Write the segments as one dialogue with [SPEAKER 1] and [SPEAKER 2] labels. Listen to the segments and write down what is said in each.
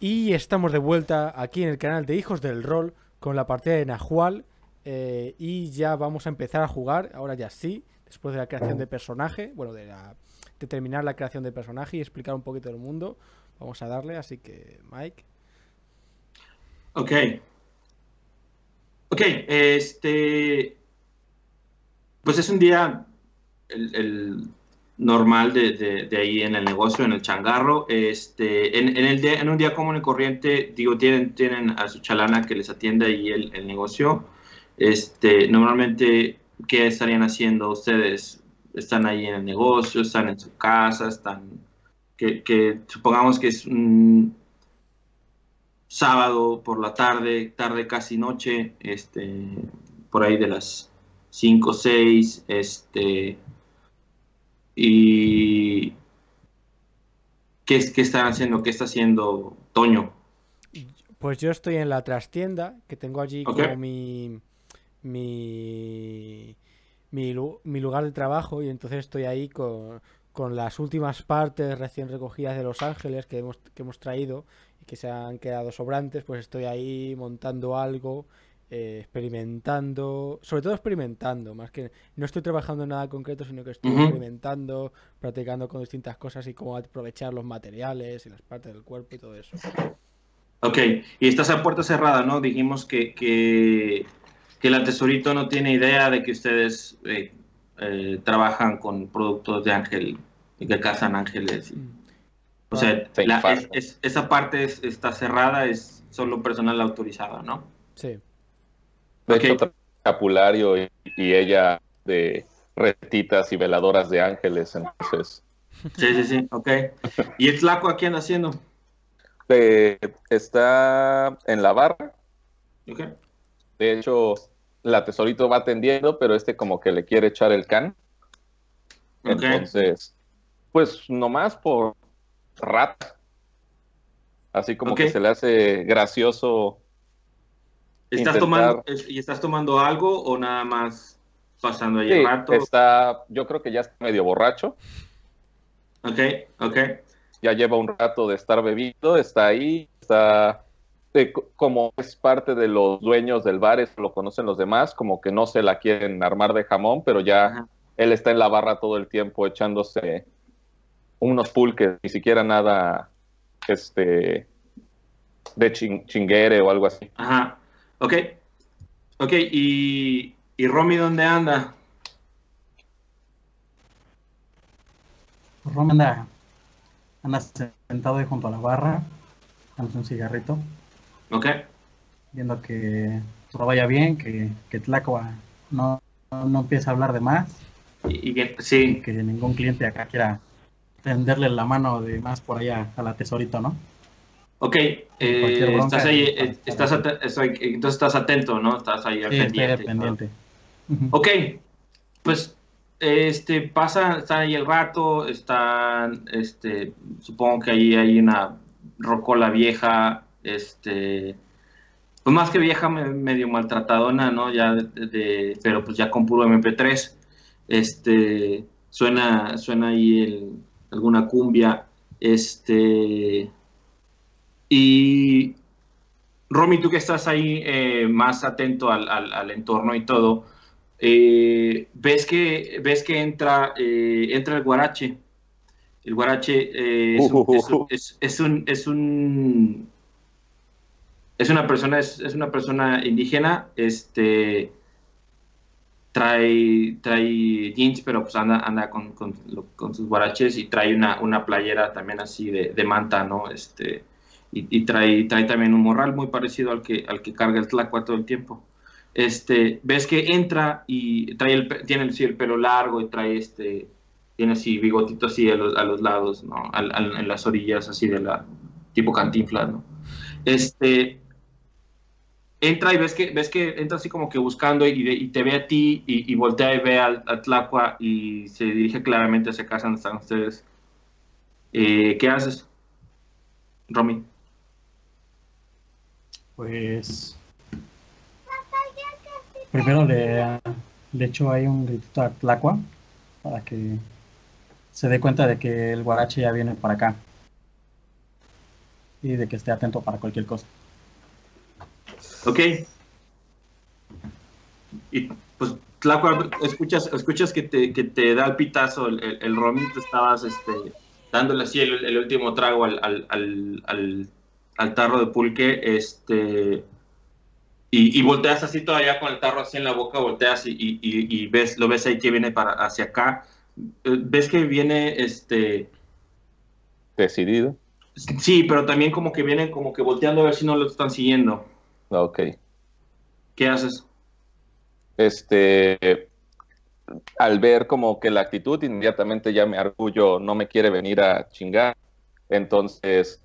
[SPEAKER 1] Y estamos de vuelta aquí en el canal de Hijos del Rol con la partida de Nahual. eh, y ya vamos a empezar a jugar, ahora ya sí, después de la creación de personaje, bueno, de, la- terminar la creación de personaje y explicar un poquito del mundo. Vamos a darle, así que Mike.
[SPEAKER 2] Ok. Ok, este. Pues es un día el normal de, de- de ahí en el negocio, en el changarro. Este, en, en el día- en un día común y corriente, digo, tienen, tienen a su chalana que les atiende ahí el, el negocio. Este, normalmente, ¿qué estarían haciendo ustedes? ¿Están ahí en el negocio? ¿Están en su casa? ¿Están.? Que, supongamos que es un sábado por la tarde, tarde casi noche, este, por ahí de las 5 o 6, este, y ¿qué, es- ¿qué están haciendo? ¿Qué está haciendo Toño?
[SPEAKER 1] Pues yo estoy en la trastienda, que tengo allí como mi, mi, mi, mi lugar de trabajo y entonces estoy ahí con, con las últimas partes recién recogidas de Los Ángeles que hemos, que hemos traído y que se han quedado sobrantes, pues estoy ahí montando algo, eh, experimentando, sobre todo experimentando, más que no estoy trabajando en nada concreto, sino que estoy experimentando, practicando con distintas cosas y cómo aprovechar los materiales y las partes del cuerpo y todo eso.
[SPEAKER 2] Ok, y estás a puerta cerrada, ¿no? Dijimos que, que, que el tesorito no tiene idea de que ustedes eh, eh, trabajan con productos de ángel y que cazan ángeles. O sea, la- es- es- esa parte es- está cerrada, es solo personal autorizado, ¿no?
[SPEAKER 1] Sí.
[SPEAKER 3] De
[SPEAKER 2] Ok.
[SPEAKER 3] hecho, trae escapulario y, y ella de retitas y veladoras de ángeles, entonces
[SPEAKER 2] Sí, sí, sí, ok. ¿Y el flaco aquí anda haciendo?
[SPEAKER 3] eh, está en la barra.
[SPEAKER 2] Ok.
[SPEAKER 3] De hecho, la tesorito va atendiendo, pero este como que le quiere echar el can.
[SPEAKER 2] Ok.
[SPEAKER 3] Entonces, pues nomás por rata. Así como que se le hace gracioso.
[SPEAKER 2] ¿Estás
[SPEAKER 3] Intentar-
[SPEAKER 2] tomando, ¿Y estás tomando algo o nada más pasando ahí
[SPEAKER 3] Sí,
[SPEAKER 2] el rato?
[SPEAKER 3] está, yo creo que ya está medio borracho.
[SPEAKER 2] Ok, ok.
[SPEAKER 3] ya lleva un rato de estar bebido, está ahí, está eh, co- como es parte de los dueños del bar, eso lo conocen los demás, como que no se la quieren armar de jamón, pero ya
[SPEAKER 2] Ajá.
[SPEAKER 3] él está en la barra todo el tiempo echándose unos pulques, ni siquiera nada este de chin- chinguere o algo así.
[SPEAKER 2] Ajá. Ok. Ok, ¿y, y Romy dónde anda?
[SPEAKER 4] Roma anda, anda sentado ahí junto a la barra, dándose un cigarrito,
[SPEAKER 2] Ok.
[SPEAKER 4] viendo que todo vaya bien, que, que Tlacua no, no, empiece a hablar de más,
[SPEAKER 2] Y, y que-
[SPEAKER 4] y
[SPEAKER 2] sí,
[SPEAKER 4] que ningún cliente acá quiera tenderle la mano de más por allá a la tesorito, ¿no?
[SPEAKER 2] Ok. eh, estás ahí,
[SPEAKER 4] eh,
[SPEAKER 2] estás entonces estás atento, ¿no? Estás ahí al
[SPEAKER 4] Sí, estoy
[SPEAKER 2] pendiente.
[SPEAKER 4] al pendiente.
[SPEAKER 2] Ok, pues este pasa, están ahí el rato, están, este, supongo que ahí hay una rocola vieja, este, pues más que vieja, me- medio maltratadona, ¿no? Ya de, de- pero pues ya con puro MP3, este, suena, suena ahí el- alguna cumbia, este, y Romy, tú que estás ahí eh, más atento al, al- al entorno y todo, eh, ves que ves que entra eh, entra el guarache. El guarache eh, es, un, es, un- es- es un es un es una persona es, es una persona indígena, este trae trae jeans, pero pues anda anda con, con, con sus guaraches y trae una, una playera también así de, de manta, ¿no? Este y, y trae, trae también un morral muy parecido al que, al que carga el Tlacua todo el tiempo. Este, ves que entra y trae el, tiene sí, el pelo largo y trae este, tiene así bigotito así a los, a los lados, ¿no? Al- al- en las orillas así de la, tipo cantinflas, ¿no? Este, entra y ves que, ves que entra así como que buscando y, de- y te ve a ti y, y voltea y ve al, al Tlacua y se dirige claramente hacia casa donde están ustedes. Eh, ¿Qué haces, Romy?
[SPEAKER 4] Pues primero le, le echo ahí un gritito a Tlacua para que se dé cuenta de que el guarache ya viene para acá. y de que esté atento para cualquier cosa.
[SPEAKER 2] Ok. Y pues, Tlacuac, escuchas, escuchas que te, que te da el pitazo el, el, el romito, estabas este, dándole así el, el último trago al, al, al, al, al tarro de pulque, este, y, y, volteas así todavía con el tarro así en la boca, volteas y, y, y, ves, lo ves ahí que viene para hacia acá, Eh, ves que viene, este,
[SPEAKER 3] Decidido.
[SPEAKER 2] sí, pero también como que viene como que volteando a ver si no lo están siguiendo.
[SPEAKER 3] Ok.
[SPEAKER 2] ¿Qué haces?
[SPEAKER 3] Este, al ver como que la actitud, inmediatamente ya me argullo, no me quiere venir a chingar. Entonces,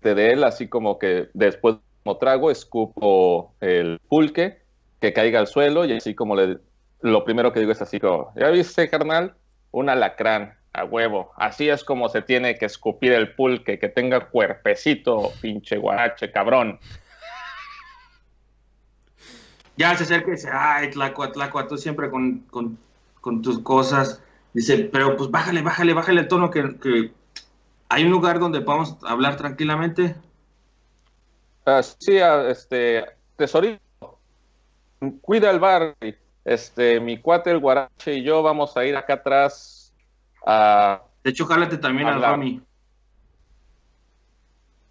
[SPEAKER 3] de él, así como que después como trago, escupo el pulque, que caiga al suelo y así como le, lo primero que digo es así como, ¿ya viste, carnal? Un alacrán, a huevo. Así es como se tiene que escupir el pulque, que tenga cuerpecito, pinche guarache, cabrón.
[SPEAKER 2] Ya se acerca y dice, ay, Tlacua, Tlacua, tú siempre con, con, tus cosas. Dice, pero pues bájale, bájale, bájale el tono, que hay un lugar donde podamos hablar tranquilamente.
[SPEAKER 3] Uh, sí, uh, este, tesorito, cuida el bar. Este, mi cuate, el guarache y yo vamos a ir acá atrás a...
[SPEAKER 2] De hecho, jálate también al Romy.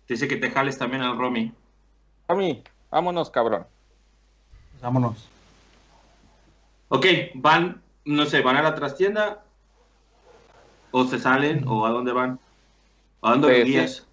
[SPEAKER 2] Dice que te jales también al Romy.
[SPEAKER 3] Romy, vámonos, cabrón.
[SPEAKER 4] Vámonos.
[SPEAKER 2] Ok, van, no sé, van a la trastienda, o se salen, o a dónde van. ¿A dónde
[SPEAKER 3] sí.
[SPEAKER 2] guías?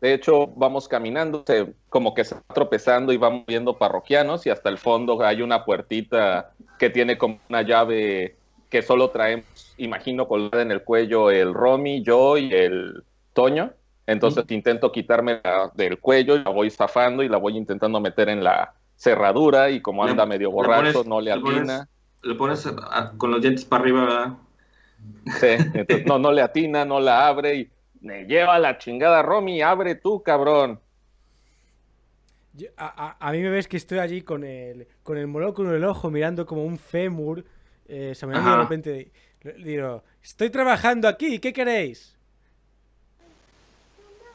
[SPEAKER 3] De hecho, vamos caminando, se- como que se va tropezando y vamos viendo parroquianos y hasta el fondo hay una puertita que tiene como una llave que solo traemos, imagino, colgada en el cuello el Romy, yo y el Toño. Entonces intento quitarme la- del cuello y la voy zafando y la voy intentando meter en la cerradura y como
[SPEAKER 2] Le-
[SPEAKER 3] anda medio borracho,
[SPEAKER 2] pones-
[SPEAKER 3] no le
[SPEAKER 2] le pones-
[SPEAKER 3] atina.
[SPEAKER 2] Le pones a- con los dientes para arriba, ¿verdad?
[SPEAKER 3] Sí, entonces, no, no le atina, no la abre y me lleva la chingada Romy, abre tú, cabrón.
[SPEAKER 1] Yo- a, a- a mí me ves que estoy allí con el, con el monóculo en el ojo mirando como un fémur. Eh, se me de repente digo, estoy trabajando aquí, ¿qué queréis?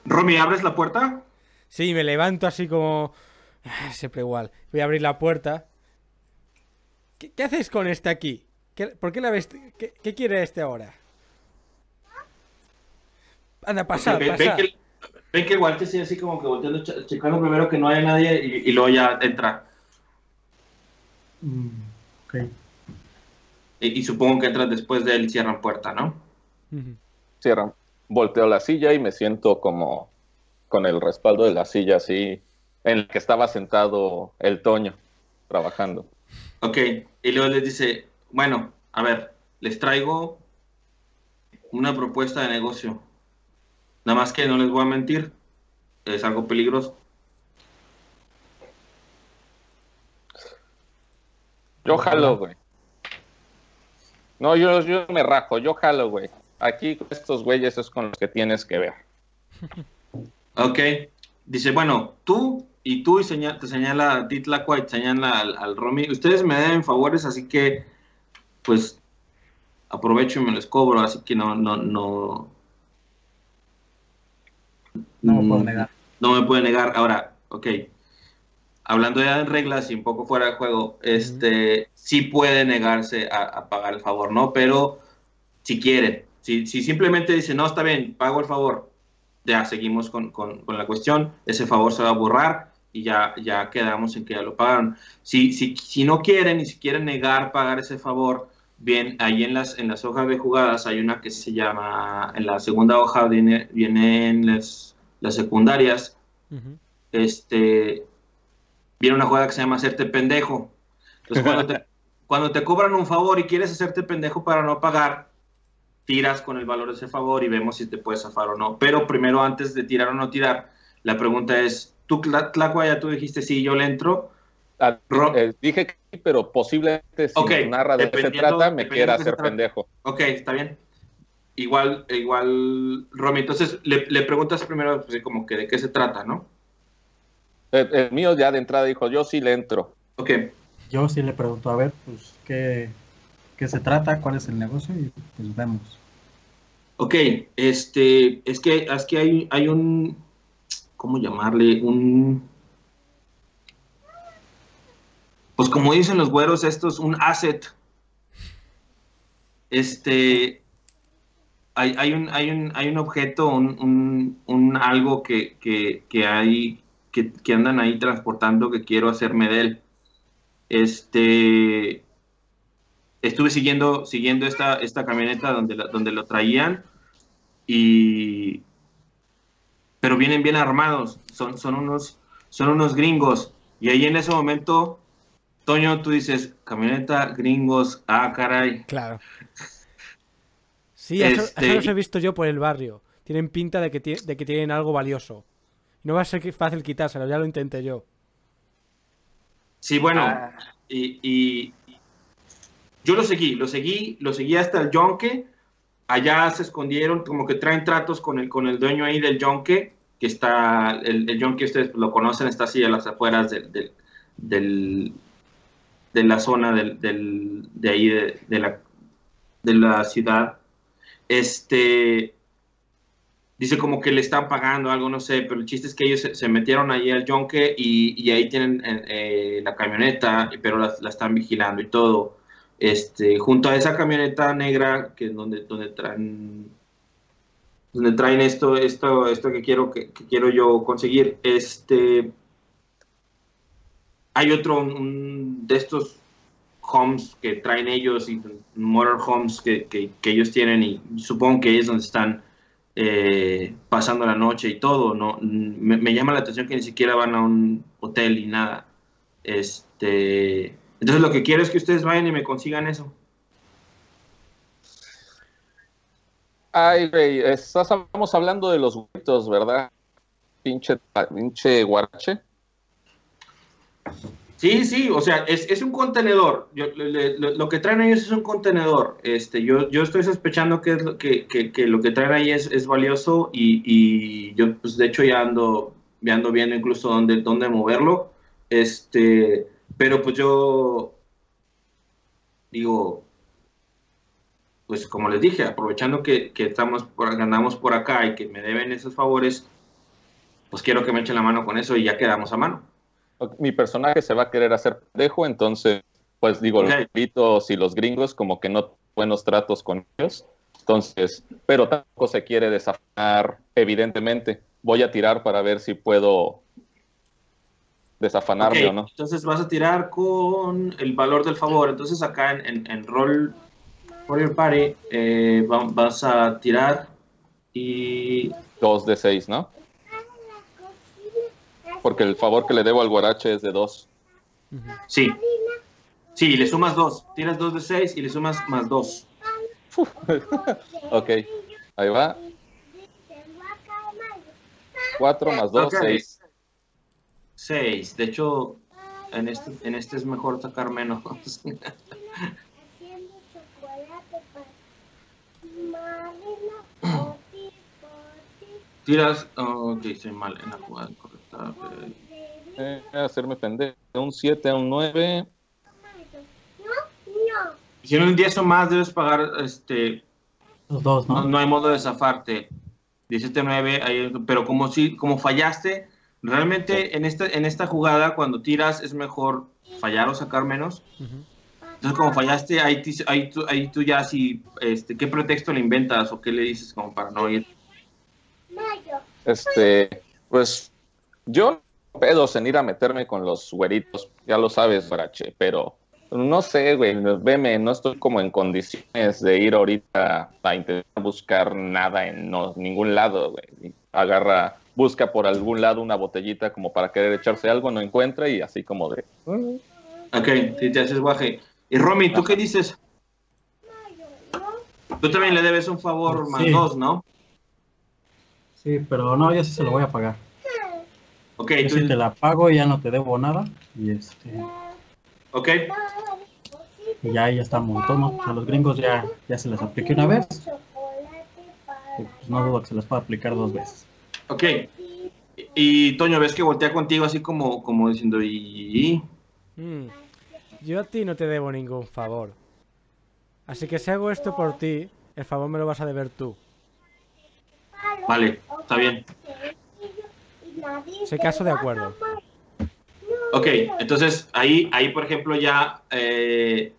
[SPEAKER 2] Romy, ¿abres la puerta?
[SPEAKER 1] Sí, me levanto así como... Ah, Siempre igual. Voy a abrir la puerta. ¿Qué, qué haces con este aquí? ¿Qué- ¿Por qué la ves? ¿Qué, qué quiere este ahora? Anda, pasa,
[SPEAKER 2] Ven,
[SPEAKER 1] pasa.
[SPEAKER 2] ven que, ven que Walter sigue así como que volteando, che- checando primero que no haya nadie y, y luego ya entra.
[SPEAKER 4] Mm, ok.
[SPEAKER 2] Y, y supongo que entras después de él y cierran puerta, ¿no?
[SPEAKER 3] Cierran. Volteo la silla y me siento como con el respaldo de la silla así en el que estaba sentado el Toño trabajando.
[SPEAKER 2] Ok, y luego les dice, bueno, a ver, les traigo una propuesta de negocio. Nada más que no les voy a mentir, es algo peligroso.
[SPEAKER 3] Yo jalo, güey. No, yo, yo me rajo, yo jalo, güey. Aquí estos güeyes es con los que tienes que ver.
[SPEAKER 2] Ok, dice, bueno, tú y tú y te señala a ti, Tlacua, y te señala al, al Romy. Ustedes me deben favores, así que, pues, aprovecho y me los cobro, así que no, no, no.
[SPEAKER 4] No me puedo
[SPEAKER 2] Mm,
[SPEAKER 4] negar.
[SPEAKER 2] No me puede negar. Ahora, ok. Hablando ya de reglas y un poco fuera de juego, este, sí puede negarse a, a pagar el favor, ¿no? Pero si quiere, si, si simplemente dice, no, está bien, pago el favor, ya seguimos con, con- con la cuestión, ese favor se va a borrar y ya, ya quedamos en que ya lo pagaron. Si, si, si no quieren y si quieren negar pagar ese favor, bien, ahí en las, en las hojas de jugadas hay una que se llama, en la segunda hoja viene, vienen las, las secundarias, este, viene una jugada que se llama hacerte pendejo. Entonces, cuando te, cuando te cobran un favor y quieres hacerte pendejo para no pagar, tiras con el valor de ese favor y vemos si te puedes zafar o no. Pero primero, antes de tirar o no tirar, la pregunta es, tú, Tla- Tlacua, ya tú dijiste, sí, yo le entro.
[SPEAKER 3] Ah, eh, dije que sí, pero posiblemente si
[SPEAKER 2] Ok,
[SPEAKER 3] nos narra de qué se trata, me quiera hacer pendejo.
[SPEAKER 2] Ok, está bien. Igual, igual, Romy. Entonces, le, le preguntas primero, pues, como que de qué se trata, ¿no?
[SPEAKER 3] El, el mío ya de entrada dijo, yo sí le entro.
[SPEAKER 2] Ok,
[SPEAKER 4] Yo sí le pregunto, a ver, pues, ¿qué, qué se trata? ¿Cuál es el negocio? Y pues vemos.
[SPEAKER 2] Ok, este, es que, es que hay, hay un, ¿cómo llamarle? Un, pues como dicen los güeros, esto es un asset. Este, hay, hay, un, hay, un, hay un objeto, un, un, un algo que, que, que hay, que, que, andan ahí transportando que quiero hacerme de él. Este, estuve siguiendo, siguiendo esta, esta camioneta donde, donde lo traían y, pero vienen bien armados, son, son, unos, son unos gringos. Y ahí en ese momento, Toño, tú dices, camioneta, gringos, ah, caray.
[SPEAKER 1] Claro. Sí, eso, este... eso los he visto yo por el barrio. Tienen pinta de que, de que tienen algo valioso. No va a ser fácil quitárselo, ya lo intenté yo.
[SPEAKER 2] Sí, bueno, ah. y, y, yo lo seguí, lo seguí, lo seguí hasta el yonque. Allá se escondieron, como que traen tratos con el, con el dueño ahí del yonque que está, el, el John que ustedes lo conocen, está así a las afueras del, del, del de la zona del, del, de ahí, de, de, la, de la ciudad. Este, dice como que le están pagando algo, no sé, pero el chiste es que ellos se, metieron ahí al yonque y, y ahí tienen eh, la camioneta, pero la, la, están vigilando y todo. Este, junto a esa camioneta negra, que es donde, donde traen donde traen esto, esto, esto que quiero, que, quiero yo conseguir. Este, hay otro de estos homes que traen ellos y motorhomes que, que, que, ellos tienen y supongo que es donde están eh, pasando la noche y todo. No, me, me, llama la atención que ni siquiera van a un hotel y nada. Este, entonces lo que quiero es que ustedes vayan y me consigan eso.
[SPEAKER 3] Ay, güey, estamos hablando de los huevitos, ¿verdad? Pinche, pinche guarache.
[SPEAKER 2] Sí, sí, o sea, es, un contenedor. Lo que traen ellos es un contenedor. Este, yo, yo estoy sospechando que, lo, que, traen ahí es, es valioso y, y, yo, pues, de hecho, ya ando, ya ando viendo incluso dónde, dónde moverlo. Este, pero pues yo digo, pues como les dije, aprovechando que, que estamos por, andamos por acá y que me deben esos favores, pues quiero que me echen la mano con eso y ya quedamos a mano.
[SPEAKER 3] Mi personaje se va a querer hacer pendejo, entonces, pues digo, okay. los gritos y los gringos como que no buenos tratos con ellos. Entonces, pero tampoco se quiere desafanar, evidentemente. Voy a tirar para ver si puedo desafanarme
[SPEAKER 2] okay.
[SPEAKER 3] o no.
[SPEAKER 2] Entonces vas a tirar con el valor del favor. Entonces acá en, en, en rol Warrior Party, eh, vas a tirar y...
[SPEAKER 3] Dos de seis, ¿no? Porque el favor que le debo al guarache es de dos.
[SPEAKER 2] Sí. Sí, le sumas dos. Tiras dos de seis y le sumas más dos.
[SPEAKER 3] ok, ahí va. Cuatro más dos, okay. seis.
[SPEAKER 2] Seis. De hecho, en este, en este es mejor sacar menos. Tiras. Oh, ok, soy mal en la jugada correcta.
[SPEAKER 3] Eh, hacerme pendejo. Un 7 a un 9.
[SPEAKER 2] Si no un 10 o más, debes pagar. este
[SPEAKER 4] Los dos, ¿no?
[SPEAKER 2] No, no hay modo de zafarte. 17 9, hay, pero como si como fallaste, realmente en esta, en esta jugada, cuando tiras, es mejor fallar o sacar menos. Uh -huh. Entonces, como fallaste, ahí, ahí, tú, ahí tú ya si, este, ¿qué pretexto le inventas o qué le dices como para no ir?
[SPEAKER 3] Este, pues yo pedos en ir a meterme con los güeritos, ya lo sabes, Brache, pero no sé, güey, veme, no estoy como en condiciones de ir ahorita a intentar buscar nada en no, ningún lado, güey. Agarra, busca por algún lado una botellita como para querer echarse algo, no encuentra y así como de...
[SPEAKER 2] Ok, si te haces guaje. Y Romy, ¿tú Ajá. qué dices? Tú también le debes un favor más sí. dos, ¿no?
[SPEAKER 4] Sí, pero no, ya sí se lo voy a pagar.
[SPEAKER 2] Ok,
[SPEAKER 4] yo tú... si te la pago ya no te debo nada. Y este.
[SPEAKER 2] Ok.
[SPEAKER 4] Y ya, ya está montón, ¿no? A los gringos ya, ya se les apliqué una vez. Y pues no dudo que se les pueda aplicar dos veces.
[SPEAKER 2] Ok. Y, y Toño, ves que voltea contigo así como, como diciendo, y.
[SPEAKER 1] Mm. Yo a ti no te debo ningún favor. Así que si hago esto por ti, el favor me lo vas a deber tú.
[SPEAKER 2] Vale, está bien.
[SPEAKER 1] Ese caso de acuerdo.
[SPEAKER 2] Ok, entonces ahí, ahí por ejemplo, ya eh,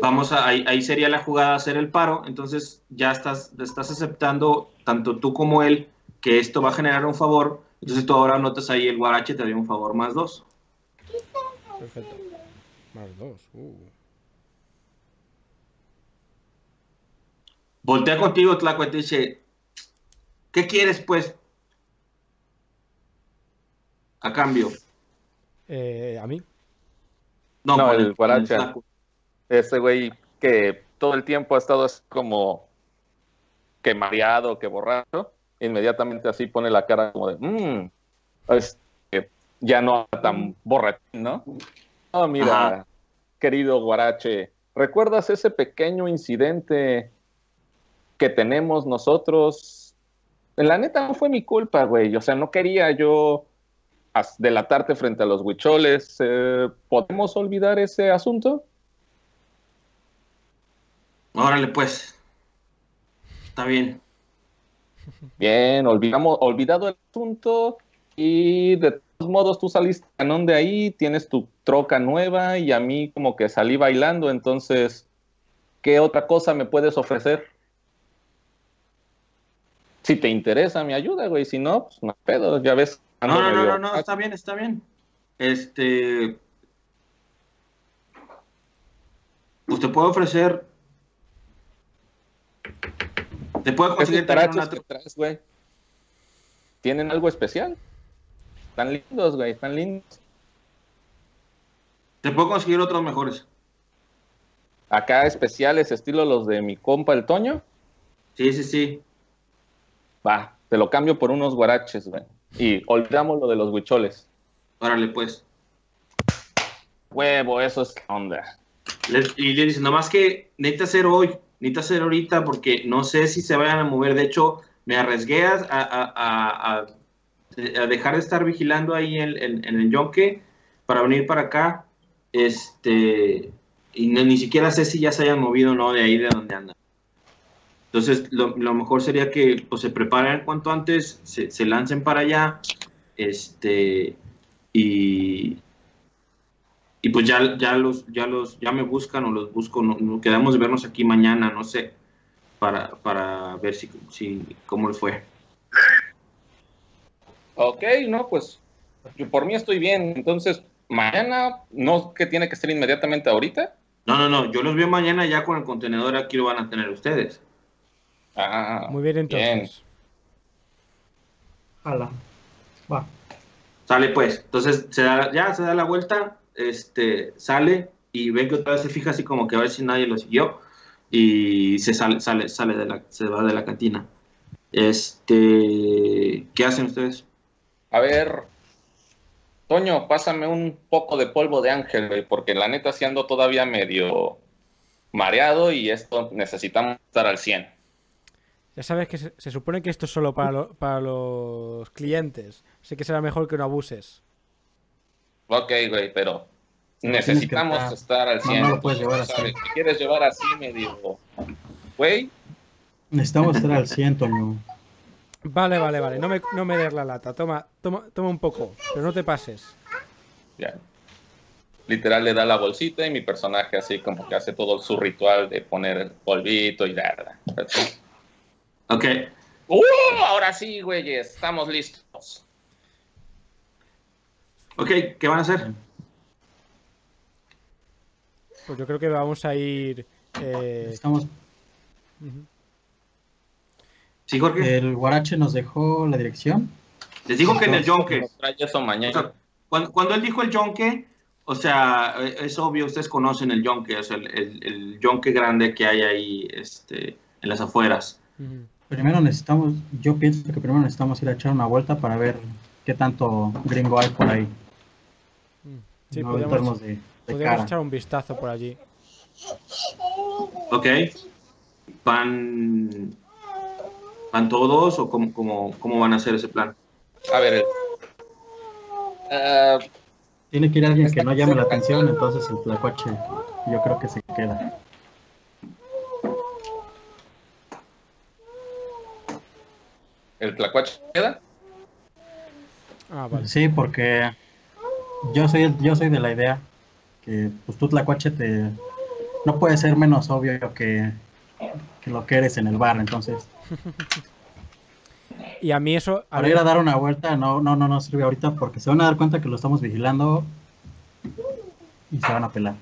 [SPEAKER 2] vamos a, ahí, ahí sería la jugada hacer el paro. Entonces ya estás, estás aceptando, tanto tú como él, que esto va a generar un favor. Entonces tú ahora notas ahí el guarache te dio un favor más dos.
[SPEAKER 1] Perfecto. Más dos. Uh.
[SPEAKER 2] Voltea contigo, Tlaco, y te dice, ¿qué quieres, pues? A cambio.
[SPEAKER 1] Eh, ¿A mí?
[SPEAKER 3] No,
[SPEAKER 2] con
[SPEAKER 3] el
[SPEAKER 2] con
[SPEAKER 3] guarache.
[SPEAKER 2] Tlaco.
[SPEAKER 3] Ese güey que todo el tiempo ha estado así como que mareado, que borracho, inmediatamente así pone la cara como de, mmm, este, ya no tan borrachín, ¿no? No, mira,
[SPEAKER 2] Ajá.
[SPEAKER 3] querido Guarache, ¿recuerdas ese pequeño incidente que tenemos nosotros? La neta no fue mi culpa, güey, o sea, no quería yo delatarte frente a los huicholes. Eh, ¿Podemos olvidar ese asunto?
[SPEAKER 2] Órale, pues. Está bien.
[SPEAKER 3] Bien, olvidamos, olvidado el asunto y de todos modos tú saliste canón de ahí, tienes tu troca nueva y a mí como que salí bailando, entonces, ¿qué otra cosa me puedes ofrecer? Si te interesa mi ayuda, güey, si no, pues no pedo, ya ves.
[SPEAKER 2] No, no, no, no, no, está bien, está bien. Este. Pues te puedo ofrecer. Te puedo
[SPEAKER 3] ¿Esos
[SPEAKER 2] conseguir también
[SPEAKER 3] tarachos
[SPEAKER 2] una.
[SPEAKER 3] que traes, güey? ¿Tienen algo especial? Están lindos, güey, están lindos.
[SPEAKER 2] Te puedo conseguir otros mejores.
[SPEAKER 3] Acá especiales, estilo los de mi compa el Toño.
[SPEAKER 2] Sí, sí, sí.
[SPEAKER 3] Va, te lo cambio por unos guaraches, güey. Y olvidamos lo de los huicholes.
[SPEAKER 2] Órale, pues.
[SPEAKER 3] Huevo, eso es onda.
[SPEAKER 2] Y le dice, nomás que necesita hacer hoy, necesita hacer ahorita porque no sé si se vayan a mover. De hecho, me arriesgué a, a- a- a- a dejar de estar vigilando ahí en, en- en el yonque para venir para acá. Este, y no- ni siquiera sé si ya se hayan movido o no de ahí de donde andan. Entonces, lo, lo mejor sería que pues, se preparen cuanto antes, se, se lancen para allá, este, y, y pues ya, ya los, ya los, ya me buscan o los busco, no, no- quedamos de vernos aquí mañana, no sé, para, para ver si, si cómo les fue.
[SPEAKER 3] Ok, no, pues yo por mí estoy bien. Entonces, mañana, no que tiene que ser inmediatamente ahorita.
[SPEAKER 2] No, no, no, yo los veo mañana ya con el contenedor, aquí lo van a tener ustedes.
[SPEAKER 3] Ah,
[SPEAKER 1] Muy bien, entonces.
[SPEAKER 4] Jala. Va.
[SPEAKER 2] Sale pues, entonces se da, ya se da la vuelta, este, sale y ven que otra vez se fija así como que a ver si nadie lo siguió y se sale, sale, sale de la, se va de la cantina. Este, ¿qué hacen ustedes?
[SPEAKER 3] A ver, Toño, pásame un poco de polvo de ángel, porque la neta sí ando todavía medio mareado y esto necesitamos estar al 100.
[SPEAKER 1] Ya sabes que se, se supone que esto es solo para, lo- para los clientes. Así que será mejor que no abuses.
[SPEAKER 3] Ok, güey, pero necesitamos
[SPEAKER 4] que estar-
[SPEAKER 3] al
[SPEAKER 4] no,
[SPEAKER 3] 100.
[SPEAKER 4] no lo puedes llevar así.
[SPEAKER 3] ¿sabes? Si quieres llevar así medio, güey,
[SPEAKER 4] Necesitamos estar al 100, Toño.
[SPEAKER 1] Vale, vale, vale. No me, no me des la lata. Toma, toma, toma un poco. Pero no te pases.
[SPEAKER 3] ya. Literal le da la bolsita y mi personaje así como que hace todo su ritual de poner el polvito y nada.
[SPEAKER 2] Ok,
[SPEAKER 3] ¡Uh! Ahora sí, güeyes, estamos listos.
[SPEAKER 2] ok, ¿qué van a hacer?
[SPEAKER 1] Pues yo creo que vamos a ir. eh,
[SPEAKER 4] Estamos.
[SPEAKER 2] Sí, Jorge,
[SPEAKER 4] el Guarache nos dejó la dirección.
[SPEAKER 2] les digo que en el
[SPEAKER 3] eso
[SPEAKER 2] O sea, cuando, cuando él dijo el yonque, o sea, eh, es obvio, ustedes conocen el yonque, o sea, el, el, el yonque grande que hay ahí este, en las afueras.
[SPEAKER 1] Ujú.
[SPEAKER 4] Primero necesitamos, yo pienso que primero necesitamos ir a echar una vuelta para ver qué tanto gringo hay por ahí.
[SPEAKER 1] Sí,
[SPEAKER 4] no
[SPEAKER 1] podríamos,
[SPEAKER 4] aventarnos de, de
[SPEAKER 1] podríamos
[SPEAKER 4] cara.
[SPEAKER 1] echar un vistazo por allí.
[SPEAKER 2] ¿Ok? ¿Van, van todos o cómo, cómo, cómo van a hacer ese plan?
[SPEAKER 3] A ver, el- Ah,
[SPEAKER 4] Tiene que ir alguien que no llame la atención, entonces el tlacuache yo creo que se queda.
[SPEAKER 3] El tlacuache queda.
[SPEAKER 1] Ah, vale.
[SPEAKER 4] Sí, porque yo soy, yo soy de la idea que pues tú Tlacuache te no puede ser menos obvio que, que lo que eres en el bar, entonces
[SPEAKER 1] Y a mí eso... a
[SPEAKER 4] para ir a dar una vuelta no, no, no nos sirve ahorita porque se van a dar cuenta que lo estamos vigilando y se van a pelar.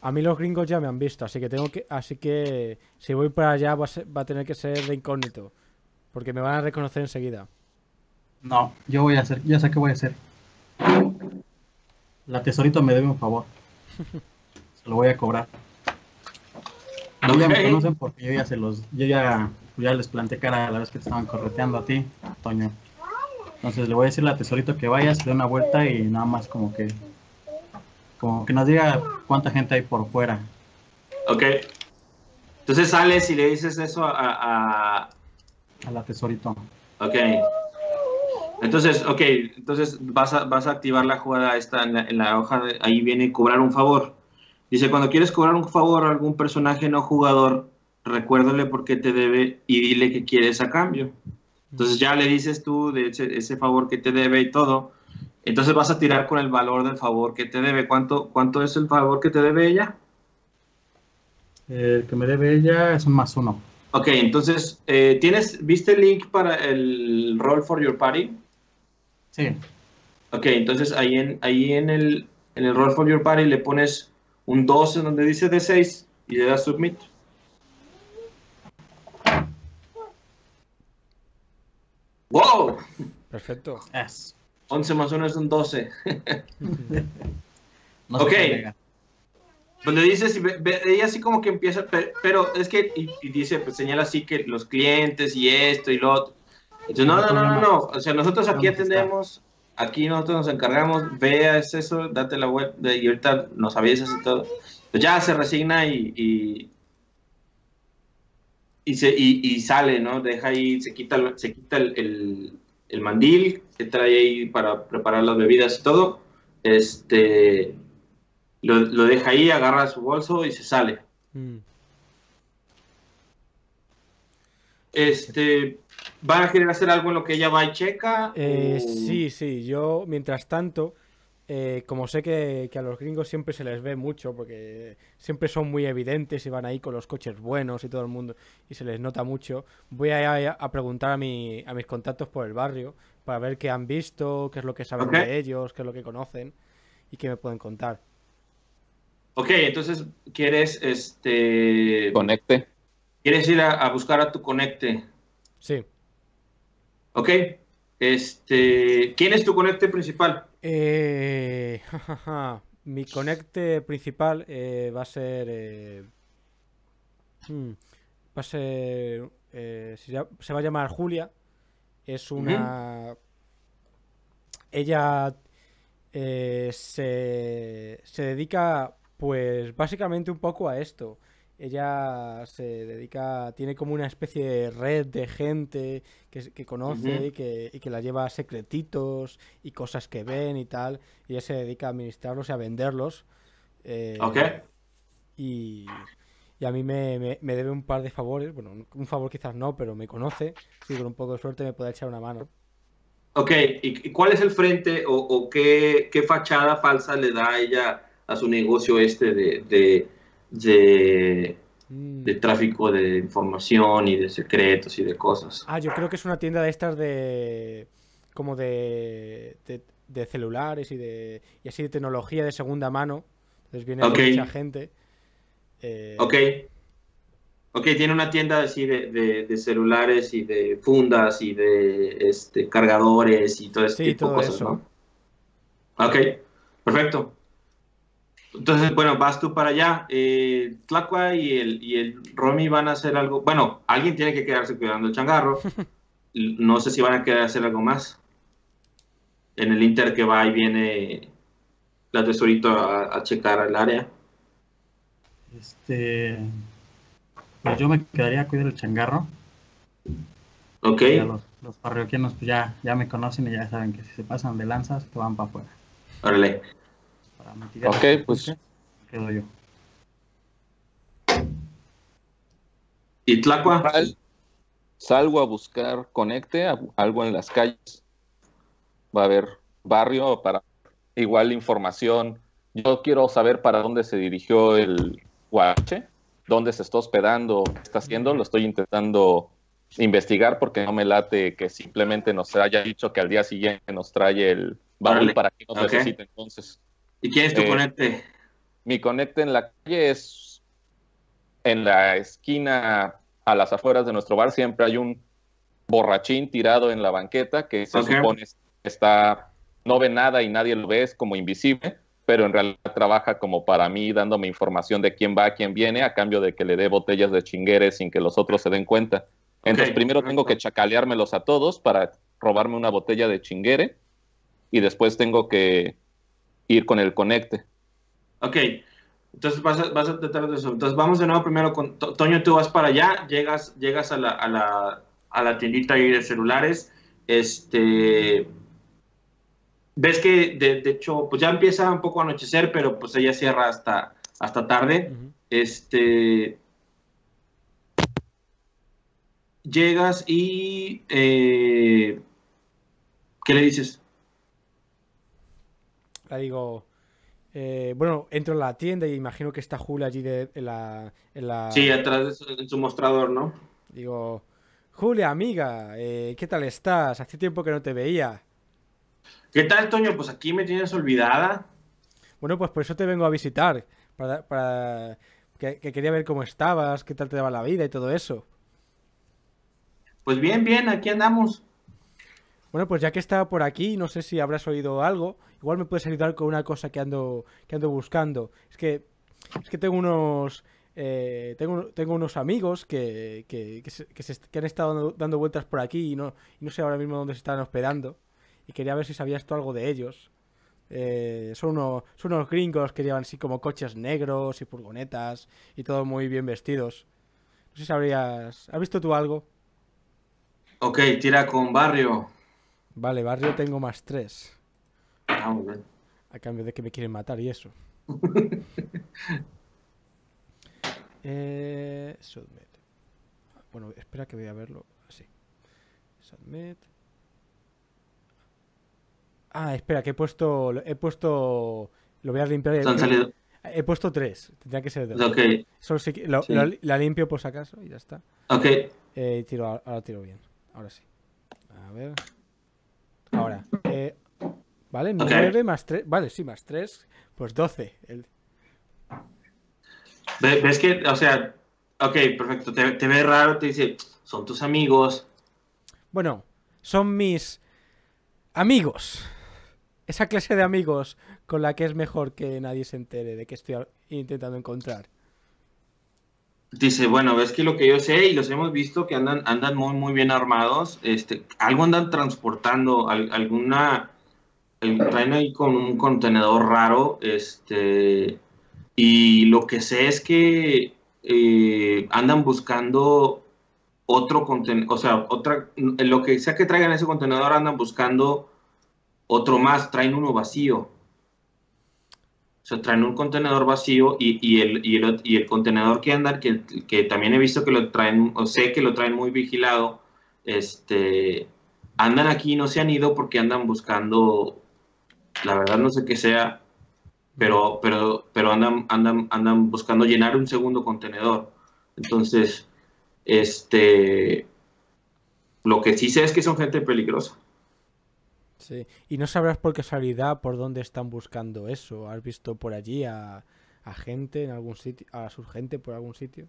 [SPEAKER 1] A mí los gringos ya me han visto, así que tengo que, así que si voy para allá va a, ser- va a tener que ser de incógnito, porque me van a reconocer enseguida.
[SPEAKER 4] No, yo voy a hacer, ya sé qué voy a hacer. La tesorito me debe un favor. Se lo voy a cobrar. No ya me conocen porque yo ya se los, yo ya, ya les planté cara a la vez que te estaban correteando a ti, Toño. Entonces le voy a decir a la tesorito que vaya, se dé una vuelta y nada más como que, como que nos diga cuánta gente hay por fuera.
[SPEAKER 2] Ok. Entonces sales y le dices eso a... a-
[SPEAKER 4] A la tesorito.
[SPEAKER 2] ok. Entonces, ok, entonces vas a, vas a activar la jugada esta en la, en la hoja, de- ahí viene cobrar un favor. Dice, cuando quieres cobrar un favor a algún personaje no jugador, recuérdale por qué te debe y dile que quieres a cambio. Entonces ya le dices tú de ese, ese favor que te debe y todo. Entonces vas a tirar con el valor del favor que te debe. ¿Cuánto, cuánto es el favor que te debe ella?
[SPEAKER 4] El que me debe ella es un más uno.
[SPEAKER 2] Ok, entonces, eh, ¿tienes, ¿viste el link para el Roll for Your Party?
[SPEAKER 4] Sí,
[SPEAKER 2] Ok, entonces ahí en, ahí en el, en el Roll for Your Party le pones un 2 en donde dice D6 y le das Submit. ¡Wow!
[SPEAKER 1] Perfecto.
[SPEAKER 4] es.
[SPEAKER 2] 11 más 1 es un 12.
[SPEAKER 4] No se
[SPEAKER 2] Ok.
[SPEAKER 4] Pega.
[SPEAKER 2] Donde dices, ella así como que empieza, pe- pero, es que, y, y dice, pues señala así que los clientes y esto y lo otro. Entonces, no, no, no, no, no, o sea, nosotros aquí atendemos, aquí nosotros nos encargamos, veas eso, date la vuelta y ahorita nos avisas y todo. Pues ya se resigna y, y, y se, y, y sale, ¿no? Deja ahí, se quita, se quita el, el, el mandil, se trae ahí para preparar las bebidas y todo. Este, lo, lo deja ahí, agarra su bolso y se sale.
[SPEAKER 1] Mm.
[SPEAKER 2] Este, ¿van a querer hacer algo en lo que ella va y checa?
[SPEAKER 1] Eh,
[SPEAKER 2] o-
[SPEAKER 1] sí, sí, yo mientras tanto, eh, como sé que, que a los gringos siempre se les ve mucho, porque siempre son muy evidentes y van ahí con los coches buenos y todo el mundo, y se les nota mucho, voy a, a- a preguntar a, mi, a mis contactos por el barrio para ver qué han visto, qué es lo que saben de ellos, qué es lo que conocen y qué me pueden contar.
[SPEAKER 2] Ok, entonces quieres, este,
[SPEAKER 3] Conecte.
[SPEAKER 2] quieres ir a, a buscar a tu conecte.
[SPEAKER 1] Sí.
[SPEAKER 2] Ok, este, ¿quién es tu conecte principal?
[SPEAKER 1] Eh, Mi conecte principal eh, va a ser. eh, hmm, va a ser. eh, se, va a llamar Julia. Es una. Ella eh, se, se dedica, pues, básicamente un poco a esto. Ella se dedica, tiene como una especie de red de gente que, que conoce y, que, y que la lleva secretitos y cosas que ven y tal. Y ella se dedica a administrarlos y a venderlos. eh,
[SPEAKER 2] Ok.
[SPEAKER 1] Y, y a mí me, me- me debe un par de favores. Bueno, un favor quizás no, pero me conoce. Si con un poco de suerte me puede echar una mano.
[SPEAKER 2] Ok, ¿y, cuál es el frente o, o qué, qué fachada falsa le da ella a su negocio este de, de, de,
[SPEAKER 1] Mm.
[SPEAKER 2] de tráfico de información y de secretos y de cosas?
[SPEAKER 1] Ah, yo creo que es una tienda de estas de. como de. de, de celulares y de. y así de tecnología de segunda mano. Entonces viene mucha gente. Eh,
[SPEAKER 2] Ok. Ok, tiene una tienda así de, de- de celulares y de fundas y de este, cargadores y todo ese
[SPEAKER 1] Sí,
[SPEAKER 2] tipo de cosas,
[SPEAKER 1] eso.
[SPEAKER 2] ¿no? Ok, perfecto. Entonces, bueno, vas tú para allá. Eh, Tlacua y el, y el Romy van a hacer algo. Bueno, alguien tiene que quedarse cuidando el changarro. No sé si van a querer hacer algo más. En el Inter que va y viene la tesorito a, a checar el área.
[SPEAKER 4] Este. Pues yo me quedaría a cuidar el changarro.
[SPEAKER 2] Ok.
[SPEAKER 4] Ya los, los parroquianos pues ya, ya me conocen y ya saben que si se pasan de lanzas, que van para afuera.
[SPEAKER 2] Órale.
[SPEAKER 4] Para mitigar
[SPEAKER 3] Ok, pues-
[SPEAKER 4] Quedo yo.
[SPEAKER 2] ¿Y Tlacua?
[SPEAKER 3] Sal- salgo a buscar conecte, a- algo en las calles. Va a haber barrio para igual información. Yo quiero saber para dónde se dirigió el guache, dónde se está hospedando, qué está haciendo. Lo estoy intentando investigar porque no me late que simplemente nos haya dicho que al día siguiente nos trae el baúl para que nos necesite entonces.
[SPEAKER 2] ¿Y quién es tu eh, conecte?
[SPEAKER 3] Mi conecte en la calle es en la esquina a las afueras de nuestro bar siempre hay un borrachín tirado en la banqueta que se supone está no ve nada y nadie lo ve, es como invisible, pero en realidad trabaja como para mí dándome información de quién va, quién viene, a cambio de que le dé botellas de chingueres sin que los otros se den cuenta. Entonces primero tengo que chacaleármelos a todos para robarme una botella de chinguere y después tengo que ir con el conecte.
[SPEAKER 2] Ok, entonces vas a, vas a tratar de eso. Entonces vamos de nuevo primero con Toño, tú vas para allá, llegas, llegas a la, a la, a la tiendita ahí de celulares, este, ves que de, hecho, pues ya empieza un poco a anochecer, pero pues ella cierra hasta, hasta tarde. Este, llegas y eh, ¿qué le dices?
[SPEAKER 1] Digo, eh, bueno, entro en la tienda y imagino que está Julia allí de, en, la, en la...
[SPEAKER 2] Sí, atrás de su, mostrador, ¿no?
[SPEAKER 1] Digo, Julia, amiga, eh, ¿qué tal estás? Hace tiempo que no te veía.
[SPEAKER 2] ¿Qué tal, Toño? Pues aquí me tienes olvidada.
[SPEAKER 1] Bueno, pues por eso te vengo a visitar, para, para que quería ver cómo estabas, qué tal te daba la vida y todo eso.
[SPEAKER 2] Pues bien, bien, aquí andamos.
[SPEAKER 1] Bueno, pues ya que estaba por aquí, no sé si habrás oído algo. Igual me puedes ayudar con una cosa que ando, que ando buscando. Es que, es que tengo unos, eh, tengo, tengo unos amigos que, que, que, han estado dando, vueltas por aquí y no, y no sé ahora mismo dónde se están hospedando. Y quería ver si sabías tú algo de ellos. Eh, son, unos, son unos gringos que llevan así como coches negros y furgonetas y todo muy bien vestidos. No sé si sabrías... ¿Has visto tú algo?
[SPEAKER 2] Ok, tira con barrio.
[SPEAKER 1] Vale, barrio tengo más tres.
[SPEAKER 2] Ah,
[SPEAKER 1] A cambio de que me quieren matar y eso. eh, submit. Bueno, espera que voy a verlo así. Submit. Ah, espera, que he puesto. He puesto. Lo voy a limpiar.
[SPEAKER 2] He,
[SPEAKER 1] he puesto tres. Tendría que ser dos.
[SPEAKER 2] Ok.
[SPEAKER 1] Solo lo, la limpio por si acaso y ya está.
[SPEAKER 2] Ok.
[SPEAKER 1] Eh, tiro, ahora tiro bien. Ahora sí. A ver. Ahora. Eh, vale, 9 más 3. Vale, sí, más 3. Pues 12. El...
[SPEAKER 2] ¿Ves que, o sea, ok, perfecto. Te, te ve raro, te dice, son tus amigos.
[SPEAKER 1] Bueno, son mis amigos. Esa clase de amigos con la que es mejor que nadie se entere de que estoy intentando encontrar.
[SPEAKER 2] Dice, bueno, ves que lo que yo sé y los hemos visto que andan, andan muy, muy bien armados, este, algo andan transportando, alguna, traen ahí con un contenedor raro, este, y lo que sé es que eh, andan buscando otro contenedor, o sea, otra, lo que sea que traigan ese contenedor andan buscando otro más, traen uno vacío se traen un contenedor vacío y, el, y, el, contenedor que andan, que, también he visto que lo traen, o sé que lo traen muy vigilado, este, andan aquí y no se han ido porque andan buscando, la verdad no sé qué sea, pero, pero, pero andan, andan, andan buscando llenar un segundo contenedor. Entonces, este, lo que sí sé es que son gente peligrosa.
[SPEAKER 1] Sí. Y no sabrás por casualidad por dónde están buscando eso. ¿Has visto por allí a, gente en algún sitio, a su gente por algún sitio?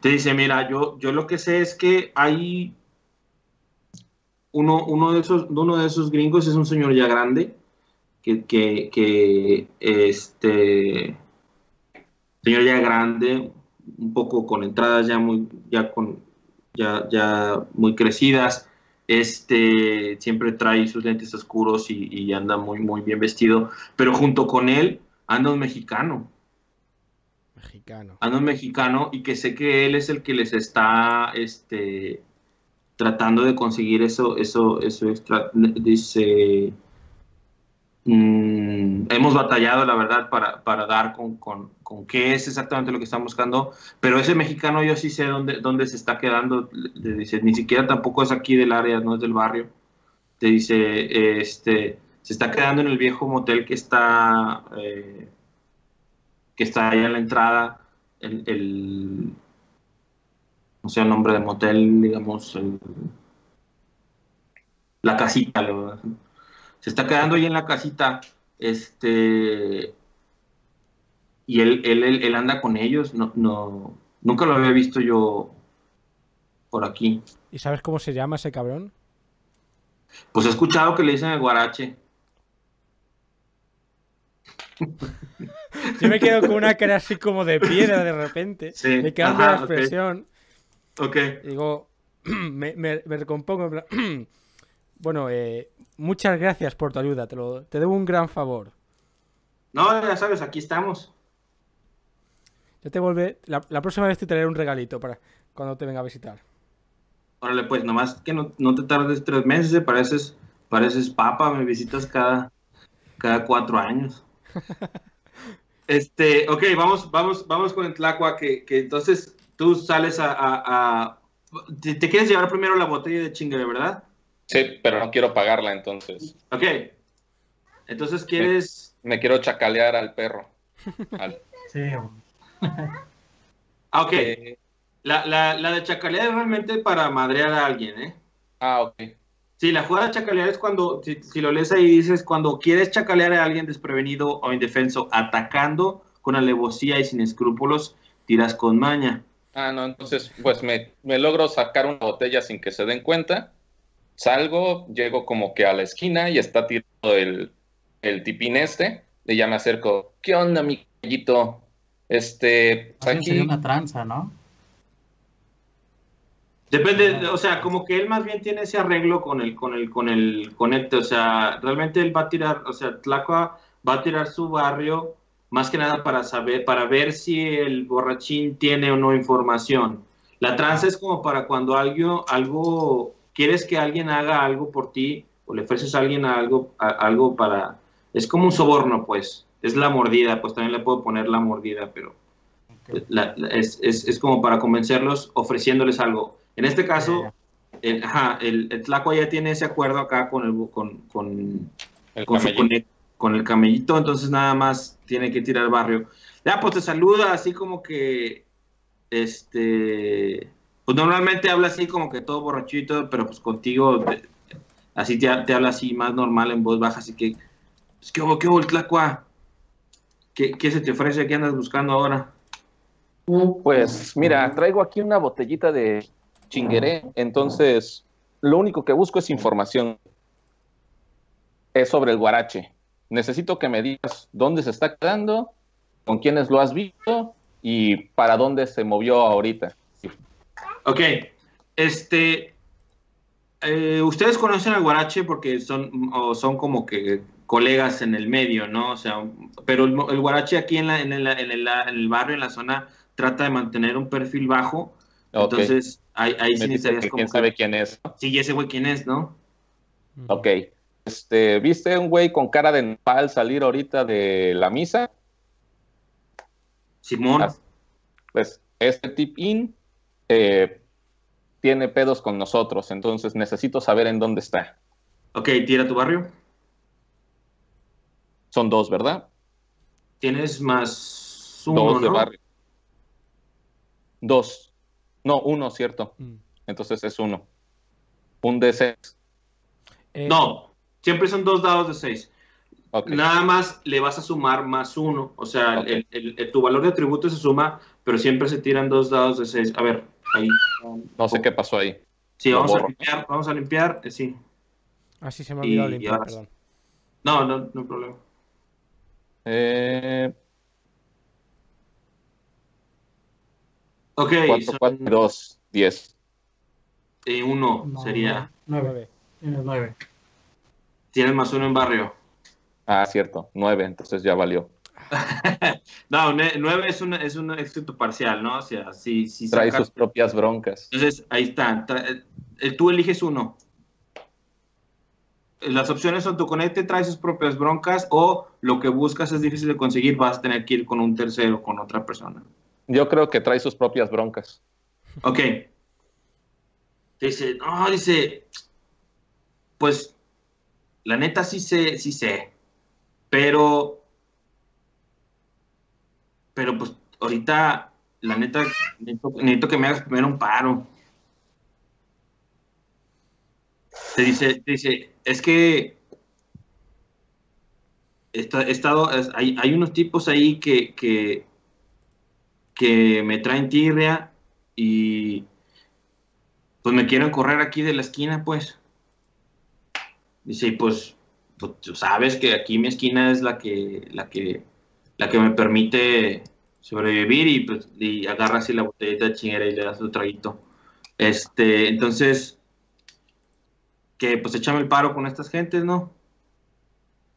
[SPEAKER 2] Te dice, mira, yo, yo lo que sé es que hay uno, uno, de esos, uno de esos gringos es un señor ya grande, que, que, que este señor ya grande, un poco con entradas ya muy, ya con, ya, ya muy crecidas, este siempre trae sus lentes oscuros y, anda muy, muy bien vestido, pero junto con él anda un mexicano.
[SPEAKER 1] Mexicano.
[SPEAKER 2] Anda un mexicano y que sé que él es el que les está este, tratando de conseguir eso, eso, eso extra. Dice, Mm, hemos batallado, la verdad, para, para dar con, con, con, qué es exactamente lo que están buscando, pero ese mexicano yo sí sé dónde, dónde se está quedando, dice, ni siquiera tampoco es aquí del área, no es del barrio. te dice, este, se está quedando en el viejo motel que está, eh, que está ahí en la entrada, el, no sé el nombre del motel, digamos, el- la casita, lo- se está quedando ahí en la casita, este, y él, él, él, él anda con ellos, no, no, nunca lo había visto yo por aquí.
[SPEAKER 1] ¿Y sabes cómo se llama ese cabrón?
[SPEAKER 2] Pues he escuchado que le dicen el guarache.
[SPEAKER 1] Yo me quedo con una cara así como de piedra de repente.
[SPEAKER 2] Sí,
[SPEAKER 1] Me
[SPEAKER 2] ajá,
[SPEAKER 1] la expresión.
[SPEAKER 2] Ok.
[SPEAKER 1] Y digo, me, me- me recompongo. bueno, eh, muchas gracias por tu ayuda. Te, lo, te debo un gran favor.
[SPEAKER 2] No, ya sabes, aquí estamos.
[SPEAKER 1] Yo te volveré. La, la próxima vez te traeré un regalito para cuando te venga a visitar.
[SPEAKER 2] Órale, pues, nomás que no, no te tardes tres meses, eh, pareces, pareces papa, me visitas cada, cada cuatro años. Este, ok, vamos, vamos, vamos con el Tlacua, que, que entonces tú sales a... a- a- ¿Te, te quieres llevar primero la botella de chingue, ¿verdad?
[SPEAKER 3] Sí, pero no quiero pagarla, entonces.
[SPEAKER 2] Ok. Entonces quieres...
[SPEAKER 3] Me quiero chacalear al perro. Al-
[SPEAKER 4] Sí,
[SPEAKER 2] Ah, ok.
[SPEAKER 3] Eh,
[SPEAKER 2] La, la, la de chacalear es realmente para madrear a alguien, ¿eh?
[SPEAKER 3] ah, ok.
[SPEAKER 2] Sí, la jugada de chacalear es cuando, si, si lo lees ahí, dices cuando quieres chacalear a alguien desprevenido o indefenso, atacando con alevosía y sin escrúpulos, tiras con maña.
[SPEAKER 3] Ah, no, entonces, pues me, me logro sacar una botella sin que se den cuenta. Salgo, llego como que a la esquina y está tirado el, el tipín este. Y ya me acerco. ¿Qué onda, mi gallito? Este,
[SPEAKER 4] bien sería
[SPEAKER 3] aquí.
[SPEAKER 4] una tranza, ¿no?
[SPEAKER 2] Depende, o sea, como que él más bien tiene ese arreglo con el, con el, con el conecte, o sea, realmente él va a tirar, o sea, Tlacua va a tirar su barrio más que nada para saber, para ver si el borrachín tiene o no información. La tranza es como para cuando algo, algo, quieres que alguien haga algo por ti o le ofreces a alguien algo, a- algo para, es como un soborno, pues, es la mordida, pues también le puedo poner la mordida, pero
[SPEAKER 4] Ok.
[SPEAKER 2] la- la- es, es- es como para convencerlos ofreciéndoles algo. En este caso, el, ajá, el, el Tlacua ya tiene ese acuerdo acá con el, con, con,
[SPEAKER 3] El
[SPEAKER 2] con, su
[SPEAKER 3] camellito.
[SPEAKER 2] conect- con el camellito, entonces nada más tiene que tirar barrio. Ya, pues te saluda así como que, este, pues normalmente habla así como que todo borrachito, pero pues contigo, te- así te, habla así más normal en voz baja, así que, pues, ¿qué hubo, qué hubo Tlacua? ¿Qué, ¿Qué se te ofrece? ¿Qué andas buscando ahora?
[SPEAKER 3] Pues mira, traigo aquí una botellita de chingueré, entonces lo único que busco es información. Es sobre el guarache. Necesito que me digas dónde se está quedando, con quiénes lo has visto y para dónde se movió ahorita.
[SPEAKER 2] Ok, este, eh, ustedes conocen al Guarache porque son, o son como que colegas en el medio, ¿no? O sea, pero el, el Guarache aquí en, la, en, el, en, el, en el barrio, en la zona, trata de mantener un perfil bajo. Entonces, ahí, ahí sí necesitarías como
[SPEAKER 3] quién sabe quién es.
[SPEAKER 2] Sí, ese güey quién es, ¿no?
[SPEAKER 3] Ok. Este, ¿viste un güey con cara de nopal salir ahorita de la misa?
[SPEAKER 2] Simón.
[SPEAKER 3] Pues este tip-in eh, tiene pedos con nosotros, entonces necesito saber en dónde está.
[SPEAKER 2] Ok, tira tu barrio.
[SPEAKER 3] Son dos, ¿verdad?
[SPEAKER 2] Tienes más uno,
[SPEAKER 3] dos de
[SPEAKER 2] ¿no?
[SPEAKER 3] barrio. Dos. No, uno, cierto.
[SPEAKER 1] Mm.
[SPEAKER 3] Entonces es uno. Un D6.
[SPEAKER 1] Eh,
[SPEAKER 2] No, siempre son dos dados de seis. Nada más le vas a sumar más uno. O sea,
[SPEAKER 3] Ok.
[SPEAKER 2] el- el- el- tu valor de atributo se suma, pero siempre se tiran dos dados de seis. A ver, ahí.
[SPEAKER 3] No sé qué pasó ahí.
[SPEAKER 2] Sí, vamos a limpiar. Vamos a limpiar. eh, sí.
[SPEAKER 1] Así se me ha olvidado
[SPEAKER 2] Y-
[SPEAKER 1] limpiar,
[SPEAKER 2] ahora-
[SPEAKER 1] perdón.
[SPEAKER 2] No, no, no hay problema.
[SPEAKER 3] Eh,
[SPEAKER 2] Ok,
[SPEAKER 3] 4,
[SPEAKER 2] son,
[SPEAKER 3] 4, 2, 10.
[SPEAKER 2] eh, uno
[SPEAKER 4] No,
[SPEAKER 2] sería.
[SPEAKER 4] Nueve.
[SPEAKER 1] Nueve.
[SPEAKER 4] Tienes nueve.
[SPEAKER 2] Tienes más uno en barrio.
[SPEAKER 3] Ah, cierto. 9, entonces ya valió.
[SPEAKER 2] No, ne- nueve es un, es un éxito parcial, ¿no? O sea, si, si
[SPEAKER 3] Trae sus propias broncas.
[SPEAKER 2] Entonces, ahí está. Tra- eh, tú eliges uno. Las opciones son tu conecte trae sus propias broncas o lo que buscas es difícil de conseguir, vas a tener que ir con un tercero, con otra persona.
[SPEAKER 3] Yo creo que trae sus propias broncas.
[SPEAKER 2] Ok. Dice, no, dice, pues la neta sí sé, sí sé. Pero, pero pues ahorita, la neta, necesito, que me hagas primero un paro. Te dice, te dice, es que está- he estado, es- hay, hay unos tipos ahí que, que, que me traen tirria y pues me quieren correr aquí de la esquina, pues. Dice, pues, pues, tú sabes que aquí mi esquina es la que, la que, la que me permite sobrevivir y pues y agarra así la botellita de chingera y le das tu traguito. Este, entonces, que pues échame el paro con estas gentes, ¿no?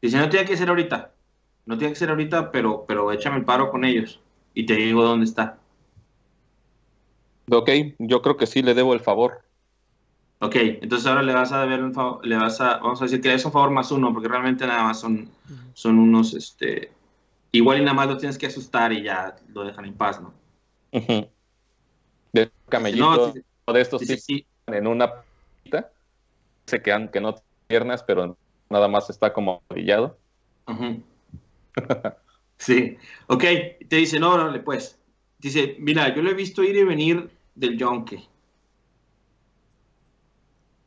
[SPEAKER 2] Dice, no tiene que ser ahorita, no tiene que ser ahorita, pero, pero échame el paro con ellos y te digo dónde está.
[SPEAKER 3] Ok, yo creo que sí le debo el favor.
[SPEAKER 2] Ok, entonces ahora le vas a deber un favor, le vas a, vamos a decir que es un favor más uno, porque realmente nada más son, son unos, este, igual y nada más lo tienes que asustar y ya lo dejan en paz, ¿no?
[SPEAKER 3] De camellito
[SPEAKER 2] No, sí,
[SPEAKER 3] de estos
[SPEAKER 2] sí, sí,
[SPEAKER 3] en una pita, se quedan que no tiene piernas, pero nada más está como arrodillado.
[SPEAKER 2] Ujú. Sí, ok, te dice, no, no, pues, dice, mira, yo lo he visto ir y venir del yonke.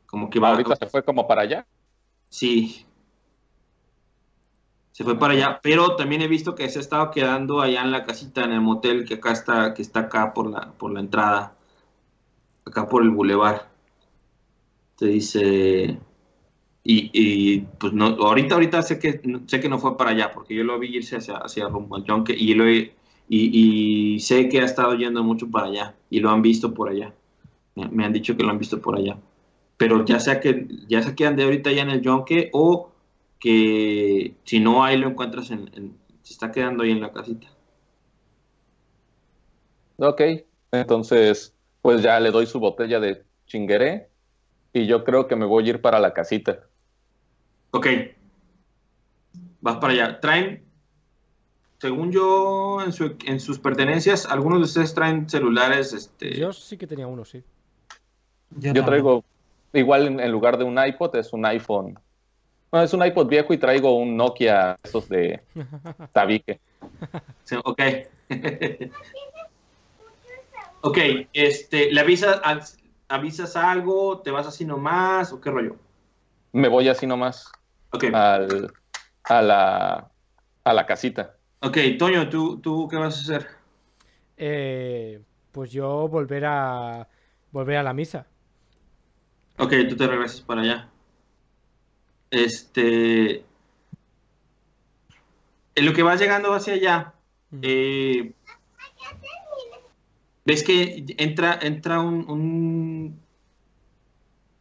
[SPEAKER 2] Como que va,
[SPEAKER 3] Ahorita se fue como para allá.
[SPEAKER 2] sí. Se fue para allá, pero también he visto que se ha estado quedando allá en la casita, en el motel que acá está, que está acá por la, por la entrada, acá por el bulevar. Te dice, y, y, pues no, ahorita, ahorita sé que, sé que no fue para allá, porque yo lo vi irse hacia, hacia rumbo al Yonke y, lo y, y sé que ha estado yendo mucho para allá y lo han visto por allá. Me, han dicho que lo han visto por allá. Pero ya sea que ya sea que ande ahorita ya en el Yonke o que si no ahí lo encuentras en, en- se está quedando ahí en la casita.
[SPEAKER 3] Ok, entonces pues ya le doy su botella de chingueré y yo creo que me voy a ir para la casita.
[SPEAKER 2] Ok. Vas para allá. Traen, según yo, en, su- en sus pertenencias, algunos de ustedes traen celulares, este.
[SPEAKER 1] Yo sí que tenía uno, sí.
[SPEAKER 3] Yo
[SPEAKER 4] también.
[SPEAKER 3] traigo, igual en, en lugar de un iPod, es un iPhone. No, es un iPod viejo y traigo un Nokia, esos de tabique.
[SPEAKER 2] Sí, Ok. ok, este, ¿le avisas, al- avisas algo? ¿Te vas así nomás? ¿O qué rollo?
[SPEAKER 3] Me voy así nomás
[SPEAKER 2] Ok,
[SPEAKER 3] al, a, la, a la casita.
[SPEAKER 2] ok, Toño, ¿tú, ¿tú qué vas a hacer?
[SPEAKER 1] Eh, pues yo volver a volver a la misa.
[SPEAKER 2] Ok, tú te regresas para allá. Este. En lo que vas llegando hacia allá, eh, ves que entra, entra un, un,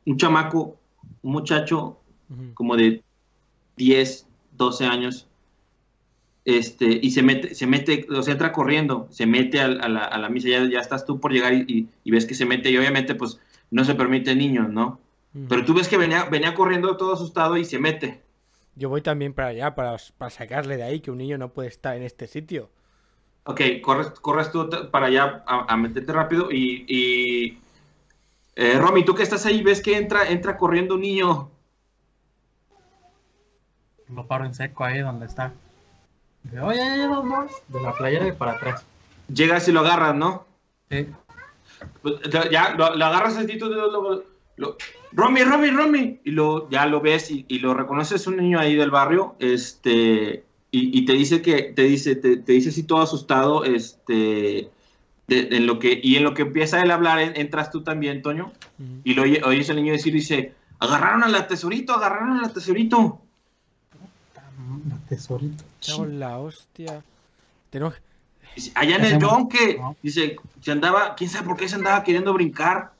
[SPEAKER 2] un chamaco, un muchacho como de 10, 12 años, este, y se mete, se mete, o sea, entra corriendo, se mete a, la, a la misa, ya, ya estás tú por llegar y, y- y ves que se mete, y obviamente pues no se permite niños, ¿no? Pero tú ves que venía, venía corriendo todo asustado y se mete.
[SPEAKER 1] Yo voy también para allá, para, para sacarle de ahí, que un niño no puede estar en este sitio.
[SPEAKER 2] Ok, corres, corres tú para allá a, a meterte rápido y... y eh, Romy, tú que estás ahí, ves que entra, entra corriendo un niño.
[SPEAKER 4] Lo paro en seco ahí donde está. Dice, Oye, oye, dos más. De la playera y para atrás.
[SPEAKER 2] Llegas y lo agarras, ¿no?
[SPEAKER 4] Sí.
[SPEAKER 2] Pues, ya- lo, lo agarras así, tú lo, Romy, Romy, Romy, y lo, ya lo ves y, y lo reconoces un niño ahí del barrio, este, y, y te dice que, te dice, te, te dice así todo asustado, este, de- en lo que, y en lo que empieza él a hablar, en- entras tú también, Toño, y lo oye- oyes al niño decir, dice, agarraron al tesorito, agarraron al tesorito.
[SPEAKER 4] Mm, Tesorito.
[SPEAKER 1] En la hostia. Tenemos...
[SPEAKER 2] Dice, allá en
[SPEAKER 4] ¿Qué
[SPEAKER 2] el yonque,
[SPEAKER 4] No.
[SPEAKER 2] dice, se andaba, quién sabe por qué se andaba queriendo brincar.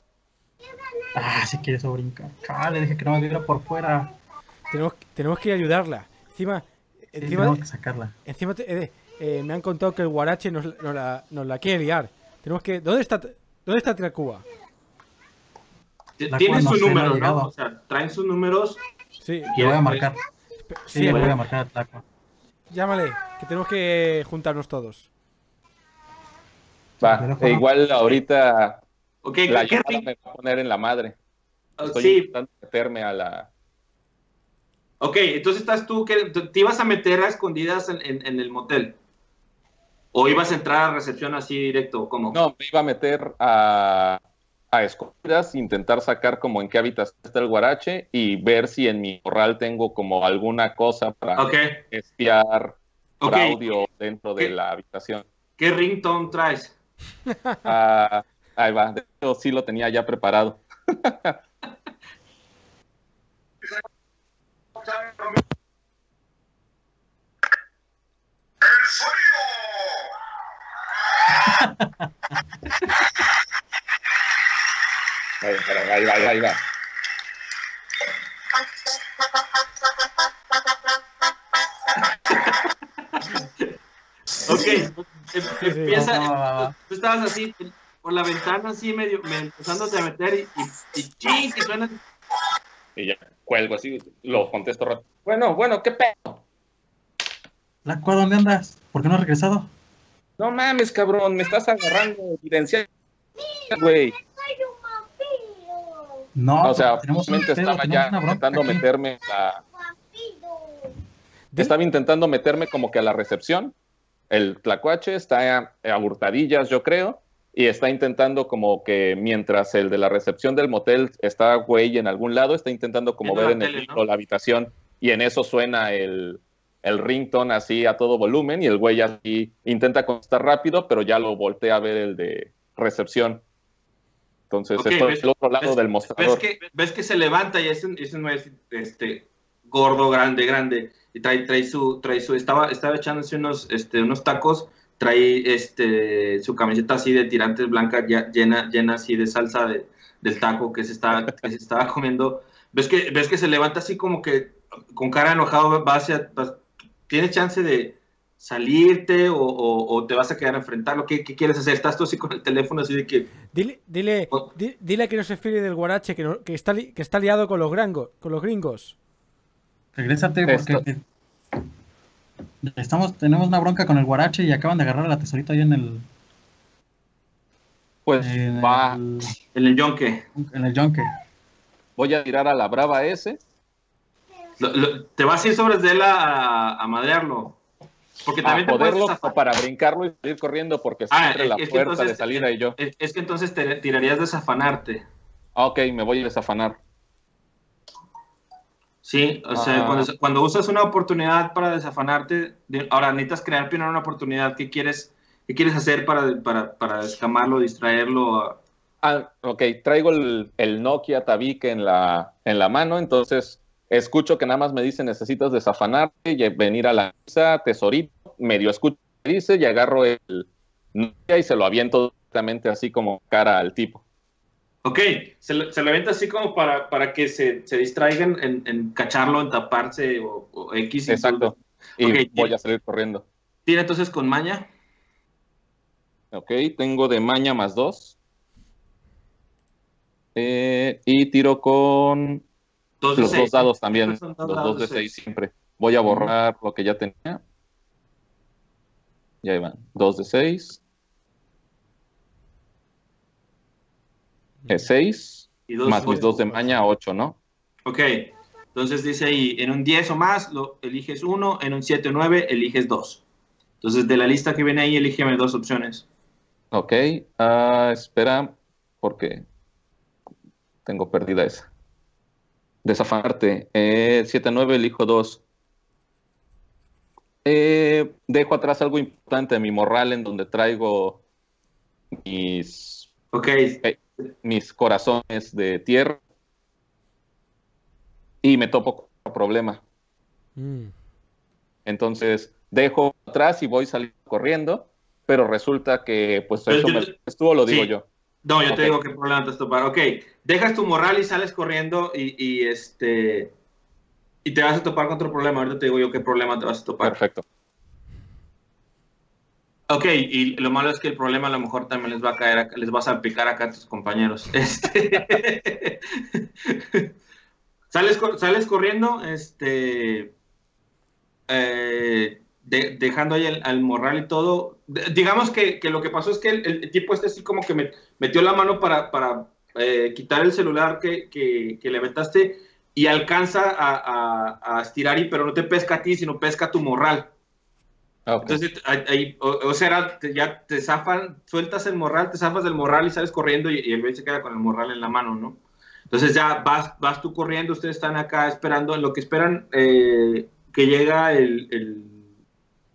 [SPEAKER 4] Ah, si quieres brincar. Ah, le dije que no me viera por fuera.
[SPEAKER 1] Tenemos, tenemos que ir a ayudarla. Encima,
[SPEAKER 4] Sí,
[SPEAKER 1] encima,
[SPEAKER 4] tenemos que sacarla.
[SPEAKER 1] encima te- eh, eh, me han contado que el guarache nos, nos la, nos la quiere liar. Tenemos que... ¿Dónde está, dónde está Tracuba?
[SPEAKER 2] Tienen
[SPEAKER 4] cual no
[SPEAKER 2] su
[SPEAKER 4] no
[SPEAKER 2] número, ¿no? O sea, traen sus números.
[SPEAKER 1] Sí,
[SPEAKER 4] Le voy a marcar. Sí,
[SPEAKER 1] sí,
[SPEAKER 4] voy a marcar a Tlaco.
[SPEAKER 1] llámale, que tenemos que juntarnos todos.
[SPEAKER 3] Va, e igual ahorita
[SPEAKER 2] Ok,
[SPEAKER 3] la
[SPEAKER 2] ¿qué
[SPEAKER 3] me va a poner en la madre.
[SPEAKER 2] Ah,
[SPEAKER 3] Estoy
[SPEAKER 2] sí,
[SPEAKER 3] intentando meterme a la...
[SPEAKER 2] Ok, entonces estás tú que te ibas a meter a escondidas en, en- en el motel. ¿O ibas a entrar a recepción así directo? ¿Cómo?
[SPEAKER 3] No, me iba a meter a, a escondidas, intentar sacar como en qué habitación está el guarache y ver si en mi corral tengo como alguna cosa para espiar por
[SPEAKER 2] ok.
[SPEAKER 3] audio dentro de la habitación.
[SPEAKER 2] ¿Qué ringtone traes?
[SPEAKER 3] Ah, ahí va, de hecho sí lo tenía ya preparado. Ahí, ahí va, ahí va, ahí va.
[SPEAKER 2] Ok, em- empieza, tú estabas así por la ventana así medio, me- empezándote a meter y, y, y ching, y suena
[SPEAKER 3] Y ya cuelgo así, lo contesto rápido. Bueno, bueno, ¿qué pedo?
[SPEAKER 4] Lacua, ¿dónde andas? ¿Por qué no has regresado?
[SPEAKER 3] No mames, cabrón, me estás agarrando evidencia, güey.
[SPEAKER 4] No,
[SPEAKER 3] O sea, obviamente estaba ya intentando
[SPEAKER 4] aquí.
[SPEAKER 3] meterme a Estaba intentando meterme como que a la recepción. El tlacuache está a hurtadillas, yo creo, y está intentando como que mientras el de la recepción del motel está güey en algún lado, está intentando como ver en el
[SPEAKER 2] tele, ¿no?
[SPEAKER 3] la habitación y en eso suena el, el ringtone así a todo volumen y el güey así intenta contestar rápido, pero ya lo voltea a ver el de recepción. Entonces
[SPEAKER 2] Ok,
[SPEAKER 3] estoy
[SPEAKER 2] ves-
[SPEAKER 3] del otro lado
[SPEAKER 2] ves-
[SPEAKER 3] del
[SPEAKER 2] ves
[SPEAKER 3] mostrador.
[SPEAKER 2] que, ves que se levanta y es un, es un güey así, este, gordo, grande, grande, y trae, trae su, trae su, estaba, estaba echándose unos, este, unos tacos, trae este, su camiseta así de tirantes blanca, ya, llena, llena así de salsa de, del taco que se estaba, que se estaba comiendo. Ves que, ves que se levanta así como que con cara enojado, va hacia, va- ¿tienes chance de salirte o, o- o te vas a quedar a enfrentarlo? ¿Qué, ¿Qué quieres hacer? Estás tú así con el teléfono así de que,
[SPEAKER 1] Dile, dile,
[SPEAKER 2] Oh.
[SPEAKER 1] di- dile que no se fíe del guarache, que, no- que, está, li- que está liado con los, grangos, con los gringos.
[SPEAKER 4] Regrésate
[SPEAKER 3] Esto-
[SPEAKER 4] porque estamos, tenemos una bronca con el guarache y acaban de agarrar a la tesorita ahí en el,
[SPEAKER 3] Pues
[SPEAKER 4] en
[SPEAKER 3] va,
[SPEAKER 4] el,
[SPEAKER 2] en el yonque.
[SPEAKER 4] en el yonque.
[SPEAKER 3] voy a tirar a la brava ese.
[SPEAKER 2] Lo- lo- te vas a ir sobre de él a, a madrearlo. Porque
[SPEAKER 3] a
[SPEAKER 2] también te puedes
[SPEAKER 3] poderlo o para brincarlo y salir corriendo porque está
[SPEAKER 2] Ah,
[SPEAKER 3] entre
[SPEAKER 2] es-
[SPEAKER 3] la
[SPEAKER 2] es
[SPEAKER 3] puerta
[SPEAKER 2] entonces-
[SPEAKER 3] de salida y yo.
[SPEAKER 2] Es, es que entonces te tirarías desafanarte.
[SPEAKER 3] Ah, ok, me voy a desafanar.
[SPEAKER 2] Sí, o sea,
[SPEAKER 3] Ah.
[SPEAKER 2] cuando, cuando usas una oportunidad para desafanarte, de- ahora necesitas crear primero una oportunidad. ¿Qué quieres, qué quieres hacer para, para, para escamarlo, distraerlo?
[SPEAKER 3] Ah, ok, traigo el, el Nokia tabique en la, en la mano, entonces escucho que nada más me dice necesitas desafanarte y venir a la mesa, tesorito, medio escucho lo que dice y agarro el Nokia y se lo aviento directamente así como cara al tipo.
[SPEAKER 2] Ok, se lo, se lo avienta así como para, para que se, se distraigan en, en cacharlo, en taparse o, o X. y
[SPEAKER 3] Exacto. Y
[SPEAKER 2] Ok,
[SPEAKER 3] voy a salir corriendo.
[SPEAKER 2] Tira entonces con maña.
[SPEAKER 3] Ok, tengo de maña más dos. Eh, y tiro con
[SPEAKER 2] Dos
[SPEAKER 3] los
[SPEAKER 2] seis.
[SPEAKER 3] dos dados también. Los
[SPEAKER 2] dos
[SPEAKER 3] de seis
[SPEAKER 2] seis.
[SPEAKER 3] siempre. Voy a borrar lo que ya tenía. Y ahí van. Dos de seis. Es seis.
[SPEAKER 2] Y dos,
[SPEAKER 3] Más mis
[SPEAKER 2] ocho.
[SPEAKER 3] dos de maña, ocho, ¿no?
[SPEAKER 2] Ok, entonces dice ahí, en un 10 o más, lo, eliges uno, en un 7 o 9, eliges dos. Entonces, de la lista que viene ahí, elígeme dos opciones.
[SPEAKER 3] Ok. ah, espera, porque tengo perdida esa. Desafanarte. Eh, 7-9, elijo dos. Eh, dejo atrás algo importante, mi morral en donde traigo mis,
[SPEAKER 2] Ok,
[SPEAKER 3] mis corazones de tierra. Y me topo con un problema.
[SPEAKER 1] Mm.
[SPEAKER 3] Entonces dejo atrás y voy saliendo corriendo, pero resulta que pues
[SPEAKER 2] Pero
[SPEAKER 3] eso
[SPEAKER 2] yo
[SPEAKER 3] me estuvo, lo digo
[SPEAKER 2] sí.
[SPEAKER 3] yo.
[SPEAKER 2] no, yo
[SPEAKER 3] Ok.
[SPEAKER 2] te digo qué problema te vas a topar. Ok, dejas tu morral y sales corriendo y, y, este... Y te vas a topar con otro problema. Ahorita te digo yo qué problema te vas a topar.
[SPEAKER 3] Perfecto.
[SPEAKER 2] Ok, y lo malo es que el problema a lo mejor también les va a caer, les vas a picar acá a tus compañeros. Este... sales, sales corriendo, este, eh, de- dejando ahí el, al morral y todo. Digamos que, lo que pasó es que el, tipo este así como que me- metió la mano para, eh, quitar el celular que, que, le aventaste y alcanza a estirar, y, pero no te pesca a ti, sino pesca a tu morral.
[SPEAKER 3] Ah, ok.
[SPEAKER 2] Entonces, ahí, o, o sea, te- ya te zafan, sueltas el morral, te zafas del morral y sales corriendo y, y el güey se queda con el morral en la mano, ¿no? Entonces ya vas, vas tú corriendo, ustedes están acá esperando, en lo que esperan eh, que llega el, el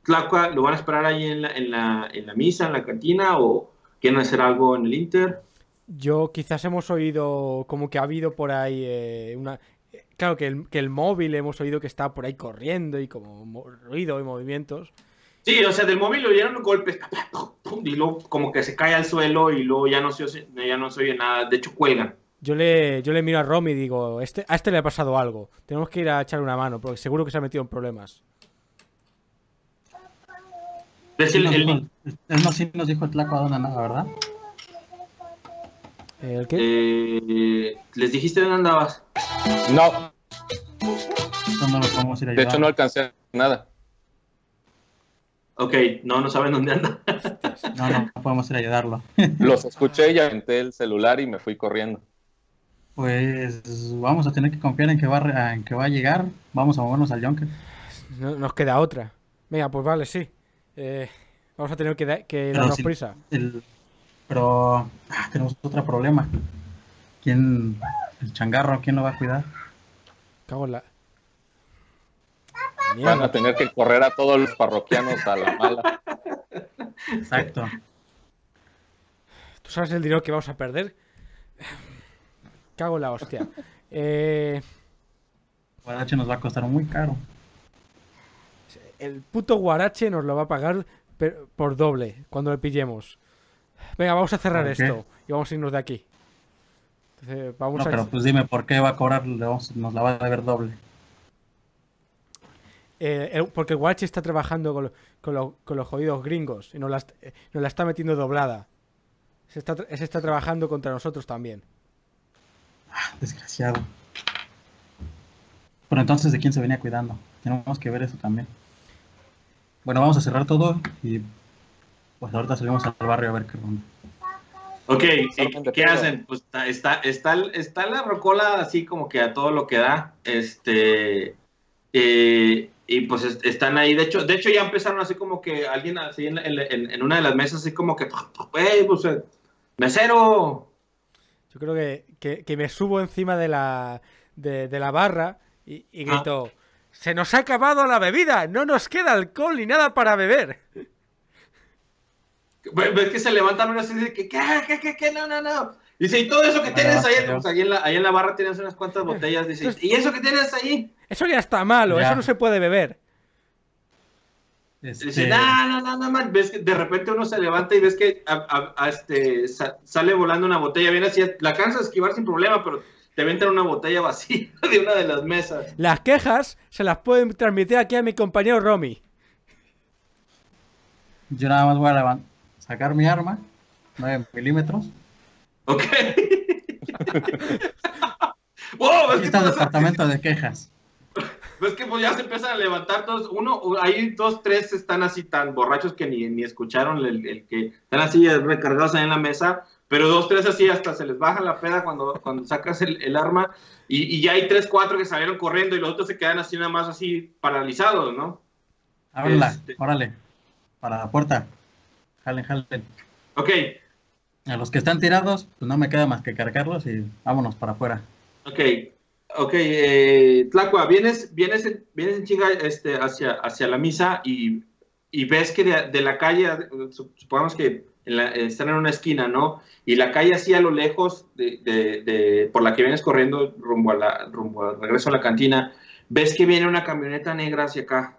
[SPEAKER 2] Tlacua, ¿lo van a esperar ahí en la, en, la, en la misa, en la cantina o quieren hacer algo en el Inter?
[SPEAKER 1] Yo quizás hemos oído como que ha habido por ahí eh, una... Claro que el, que el móvil hemos oído que está por ahí corriendo y como mo- ruido y movimientos.
[SPEAKER 2] Sí, o sea, del móvil le dieron golpes y luego como que se cae al suelo y luego ya no se, oye- ya no se oye nada, de hecho cuelgan.
[SPEAKER 1] Yo le, yo le miro a Romy y digo, este, a este le ha pasado algo. Tenemos que ir a echar una mano porque seguro que se ha metido en problemas.
[SPEAKER 2] ¿Ves
[SPEAKER 4] Sí
[SPEAKER 2] el- el-
[SPEAKER 4] no, sí nos dijo el tlaco a dónde andaba, ¿verdad?
[SPEAKER 1] Eh, ¿El qué?
[SPEAKER 2] eh, ¿Les dijiste dónde andabas?
[SPEAKER 3] No,
[SPEAKER 4] ¿Dónde lo podemos ir a
[SPEAKER 3] de hecho no alcancé nada.
[SPEAKER 2] Ok, no, no saben dónde anda.
[SPEAKER 4] No, no, no podemos ir a ayudarlo.
[SPEAKER 3] Los escuché y aventé el celular y me fui corriendo.
[SPEAKER 4] Pues vamos a tener que confiar en que va, en que va a llegar. Vamos a movernos al Junker.
[SPEAKER 1] No, nos queda otra. Venga, pues vale, sí. Eh, vamos a tener que, da- que darnos
[SPEAKER 4] si-
[SPEAKER 1] prisa.
[SPEAKER 4] El- pero ah, tenemos otro problema. ¿Quién, el changarro, quién lo va a cuidar?
[SPEAKER 1] Cago en la...
[SPEAKER 3] Van a tener que correr a todos los parroquianos a la mala.
[SPEAKER 4] Exacto.
[SPEAKER 1] ¿Tú sabes el dinero que vamos a perder? Cago en la hostia. Eh,
[SPEAKER 4] Guarache nos va a costar muy caro.
[SPEAKER 1] el puto guarache nos lo va a pagar por doble cuando le pillemos. Venga, vamos a cerrar esto y vamos a irnos de aquí. Entonces, vamos
[SPEAKER 4] No,
[SPEAKER 1] a...
[SPEAKER 4] pero pues dime por qué va a cobrar, nos la va a deber doble.
[SPEAKER 1] Eh, el- porque guarache está trabajando con, con, lo- con los jodidos gringos y nos la, eh, nos la está metiendo doblada. Se está, se está trabajando contra nosotros también.
[SPEAKER 4] Desgraciado. Pero entonces, ¿de quién se venía cuidando? Tenemos que ver eso también. Bueno, vamos a cerrar todo y pues ahorita salimos al barrio a ver qué ronda.
[SPEAKER 2] Ok,
[SPEAKER 3] Solamente
[SPEAKER 2] ¿y ¿qué hacen? Pues está, está, está, está la rocola así como que a todo lo que da. Este. eh, y pues est- están ahí. De hecho, de hecho, ya empezaron así como que alguien así en, en- en- una de las mesas, así como que. ¡Ey, pues! eh, ¡Mesero!
[SPEAKER 1] Yo creo que, que- que me subo encima de la, de, de la barra y, y
[SPEAKER 2] Ah.
[SPEAKER 1] grito: ¡Se nos ha acabado la bebida! ¡No nos queda alcohol ni nada para beber!
[SPEAKER 2] Ve- Ves que se levantan unos y dicen ¿qué, qué, qué, qué? No, no, no. Dice, ¿y todo eso que tienes ahí? Pues ahí en la, ahí en la barra tienes unas cuantas botellas. Dice,
[SPEAKER 1] Entonces-
[SPEAKER 2] ¿y eso que tienes ahí?
[SPEAKER 1] Eso ya está malo,
[SPEAKER 4] Ya.
[SPEAKER 1] eso no se puede beber.
[SPEAKER 4] Este,
[SPEAKER 2] Dice, no, no, no, no, man. Ves que de repente uno se levanta y ves que a- a- a este, sa- sale volando una botella. Viene así, la alcanzas a esquivar sin problema, pero te aventan una botella vacía de una de las mesas.
[SPEAKER 1] Las quejas se las pueden transmitir aquí a mi compañero Romy.
[SPEAKER 4] Yo nada más voy a sacar mi arma, 9 milímetros.
[SPEAKER 2] ¿Ok? wow, ves
[SPEAKER 4] Aquí
[SPEAKER 2] que,
[SPEAKER 4] está el
[SPEAKER 2] todos-
[SPEAKER 4] departamento de quejas.
[SPEAKER 2] ves que pues ya se empiezan a levantar todos. Uno, hay dos, tres están así tan borrachos que ni, ni escucharon el, el que están así recargados ahí en la mesa. Pero dos, tres así hasta se les baja la peda cuando, cuando sacas el, el arma. Y, y ya hay tres, cuatro que salieron corriendo y los otros se quedan así nada más así paralizados, ¿no?
[SPEAKER 4] Ábrela,
[SPEAKER 2] Este-
[SPEAKER 4] órale. Para la puerta. Jalen, jalen.
[SPEAKER 2] Ok,
[SPEAKER 4] A los que están tirados, pues no me queda más que cargarlos y vámonos para afuera.
[SPEAKER 2] ok, ok. Eh, Tlacua, vienes, vienes, en, vienes en chinga este, hacia, hacia la misa y, y ves que de, de la calle, sup- supongamos que en la- están en una esquina, ¿no? Y la calle así a lo lejos, de, de- de- por la que vienes corriendo rumbo, a la, rumbo al regreso a la cantina, ves que viene una camioneta negra hacia acá.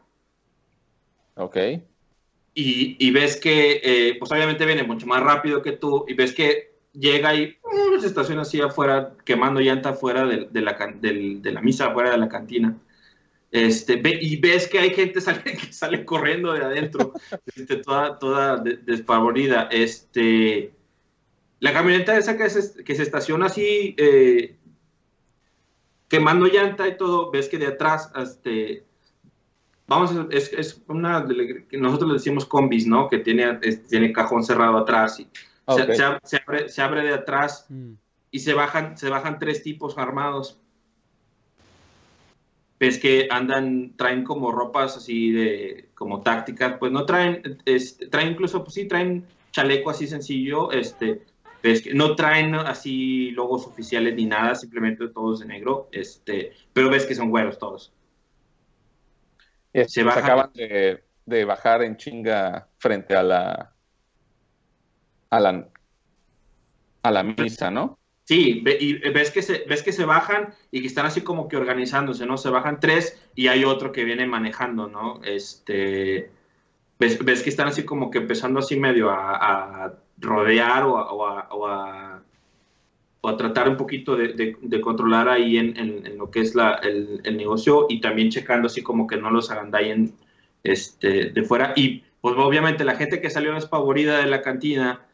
[SPEAKER 3] Ok.
[SPEAKER 2] Y, y ves que, eh, pues obviamente viene mucho más rápido que tú, y ves que llega y uh, se estaciona así afuera, quemando llanta afuera de, de la, del- de la misa, afuera de la cantina. Este, ve- y ves que hay gente sale, que sale corriendo de adentro, este, toda, toda de- despavorida. Este, la camioneta esa que se, que se estaciona así, eh, quemando llanta y todo, ves que de atrás, este, vamos, a- es, es una, de la- que nosotros le decimos combis, ¿no? Que tiene, es- tiene cajón cerrado atrás y se- abre, se abre de atrás
[SPEAKER 1] Mm.
[SPEAKER 2] y se bajan, se bajan tres tipos armados. ves que andan, traen como ropas así de, como tácticas, pues no traen, traen incluso, pues sí, traen chaleco así sencillo, este, ves que no traen así logos oficiales ni nada, simplemente todos de negro, este, pero ves que son güeros todos. Se
[SPEAKER 3] acaban de, de bajar en chinga frente a la a la a la misa, ¿no?
[SPEAKER 2] Sí, y ves que, se, ves que se bajan y que están así como que organizándose, ¿no? Se bajan tres y hay otro que viene manejando, ¿no? Este, ves, ves que están así como que empezando así medio a, a rodear o a, o a- o a- o tratar un poquito de, de- controlar ahí en, en- lo que es la, el, negocio y también checando así como que no los agandallen este, de fuera. Y pues obviamente la gente que salió despavorida de la cantina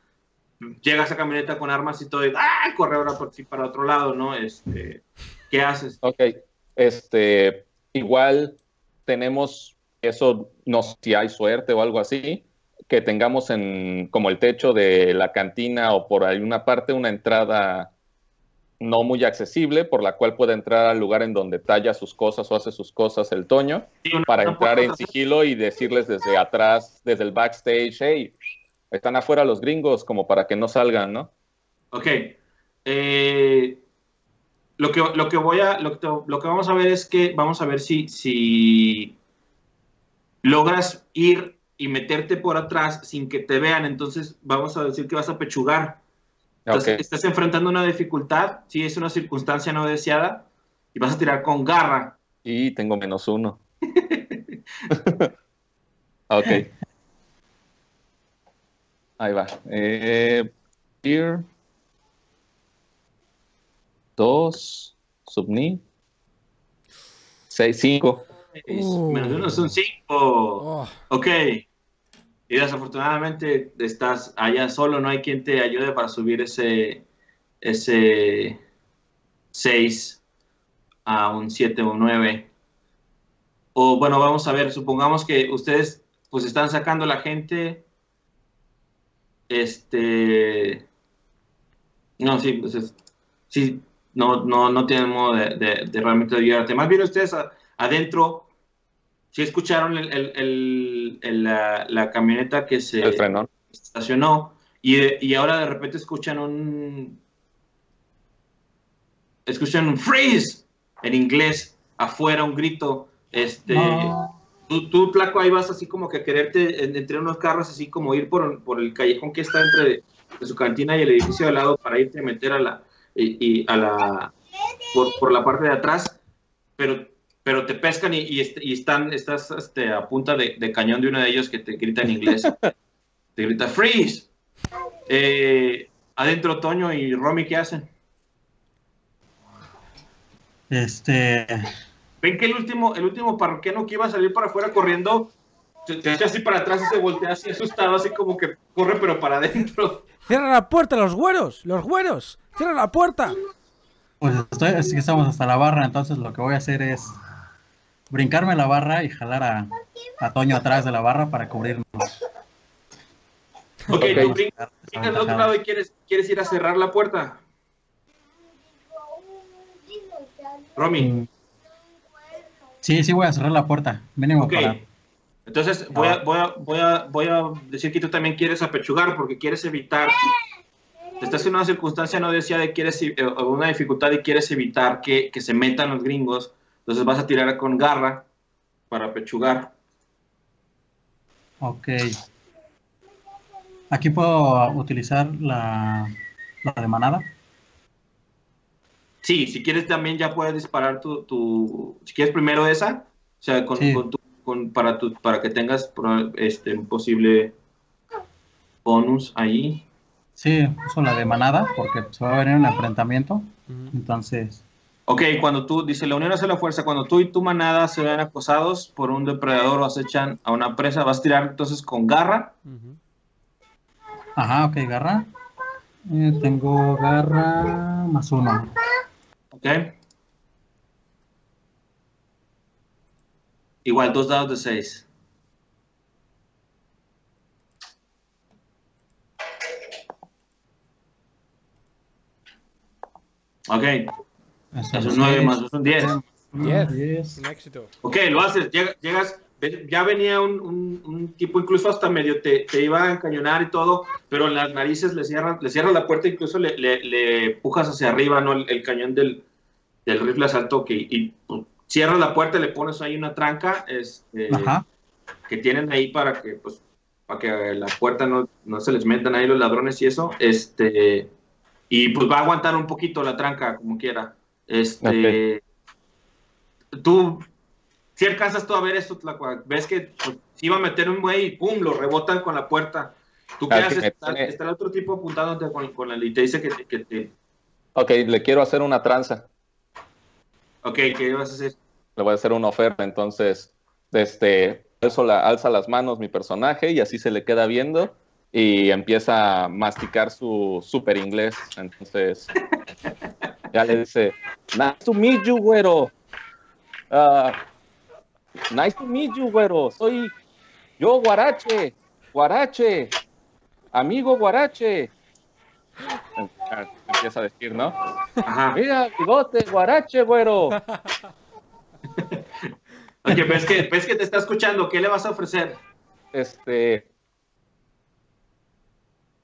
[SPEAKER 2] llega a esa camioneta con armas y todo, y ¡ah! corre ahora por para otro lado, ¿no? Este, ¿Qué haces?
[SPEAKER 3] Ok, este, igual tenemos eso, no sé si hay suerte o algo así, que tengamos en como el techo de la cantina o por alguna parte una entrada no muy accesible por la cual pueda entrar al lugar en donde talla sus cosas o hace sus cosas el Toño
[SPEAKER 2] Sí,
[SPEAKER 3] para entrar en sigilo y decirles desde atrás, desde el backstage, hey, están afuera los gringos como para que no salgan, ¿no?
[SPEAKER 2] Ok. Eh, lo, que, lo, que voy a, lo, que, lo que vamos a ver es que vamos a ver si, si logras ir y meterte por atrás sin que te vean. Entonces vamos a decir que vas a pechugar. Entonces, estás enfrentando una dificultad, sí, es una circunstancia no deseada, y vas a tirar con garra.
[SPEAKER 3] Y tengo menos uno. ok. Ahí va. Eh. Dos. Subni. Seis, cinco.
[SPEAKER 1] Uh.
[SPEAKER 2] Menos uno son cinco.
[SPEAKER 1] Oh,
[SPEAKER 2] Ok. Y desafortunadamente estás allá solo, no hay quien te ayude para subir ese ese 6 a un 7 o un 9. O bueno, vamos a ver, supongamos que ustedes pues están sacando la gente este no, sí, pues es- sí, no, no, no tienen modo de, de- de realmente ayudarte. Más bien ustedes adentro si escucharon el- el- el- el- la, la camioneta que se estacionó y, y ahora de repente escuchan un escuchan un freeze en inglés afuera un grito este
[SPEAKER 4] No.
[SPEAKER 2] tú, tú Flaco ahí vas así como que a quererte en- entre unos carros así como ir por, por el callejón que está entre de su cantina y el edificio de al lado para irte a meter a la y, y a la por, por la parte de atrás pero pero te pescan y, y, est- y están estás este, a punta de, de cañón de uno de ellos que te grita en inglés te grita freeze Eh, adentro Toño y Romy qué hacen
[SPEAKER 4] Este,
[SPEAKER 2] ven que el último el último parroquiano que iba a salir para afuera corriendo se te echa así para atrás y se voltea así asustado así como que corre pero para adentro
[SPEAKER 1] ¡Cierra la puerta, los güeros! ¡Los güeros! ¡Cierra la puerta!
[SPEAKER 4] pues estoy, así que estamos hasta la barra, entonces lo que voy a hacer es brincarme la barra y jalar a, a Toño atrás de la barra para cubrirnos.
[SPEAKER 2] ok,
[SPEAKER 3] Ok.
[SPEAKER 2] tú brincas al otro lado y quieres quieres ir a cerrar la puerta Romy
[SPEAKER 4] Mm. Sí, sí, voy a cerrar la puerta. Mínimo
[SPEAKER 2] Ok.
[SPEAKER 4] para.
[SPEAKER 2] Entonces voy a, voy, a, voy, a, voy a decir que tú también quieres apechugar porque quieres evitar. Estás en una circunstancia no deseada y quieres, eh, una dificultad y quieres evitar que, que se metan los gringos. Entonces vas a tirar con garra para apechugar.
[SPEAKER 4] Ok. Aquí puedo utilizar la, la de manada.
[SPEAKER 2] Sí, si quieres también ya puedes disparar tu. tu si quieres primero esa, o sea, con,
[SPEAKER 4] Sí.
[SPEAKER 2] con tu- con- para, tu, para que tengas este, un posible bonus ahí.
[SPEAKER 4] Sí, uso la de manada porque se va a venir un enfrentamiento. Entonces,
[SPEAKER 2] Ok, cuando tú, dice, la unión hace la fuerza, cuando tú y tu manada se ven acosados por un depredador o acechan a una presa, vas a tirar entonces con garra.
[SPEAKER 4] Ajá, ok, garra. Eh, tengo garra más uno.
[SPEAKER 2] Ok. Igual, dos dados de seis. Ok, Es
[SPEAKER 4] es
[SPEAKER 2] nueve
[SPEAKER 4] seis.
[SPEAKER 2] más dos son diez.
[SPEAKER 1] Diez.
[SPEAKER 4] Diez.
[SPEAKER 1] Un éxito.
[SPEAKER 2] Ok, lo haces, llega- llegas, ya venía un, un- un tipo, incluso hasta medio te, te iba a encañonar y todo, pero en las narices le cierras, le cierras la puerta, incluso le, le, le empujas hacia arriba, ¿no? El, el cañón del, del rifle asalto que, y pues, cierras la puerta, le pones ahí una tranca, este,
[SPEAKER 4] Ajá.
[SPEAKER 2] que tienen ahí para que, pues, para que la puerta no, no se les metan ahí los ladrones y eso, este, y pues va a aguantar un poquito la tranca, como quiera. Este, tú, si alcanzas tú a ver esto, Tlacuac, ves que pues, iba a meter un güey y pum, lo rebotan con la puerta. ¿Tú qué
[SPEAKER 3] Ah, me
[SPEAKER 2] Está, el otro tipo apuntándote con, con la y te dice que, te- que te,
[SPEAKER 3] Ok, le quiero hacer una tranza.
[SPEAKER 2] ok, ¿qué vas a hacer?
[SPEAKER 3] Le voy a hacer una oferta. Entonces, este, eso la alza las manos mi personaje y así se le queda viendo y empieza a masticar su super inglés. Entonces, ya le dice, nice to meet you, güero. Ah, nice to meet you, güero. Soy yo, Guarache. Guarache. Amigo Guarache. Ah, Empieza a decir, ¿no?
[SPEAKER 2] Ajá.
[SPEAKER 3] Mira, bigote, Guarache, güero.
[SPEAKER 2] Ok, ves que, ves que te está escuchando, ¿qué le vas a ofrecer?
[SPEAKER 3] este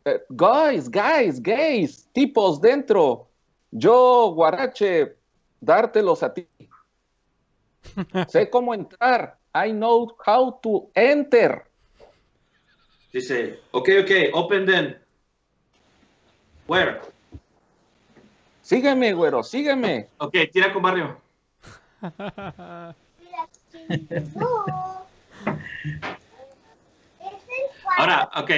[SPEAKER 3] eh, guys, guys, gays, tipos dentro. Yo, guarache, dártelos a ti. sé cómo entrar. I know how to enter.
[SPEAKER 2] Dice, ok, ok, open then. Where?
[SPEAKER 3] Sígueme, güero, sígueme.
[SPEAKER 2] Ok, tira con barrio. Ahora, ok,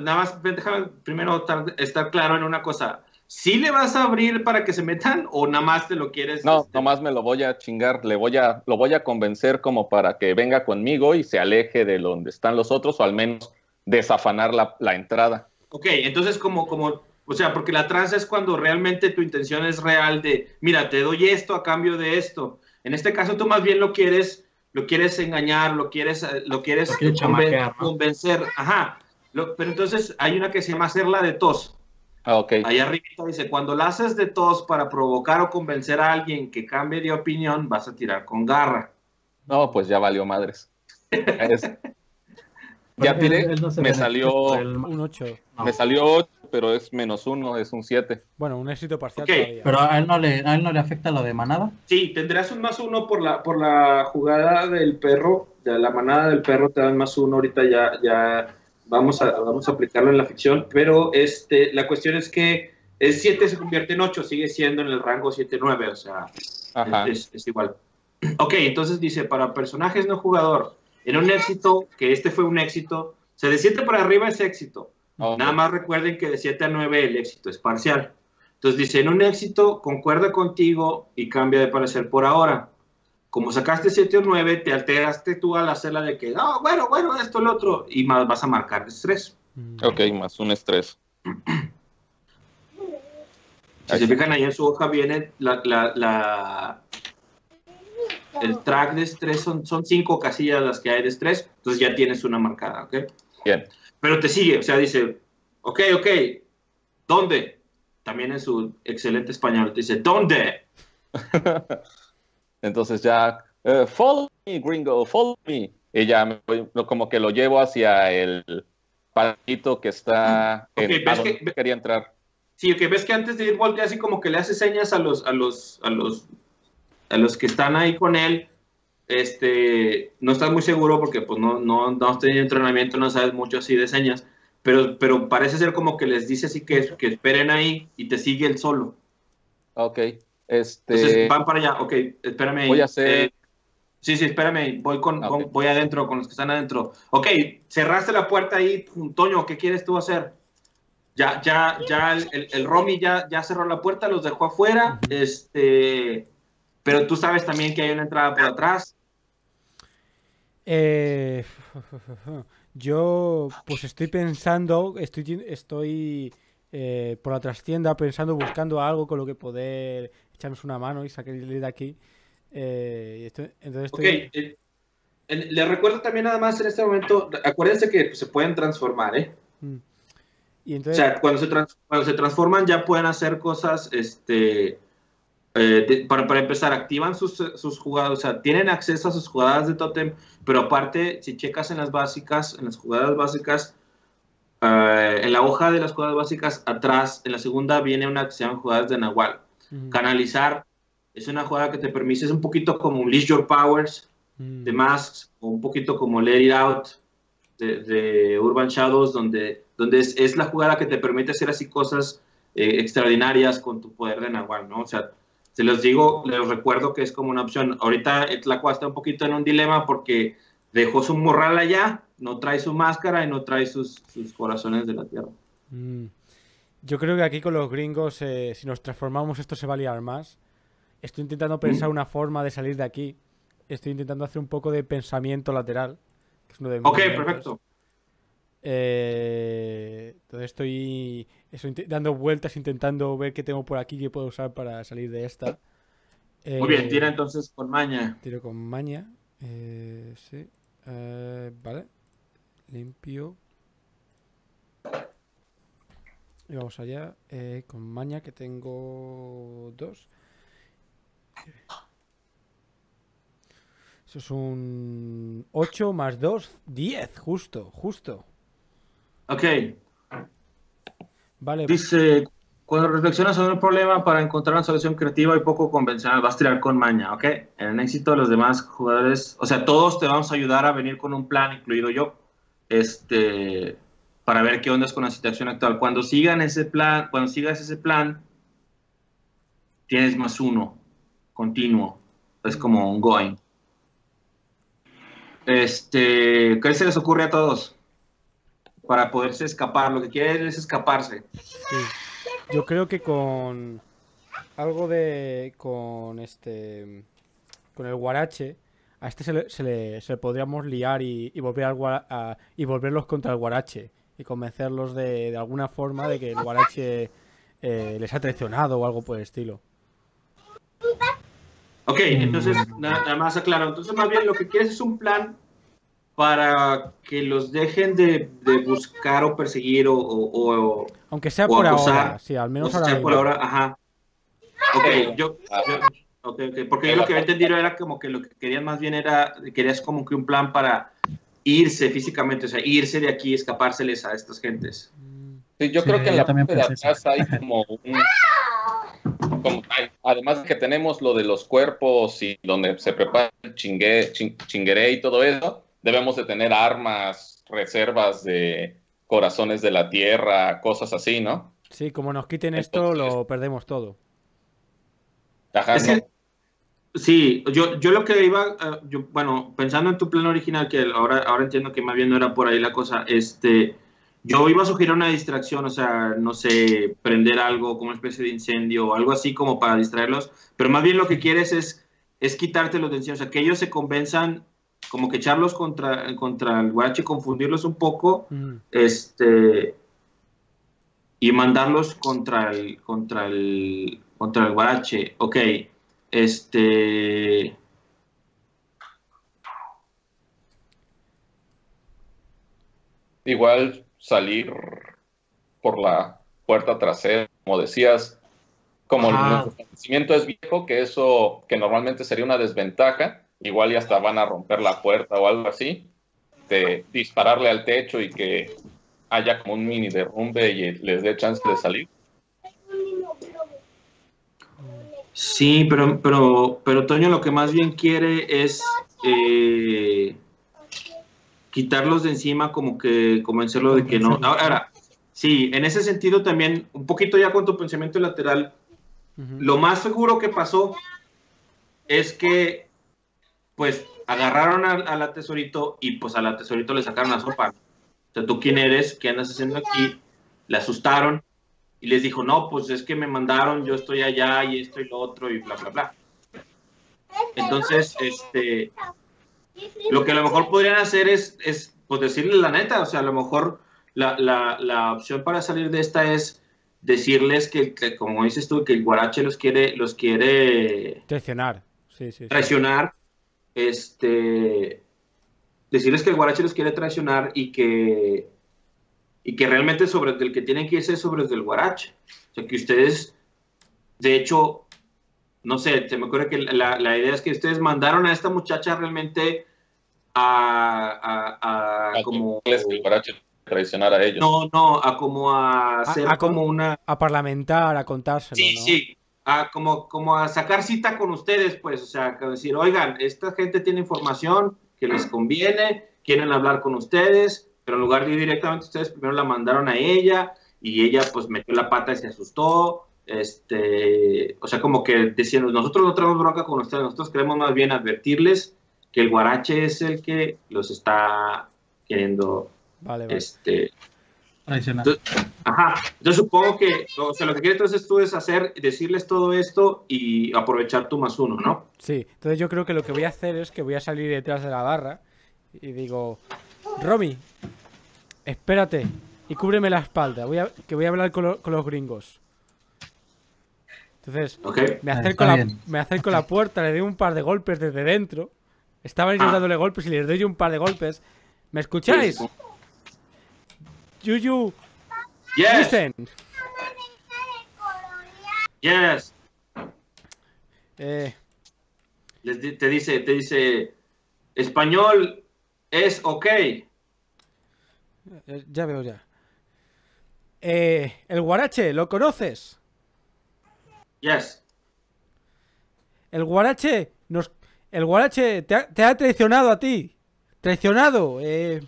[SPEAKER 2] nada más déjame primero tar- estar claro en una cosa. ¿Sí le vas a abrir para que se metan o nada más te lo quieres?
[SPEAKER 3] No,
[SPEAKER 2] este,
[SPEAKER 3] nomás me lo voy a chingar, le voy a, lo voy a convencer como para que venga conmigo y se aleje de donde están los otros, o al menos desafanar la, la entrada.
[SPEAKER 2] Ok, entonces como, como, o sea, porque la tranza es cuando realmente tu intención es real de, mira, te doy esto a cambio de esto. En este caso tú más bien lo quieres, lo quieres engañar, lo quieres, eh, lo quieres
[SPEAKER 4] Lo quieres
[SPEAKER 2] conven-
[SPEAKER 4] chamaquear, ¿no?
[SPEAKER 2] convencer, ajá. Lo- pero entonces hay una que se llama hacerla de tos.
[SPEAKER 3] Ah, ok.
[SPEAKER 2] Ahí arriba dice, cuando la haces de tos para provocar o convencer a alguien que cambie de opinión, vas a tirar con garra.
[SPEAKER 3] No, pues ya valió madres. Es- ya tiré,
[SPEAKER 4] él no se
[SPEAKER 3] me salió,
[SPEAKER 4] el-
[SPEAKER 1] Un 8.
[SPEAKER 4] no.
[SPEAKER 3] me salió 8, pero es menos 1, es un 7.
[SPEAKER 1] Bueno, un éxito parcial
[SPEAKER 2] Ok,
[SPEAKER 1] todavía.
[SPEAKER 4] Pero a él no le, a él no le afecta lo de manada.
[SPEAKER 2] Sí, tendrás un más uno por la, por la jugada del perro, de la manada del perro te dan más uno, ahorita ya, ya vamos a, vamos a aplicarlo en la ficción, pero este, la cuestión es que el 7 se convierte en 8, sigue siendo en el rango 7-9, o sea, es, es igual. Ok, entonces dice, para personajes no jugador, en un éxito, que este fue un éxito, o sea, de 7 para arriba es éxito,
[SPEAKER 3] Ok.
[SPEAKER 2] Nada más recuerden que de 7 a 9 el éxito es parcial. Entonces dice, en un éxito, concuerda contigo y cambia de parecer por ahora. Como sacaste 7 o 9, te alteraste tú al hacerla de que, no, bueno, bueno, esto, el otro, y más vas a marcar estrés.
[SPEAKER 1] Mm.
[SPEAKER 3] Ok, más un estrés.
[SPEAKER 2] Si se fijan ahí en su hoja viene la, la, la- el track de estrés, son, son cinco casillas las que hay de estrés, entonces ya tienes una marcada, ¿ok?
[SPEAKER 3] Bien.
[SPEAKER 2] Pero te sigue, o sea, dice, ok, ok, ¿dónde? También en su excelente español, te dice, ¿dónde?
[SPEAKER 3] Entonces ya, eh, follow me, gringo, follow me. Y ya como que lo llevo hacia el palito que está en
[SPEAKER 2] Ok,
[SPEAKER 3] a
[SPEAKER 2] ¿ves que-
[SPEAKER 3] quería entrar.
[SPEAKER 2] Sí, que ves que antes de ir voltea así como que le hace señas a los, a los, a los, a los que están ahí con él. Este, no estás muy seguro porque pues no, no, no has tenido entrenamiento, no sabes mucho así de señas, pero, pero parece ser como que les dice así que, que esperen ahí y te sigue él solo.
[SPEAKER 3] Ok.
[SPEAKER 2] Entonces
[SPEAKER 3] Este,
[SPEAKER 2] van para allá, ok, espérame. ahí.
[SPEAKER 3] voy a hacer-
[SPEAKER 2] Eh, sí, sí, espérame, voy, con,
[SPEAKER 3] Ah,
[SPEAKER 2] con- voy adentro con los que están adentro. Ok, cerraste la puerta ahí, Toño, ¿qué quieres tú hacer? Ya, ya, ya, el, el, el Romy ya, ya cerró la puerta, los dejó afuera, este, pero tú sabes también que hay una entrada por atrás.
[SPEAKER 1] Eh, yo, pues estoy pensando, estoy, estoy eh, por la trastienda pensando, buscando algo con lo que poder echarnos una mano y salir de aquí. Eh, estoy- entonces estoy...
[SPEAKER 2] eh, les recuerdo también nada más en este momento, acuérdense que se pueden transformar, ¿eh?
[SPEAKER 1] Mm. Y
[SPEAKER 2] O
[SPEAKER 1] entonces,
[SPEAKER 2] sea, cuando se, trans- cuando se transforman ya pueden hacer cosas, este, eh, de- para, para empezar, activan sus, sus jugadas, o sea, tienen acceso a sus jugadas de Totem, pero aparte, si checas en las básicas, en las jugadas básicas, eh, en la hoja de las jugadas básicas, atrás, en la segunda viene una que se llama jugadas de Nahual. Canalizar es una jugada que te permite, es un poquito como un Leash Your Powers
[SPEAKER 1] mm.
[SPEAKER 2] de Masks, o un poquito como Let It Out de, de Urban Shadows, donde, donde es, es la jugada que te permite hacer así cosas eh, extraordinarias con tu poder de Nahual, ¿no? O sea, se los digo, les recuerdo que es como una opción. Ahorita Tlacua está un poquito en un dilema porque dejó su morral allá, no trae su máscara y no trae sus, sus corazones de la tierra.
[SPEAKER 1] Mm. Yo creo que aquí con los gringos, eh, si nos transformamos, esto se va a liar más. Estoy intentando pensar una forma de salir de aquí. Estoy intentando hacer un poco de pensamiento lateral. Que es uno de mis
[SPEAKER 2] Ok, perfecto.
[SPEAKER 1] Eh, entonces estoy eso, dando vueltas, intentando ver qué tengo por aquí que puedo usar para salir de esta.
[SPEAKER 2] Muy bien,
[SPEAKER 1] Eh,
[SPEAKER 2] tira entonces con maña.
[SPEAKER 1] Tiro con maña. Sí. Vale. Limpio. Y vamos allá. eh, con maña que tengo dos. Eso es un 8 más 2, 10, justo, justo.
[SPEAKER 2] Ok,
[SPEAKER 1] Vale,
[SPEAKER 2] dice, cuando reflexionas sobre un problema para encontrar una solución creativa y poco convencional, vas a tirar con maña, ¿ok? En el éxito de los demás jugadores, o sea, todos te vamos a ayudar a venir con un plan, incluido yo, este, para ver qué onda es con la situación actual. Cuando sigan ese plan, cuando sigas ese plan, tienes más uno, continuo, es como un going. Este, ¿qué se les ocurre a todos? Para poderse escapar, lo que quieren es escaparse.
[SPEAKER 1] Yo creo que con algo de. con este. con el guarache. A este se le, se le, se le podríamos liar y, volver al a- y volverlos contra el guarache. Y convencerlos de, de alguna forma de que el guarache eh, les ha traicionado o algo por el estilo.
[SPEAKER 2] Ok, entonces, nada, nada más aclaro. Entonces, más bien lo que quieres es un plan para que los dejen de, de buscar o perseguir o, o- o-
[SPEAKER 1] Aunque sea
[SPEAKER 2] O
[SPEAKER 1] por ahora. Sí, al
[SPEAKER 2] o
[SPEAKER 1] menos
[SPEAKER 2] sea,
[SPEAKER 1] ahora
[SPEAKER 2] por ahora. Ajá. Ok, yo, yo- ok, ok, porque yo lo que había entendido era como que lo que querían más bien era, querías como que un plan para irse físicamente, o sea, irse de aquí, escapárseles a estas gentes.
[SPEAKER 3] Sí, yo
[SPEAKER 4] Sí,
[SPEAKER 3] creo que en la
[SPEAKER 4] también
[SPEAKER 3] parte de atrás hay como un... como- además de que tenemos lo de los cuerpos y donde se prepara el chingue, chin- chingueré y todo eso, debemos de tener armas, reservas de corazones de la tierra, cosas así, ¿no?
[SPEAKER 1] Sí, como nos quiten esto, lo perdemos todo.
[SPEAKER 3] Ajá,
[SPEAKER 2] Es
[SPEAKER 3] ¿no?
[SPEAKER 2] que- Sí, yo, yo lo que iba, eh, yo, bueno, pensando en tu plan original, que ahora, ahora entiendo que más bien no era por ahí la cosa, este, yo iba a sugerir una distracción, o sea, no sé, prender algo como una especie de incendio o algo así como para distraerlos, pero más bien lo que quieres es, es quitártelos de encima, o sea, que ellos se convenzan, como que echarlos contra, contra el guache, confundirlos un poco,
[SPEAKER 1] Mm,
[SPEAKER 2] este y mandarlos contra el contra el contra el guarache ok este
[SPEAKER 3] Igual salir por la puerta trasera, como decías, como nuestro establecimiento es viejo, que eso que normalmente sería una desventaja, igual ya hasta van a romper la puerta o algo así, de dispararle al techo y que haya como un mini derrumbe y les dé chance de salir.
[SPEAKER 2] Sí pero pero pero Toño lo que más bien quiere es eh, quitarlos de encima como que convencerlo de que no ahora, ahora, sí en ese sentido también un poquito ya con tu pensamiento lateral. Lo más seguro que pasó es que, pues, agarraron a, a la tesorito y pues a la tesorito le sacaron la sopa. O sea, ¿tú quién eres? ¿Qué andas haciendo aquí? Le asustaron y les dijo, no, pues es que me mandaron, yo estoy allá y esto y lo otro y bla, bla, bla. Entonces, este, lo que a lo mejor podrían hacer es, es pues decirle la neta, o sea, a lo mejor la, la, la opción para salir de esta es decirles que, que, como dices tú, que el guarache los quiere, los quiere
[SPEAKER 1] Traicionar. Sí, sí, sí.
[SPEAKER 2] traicionar, este, decirles que el guarache los quiere traicionar y que, y que realmente sobre el que tienen que irse es sobre el del guarache. O sea, que ustedes, de hecho, no sé, se me ocurre que la, la idea es que ustedes mandaron a esta muchacha realmente a, a, a como...
[SPEAKER 3] traicionar a ellos.
[SPEAKER 2] No, no, a como a hacer
[SPEAKER 1] a
[SPEAKER 2] como una...
[SPEAKER 1] A parlamentar, a contárselo,
[SPEAKER 2] Sí,
[SPEAKER 1] ¿no?
[SPEAKER 2] sí, a como, como a sacar cita con ustedes, pues, o sea, que decir, oigan, esta gente tiene información que les conviene, quieren hablar con ustedes, pero en lugar de ir directamente ustedes, primero la mandaron a ella y ella pues metió la pata y se asustó, este, o sea, como que diciendo, nosotros no tenemos bronca con ustedes, nosotros queremos más bien advertirles que el guarache es el que los está queriendo,
[SPEAKER 1] Vale, vale.
[SPEAKER 2] este, entonces, ajá, yo supongo que, o sea, lo que quieres entonces tú es hacer, decirles todo esto y aprovechar tu más uno, ¿no?
[SPEAKER 1] Sí, entonces yo creo que lo que voy a hacer es que voy a salir detrás de la barra y digo, Romy, espérate y cúbreme la espalda, voy a, que voy a hablar con, lo- con los gringos. Entonces, me
[SPEAKER 4] Ah,
[SPEAKER 1] acerco,
[SPEAKER 4] está
[SPEAKER 1] la, me acerco a la puerta, le doy un par de golpes desde dentro. Estaban ellos
[SPEAKER 2] Ah.
[SPEAKER 1] dándole golpes y les doy un par de golpes. ¿Me escucháis? Yuyu,
[SPEAKER 2] Yes,
[SPEAKER 1] listen.
[SPEAKER 2] yes.
[SPEAKER 1] Eh,
[SPEAKER 2] Les di- te dice, te dice, español es ok.
[SPEAKER 1] Ya veo ya. Eh, el guarache, ¿lo conoces?
[SPEAKER 2] Yes.
[SPEAKER 1] El guarache nos... El guarache te ha, te ha traicionado a ti. Traicionado. Eh,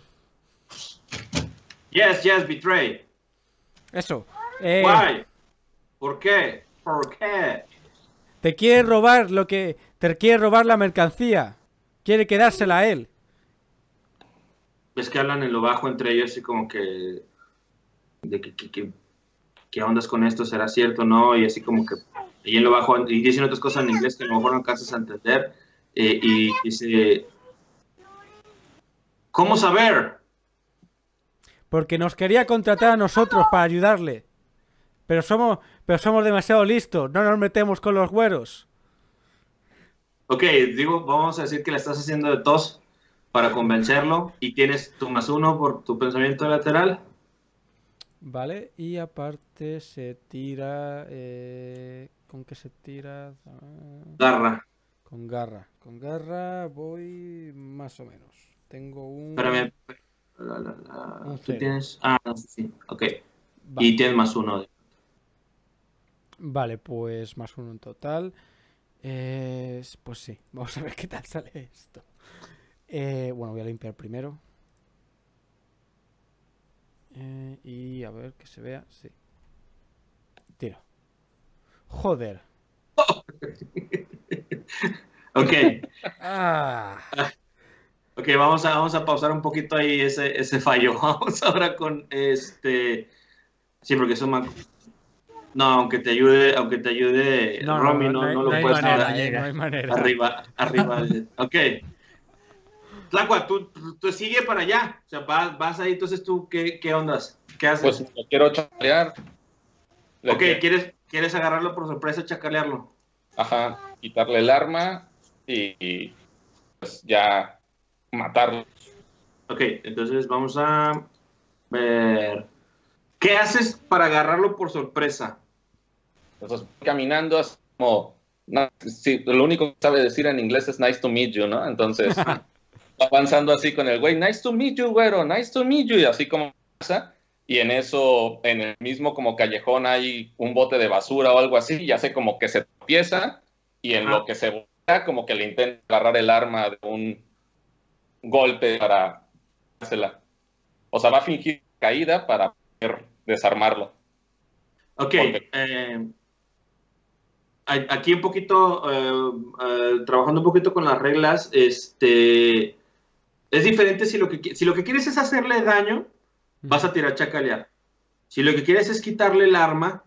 [SPEAKER 2] Yes, yes, betray.
[SPEAKER 1] eso. Eh,
[SPEAKER 2] Why? ¿Por qué? ¿Por qué?
[SPEAKER 1] te quiere robar lo que... Te quiere robar la mercancía. Quiere quedársela a él.
[SPEAKER 2] Ves que hablan en lo bajo entre ellos y como que... De que, que, que- ¿Qué ondas con esto? ¿Será cierto o no? Y así como que... Y en lo bajo... Y dicen otras cosas en inglés que a lo mejor no alcanzas a entender. eh, y dice... ¿Cómo saber?
[SPEAKER 1] Porque nos quería contratar a nosotros para ayudarle. Pero somos, pero somos demasiado listos. No nos metemos con los güeros.
[SPEAKER 2] Ok, digo, vamos a decir que le estás haciendo de tos para convencerlo y tienes tu más uno por tu pensamiento lateral.
[SPEAKER 1] Vale, y aparte se tira... eh, ¿Con qué se tira?
[SPEAKER 2] Garra.
[SPEAKER 1] Con garra. Con garra voy más o menos. Tengo un...
[SPEAKER 2] Espérame. La, la, la.
[SPEAKER 1] Un
[SPEAKER 2] ¿Tú tienes? Ah, sí, ok.
[SPEAKER 1] Vale.
[SPEAKER 2] Y tienes más uno.
[SPEAKER 1] Vale, pues más uno en total. Eh, pues sí, vamos a ver qué tal sale esto. Eh, bueno, voy a limpiar primero. Eh, y a ver que se vea, sí. Tiro. Joder.
[SPEAKER 2] Ok,
[SPEAKER 1] Ah,
[SPEAKER 2] ok, vamos a, vamos a pausar un poquito ahí ese, ese fallo. Vamos ahora con este. Sí, porque eso me... No, aunque te ayude, aunque te ayude
[SPEAKER 1] no,
[SPEAKER 2] Romy,
[SPEAKER 1] no,
[SPEAKER 2] no,
[SPEAKER 1] no
[SPEAKER 2] lo puedes
[SPEAKER 1] manera, no hay manera.
[SPEAKER 2] arriba, arriba. Ok. Tlacua, tú, tú sigue para allá. O sea, vas, vas ahí, entonces tú, ¿qué, qué ondas? ¿Qué haces?
[SPEAKER 3] Pues lo quiero chalear. Le
[SPEAKER 2] ok,
[SPEAKER 3] quiero-
[SPEAKER 2] ¿quieres, ¿quieres agarrarlo por sorpresa, chacalearlo?
[SPEAKER 3] Ajá, quitarle el arma y, y, pues ya matarlo.
[SPEAKER 2] Ok, entonces vamos a ver. ¿Qué haces para agarrarlo por sorpresa?
[SPEAKER 3] Entonces, caminando así como, no, sí, lo único que sabe decir en inglés es nice to meet you, ¿no? Entonces, avanzando así con el güey, nice to meet you, güero, nice to meet you, y así como pasa. Y en eso, en el mismo como callejón hay un bote de basura o algo así, y hace como que se tropieza, y en lo que se voltea, como que le intenta agarrar el arma de un golpe para dársela. O sea, va a fingir caída para poder desarmarlo.
[SPEAKER 2] Ok, eh, aquí un poquito, eh, eh, trabajando un poquito con las reglas, este, es diferente si lo, que, si lo que quieres es hacerle daño, vas a tirar chacalear. Si lo que quieres es quitarle el arma,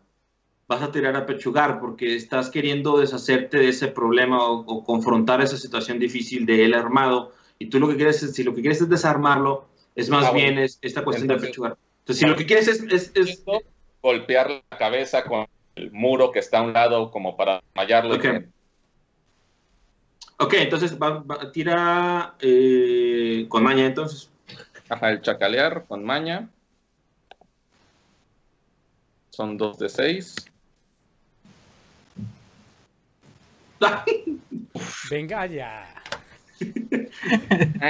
[SPEAKER 2] vas a tirar a pechugar porque estás queriendo deshacerte de ese problema o, o confrontar esa situación difícil de él armado. Y tú lo que quieres es, si lo que quieres es desarmarlo, es más
[SPEAKER 3] Ah, bueno.
[SPEAKER 2] bien es esta cuestión de pechugar. Entonces, si lo que quieres es, es- es-
[SPEAKER 3] Esto, golpear la cabeza con el muro que está a un lado como para.
[SPEAKER 2] Ok. Ok, entonces va, va- tira eh, con maña entonces.
[SPEAKER 3] Ajá, el chacalear con maña. Son dos de seis.
[SPEAKER 1] Venga ya.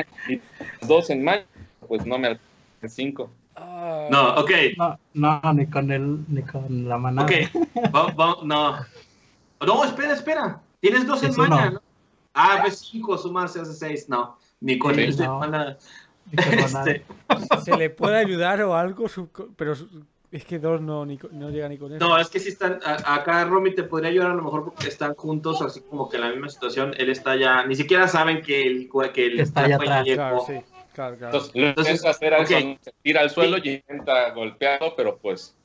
[SPEAKER 3] Dos en mayo, pues no me alcanza cinco.
[SPEAKER 1] Ah,
[SPEAKER 2] No, ok.
[SPEAKER 4] No, no, ni con el, ni con la manada.
[SPEAKER 2] Ok, va- va- no. No, espera, espera. Tienes dos en maña, ¿no? Ah, pues cinco, suman se hace seis. No, ni con
[SPEAKER 3] Sí.
[SPEAKER 2] manada.
[SPEAKER 4] Ni con manada.
[SPEAKER 2] Este,
[SPEAKER 1] ¿Se le puede ayudar o algo? Su- Pero es que dos no, ni co- no llega ni con eso.
[SPEAKER 2] no, es que si están. a- acá Romy te podría ayudar a lo mejor porque están juntos, así como que en la misma situación. Él está ya. Ni siquiera saben que el, que el
[SPEAKER 4] Está
[SPEAKER 2] ya
[SPEAKER 4] atrás.
[SPEAKER 1] Claro, sí. Claro, claro.
[SPEAKER 3] Entonces, lo
[SPEAKER 2] Entonces,
[SPEAKER 3] intenta hacer algo,
[SPEAKER 2] ok.
[SPEAKER 3] se tira al suelo y intenta golpearlo, pero pues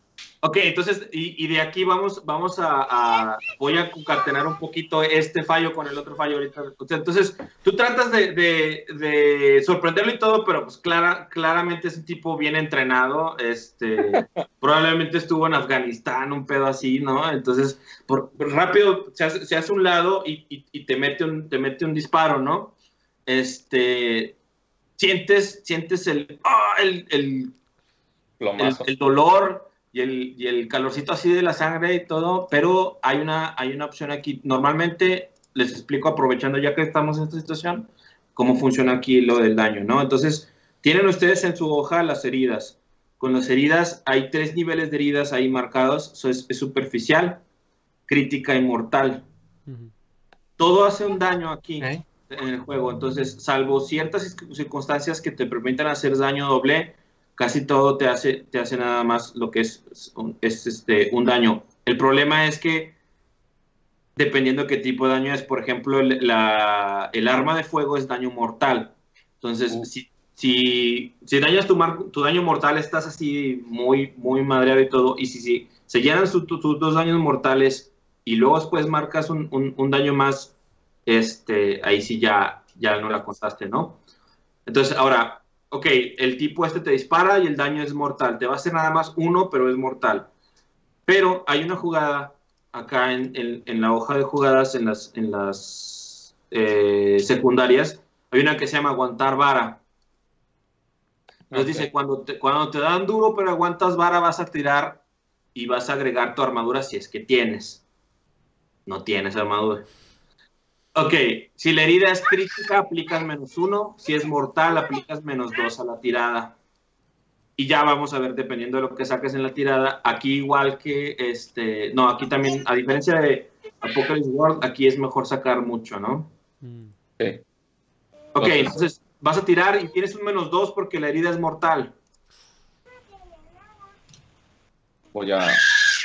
[SPEAKER 2] Ok, entonces, y, y de aquí vamos, vamos a, a- voy a concatenar un poquito este fallo con el otro fallo ahorita. O sea, Entonces, tú tratas de, de- de sorprenderlo y todo, pero pues clara, claramente es un tipo bien entrenado, este, probablemente estuvo en Afganistán, un pedo así, ¿no? Entonces, por, rápido se hace, se hace un lado y, y- y te, mete un, te mete un disparo, ¿no? Este, sientes, sientes el, ¡ah! el, el el, el dolor y el, y el calorcito así de la sangre y todo, pero hay una, hay una opción aquí. Normalmente les explico, aprovechando ya que estamos en esta situación, cómo funciona aquí lo del daño, ¿no? Entonces, tienen ustedes en su hoja las heridas. Con las heridas hay tres niveles de heridas ahí marcados. Eso es, es superficial, crítica y mortal. Todo hace un daño aquí en el juego. Entonces, salvo ciertas circ- circunstancias que te permitan hacer daño doble, casi todo te hace, te hace nada más lo que es, es este, un daño. El problema es que, dependiendo de qué tipo de daño es, por ejemplo, el, la- el arma de fuego es daño mortal. Entonces,
[SPEAKER 3] Uh.
[SPEAKER 2] si, si, si dañas tu, mar- tu daño mortal, estás así muy, muy madreado y todo. Y si, si se llenan su- tu- tus dos daños mortales y luego después marcas un, un- un daño más, este, ahí sí ya, ya no la contaste, ¿no? Entonces, ahora, ok, el tipo este te dispara y el daño es mortal. Te va a hacer nada más uno, pero es mortal. Pero hay una jugada acá en, en- en la hoja de jugadas, en las, en las eh, secundarias, hay una que se llama aguantar vara. Nos dice, cuando te, cuando te dan duro pero aguantas vara, vas a tirar y vas a agregar tu armadura si es que tienes. No tienes armadura. Ok, si la herida es crítica, aplicas menos uno. Si es mortal, aplicas menos dos a la tirada. Y ya vamos a ver, dependiendo de lo que saques en la tirada. Aquí igual que este... No, aquí también, a diferencia de Apocalypse World, aquí es mejor sacar mucho, ¿no?
[SPEAKER 3] Sí.
[SPEAKER 2] Ok,
[SPEAKER 3] Entonces-
[SPEAKER 2] entonces vas a tirar y tienes un menos dos porque la herida es mortal.
[SPEAKER 3] Voy a.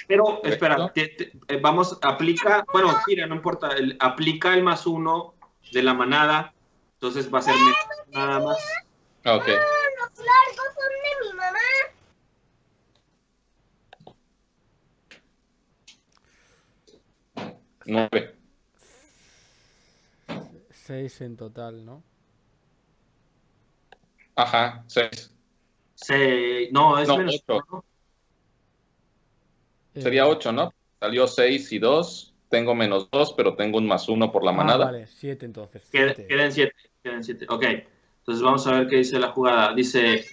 [SPEAKER 2] Pero, espera, te- te- eh, vamos, aplica, bueno, tira, no importa, el- aplica el más uno de la manada, entonces va a ser menos nada más.
[SPEAKER 3] Ok.
[SPEAKER 5] Los largos son de mi mamá.
[SPEAKER 3] Nueve.
[SPEAKER 1] Seis en total, ¿no?
[SPEAKER 3] Ajá, seis.
[SPEAKER 2] Se, no, es
[SPEAKER 3] No,
[SPEAKER 2] menos
[SPEAKER 3] ocho.
[SPEAKER 2] uno.
[SPEAKER 1] Eh,
[SPEAKER 3] Sería ocho, ¿no? Salió seis y dos. Tengo menos dos, pero tengo un más uno por la
[SPEAKER 1] ah,
[SPEAKER 3] manada.
[SPEAKER 1] vale, siete entonces.
[SPEAKER 2] Queda-
[SPEAKER 1] siete.
[SPEAKER 2] Quedan siete, quedan siete. Ok, entonces vamos a ver qué dice la jugada. Dice,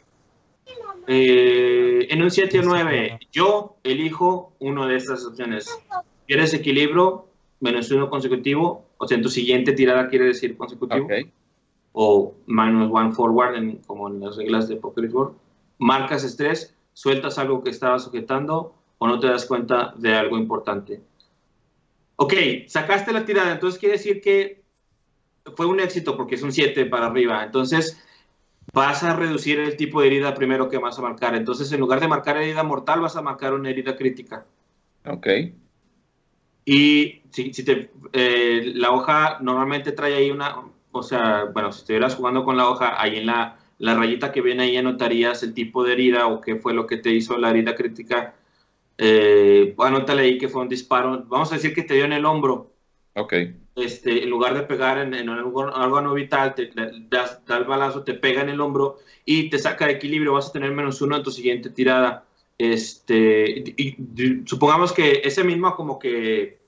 [SPEAKER 2] eh, en un 7 o 9, yo elijo una de estas opciones. ¿Quieres equilibrio? Menos uno consecutivo. O sea, en tu siguiente tirada quiere decir consecutivo.
[SPEAKER 3] Ok.
[SPEAKER 2] o minus one forward, en- como en las reglas de Poker Board. Marcas estrés, sueltas algo que estabas sujetando o no te das cuenta de algo importante. Ok, sacaste la tirada, entonces quiere decir que fue un éxito porque es un 7 para arriba. Entonces vas a reducir el tipo de herida primero que vas a marcar. Entonces en lugar de marcar herida mortal, vas a marcar una herida crítica.
[SPEAKER 3] Ok.
[SPEAKER 2] Y si, si te, eh, la hoja normalmente trae ahí una, o sea, bueno, si estuvieras jugando con la hoja, ahí en la, la rayita que viene ahí anotarías el tipo de herida o qué fue lo que te hizo la herida crítica. Eh, anótale ahí que fue un disparo. Vamos a decir que te dio en el hombro.
[SPEAKER 3] Ok.
[SPEAKER 2] Este, en lugar de pegar en, en algún órgano vital, te das, da el balazo, te pega en el hombro y te saca de equilibrio. Vas a tener menos uno en tu siguiente tirada. Este, y, y- supongamos que ese mismo como que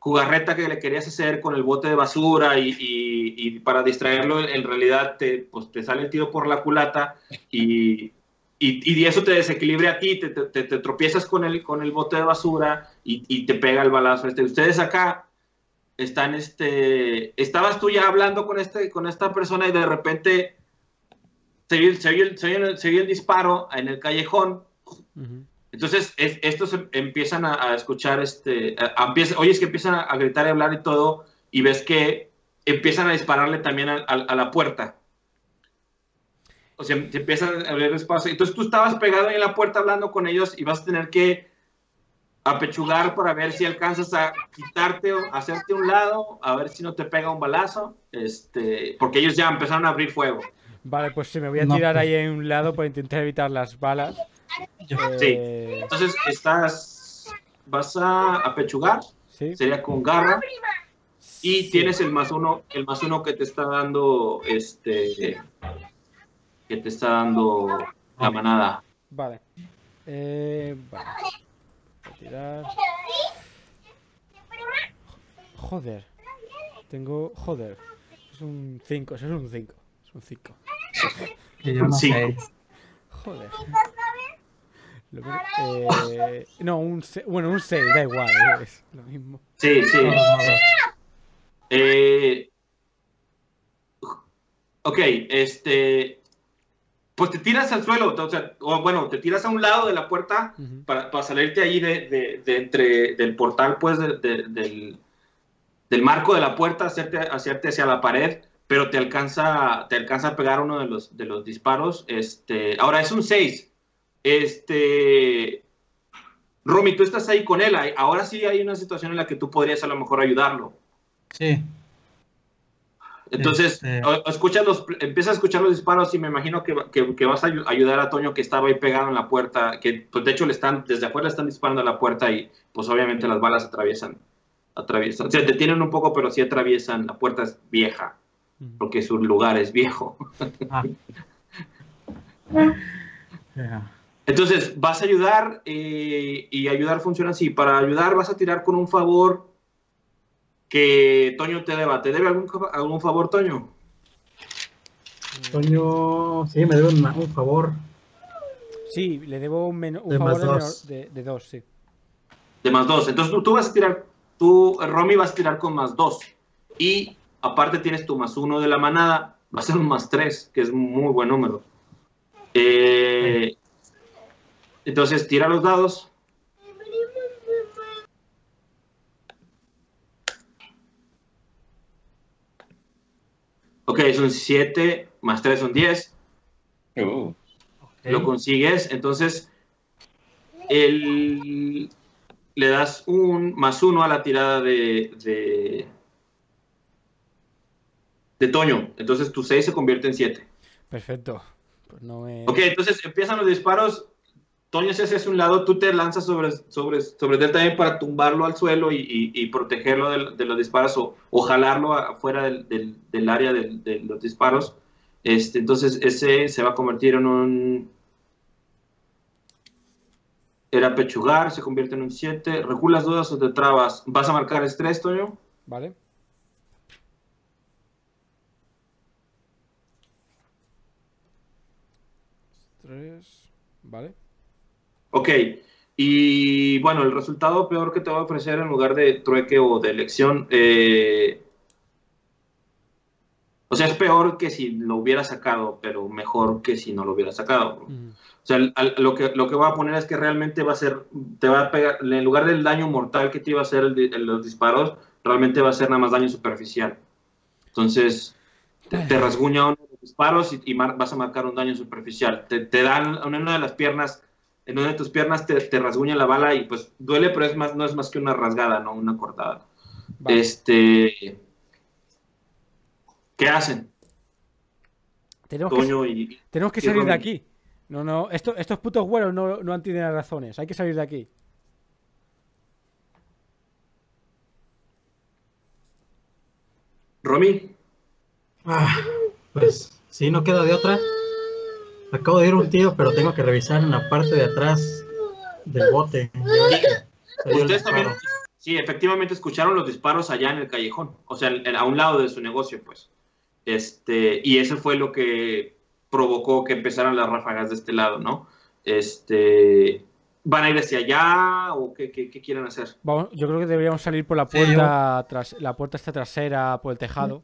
[SPEAKER 2] jugarreta que le querías hacer con el bote de basura y, y- y para distraerlo, en realidad te, pues, te sale el tiro por la culata y, y, y eso te desequilibra a ti, te, te- te- tropiezas con el, con el bote de basura y, y te pega el balazo. Este, ustedes acá están este, estabas tú ya hablando con este, con esta persona y de repente se oye, se oye se oye se oye el disparo en el callejón. Entonces, es- estos em- empiezan a, a escuchar, este, a- a- empieza- oyes que empiezan a, gritar y hablar y todo, y ves que empiezan a dispararle también a la puerta. O sea, se empiezan a abrir espacio. Entonces tú estabas pegado ahí en la puerta hablando con ellos y vas a tener que apechugar para ver si alcanzas a quitarte o hacerte un lado, a ver si no te pega un balazo, este, porque ellos ya empezaron a abrir fuego.
[SPEAKER 1] Vale, pues sí, me voy a
[SPEAKER 4] No,
[SPEAKER 1] tirar
[SPEAKER 4] pues-
[SPEAKER 1] ahí en un lado para intentar evitar las balas.
[SPEAKER 4] Yo-
[SPEAKER 2] Sí.
[SPEAKER 1] Eh,
[SPEAKER 2] Entonces estás, vas a apechugar,
[SPEAKER 1] sí.
[SPEAKER 2] sería con garra. Y
[SPEAKER 1] Sí.
[SPEAKER 2] tienes el más uno, el más uno que te está dando, este, que te está dando la manada.
[SPEAKER 1] Vale. Eh, vale. Voy a tirar. Joder. Tengo. Joder. Es un 5, es un 5. Es un 5.
[SPEAKER 4] y yo no
[SPEAKER 2] Sí.
[SPEAKER 4] sé.
[SPEAKER 1] Joder. Lo que- eh, no, un se- bueno, un 6, da igual, es lo mismo.
[SPEAKER 2] Sí, sí. Eh, ok, este, pues te tiras al suelo, o sea, o bueno, te tiras a un lado de la puerta para, para salirte ahí de, de- de entre del portal, pues, de- de- del, del marco de la puerta, hacerte, hacerte hacia la pared, pero te alcanza, te alcanza a pegar uno de los, de los disparos. Este, ahora es un 6. Este, Romy, tú estás ahí con él. Ahora sí hay una situación en la que tú podrías a lo mejor ayudarlo.
[SPEAKER 4] Sí,
[SPEAKER 2] Entonces,
[SPEAKER 4] Este-
[SPEAKER 2] escuchas los, empiezas a escuchar los disparos y me imagino que, que- que vas a ayu- ayudar a Toño que estaba ahí pegado en la puerta, que pues de hecho le están, desde afuera le están disparando a la puerta y pues obviamente las balas atraviesan, atraviesan, o sea, detienen un poco, pero sí atraviesan, la puerta es vieja, porque su lugar es viejo.
[SPEAKER 4] ah.
[SPEAKER 2] Entonces, vas a ayudar eh, y ayudar funciona así. Para ayudar vas a tirar con un favor que Toño te deba. ¿Te debe algún, algún favor, Toño?
[SPEAKER 4] Toño, sí, me debe un, un favor.
[SPEAKER 1] Sí, le debo un, un
[SPEAKER 4] De
[SPEAKER 1] favor
[SPEAKER 4] más
[SPEAKER 1] de, menor-
[SPEAKER 4] dos.
[SPEAKER 1] de, de dos, sí.
[SPEAKER 2] De más dos. Entonces tú, tú vas a tirar, tú, Romy, vas a tirar con más dos. Y aparte tienes tu más uno de la manada, va a ser un más tres, que es un muy buen número. Eh, entonces tira los dados. Ok, son 7, más 3 son 10.
[SPEAKER 3] Uh,
[SPEAKER 4] Ok.
[SPEAKER 2] Lo consigues, entonces el- le das un más uno a la tirada de, de, de Toño. Entonces tu 6 se convierte en 7.
[SPEAKER 1] Perfecto. Pues no me.
[SPEAKER 2] Ok, entonces empiezan los disparos. Toño se hace hacia un lado, tú te lanzas sobre, sobre, sobre él también para tumbarlo al suelo y, y- protegerlo de, los disparos o, o jalarlo afuera del, del- área de, los disparos. Este, entonces ese se va a convertir en un... Era pechugar, se convierte en un 7. ¿Reculas dudas o te trabas? ¿Vas a marcar estrés, Toño?
[SPEAKER 1] Vale. Tres. Vale.
[SPEAKER 2] Ok. Y bueno, el resultado peor que te va a ofrecer en lugar de trueque o de elección, eh, o sea, es peor que si lo hubiera sacado, pero mejor que si no lo hubiera sacado. O sea, al- al- lo, que, lo que va a poner es que realmente va a ser, te va a pegar, en lugar del daño mortal que te iba a hacer el di- el- los disparos, realmente va a ser nada más daño superficial. Entonces, te, te rasguña uno de los disparos y, y mar- vas a marcar un daño superficial. Te, te dan en una de las piernas, en una de tus piernas te, te rasguña la bala y pues duele, pero es más, no es más que una rasgada, no una cortada.
[SPEAKER 1] Vale.
[SPEAKER 2] Este, ¿qué hacen?
[SPEAKER 1] Tenemos que,
[SPEAKER 2] Toño y,
[SPEAKER 1] tenemos que
[SPEAKER 2] y
[SPEAKER 1] salir de aquí. No, no, esto- estos putos güeros no, no han tenido razones. Hay que salir de aquí.
[SPEAKER 2] Romy.
[SPEAKER 4] Ah, pues sí, no queda de otra. Acabo de ir un tiro, pero tengo que revisar en la parte de atrás del bote.
[SPEAKER 2] Ustedes también, sí, efectivamente escucharon los disparos allá en el callejón, o sea, en- a un lado de su negocio, pues. Este, y eso fue lo que provocó que empezaran las ráfagas de este lado, ¿no? Este, ¿Van a ir hacia allá o qué, qué- qué quieren hacer?
[SPEAKER 1] Vamos, yo creo que deberíamos salir por la
[SPEAKER 4] Sí,
[SPEAKER 1] puerta tras, la puerta esta trasera, por el tejado.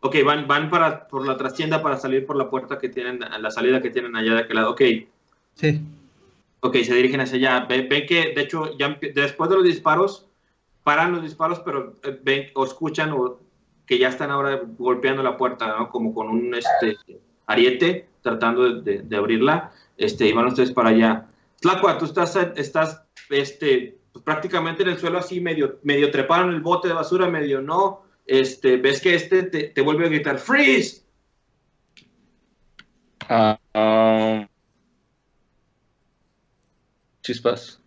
[SPEAKER 2] Ok, van, van para, por la trastienda para salir por la puerta que tienen, la salida que tienen allá de aquel lado. Ok,
[SPEAKER 4] Sí.
[SPEAKER 2] ok, se dirigen hacia allá. Ven, ven que, de hecho, ya después de los disparos, paran los disparos, pero eh, ven o escuchan o que ya están ahora golpeando la puerta, ¿no? Como con un este, ariete, tratando de, de- de abrirla. Este, y van ustedes para allá. Tlacua, tú estás, estás este, pues, prácticamente en el suelo así, medio, medio trepado en el bote de basura, medio no. Este, ves que este te, te vuelve a gritar, ¡Freeze!
[SPEAKER 3] Ah, ah, chispas.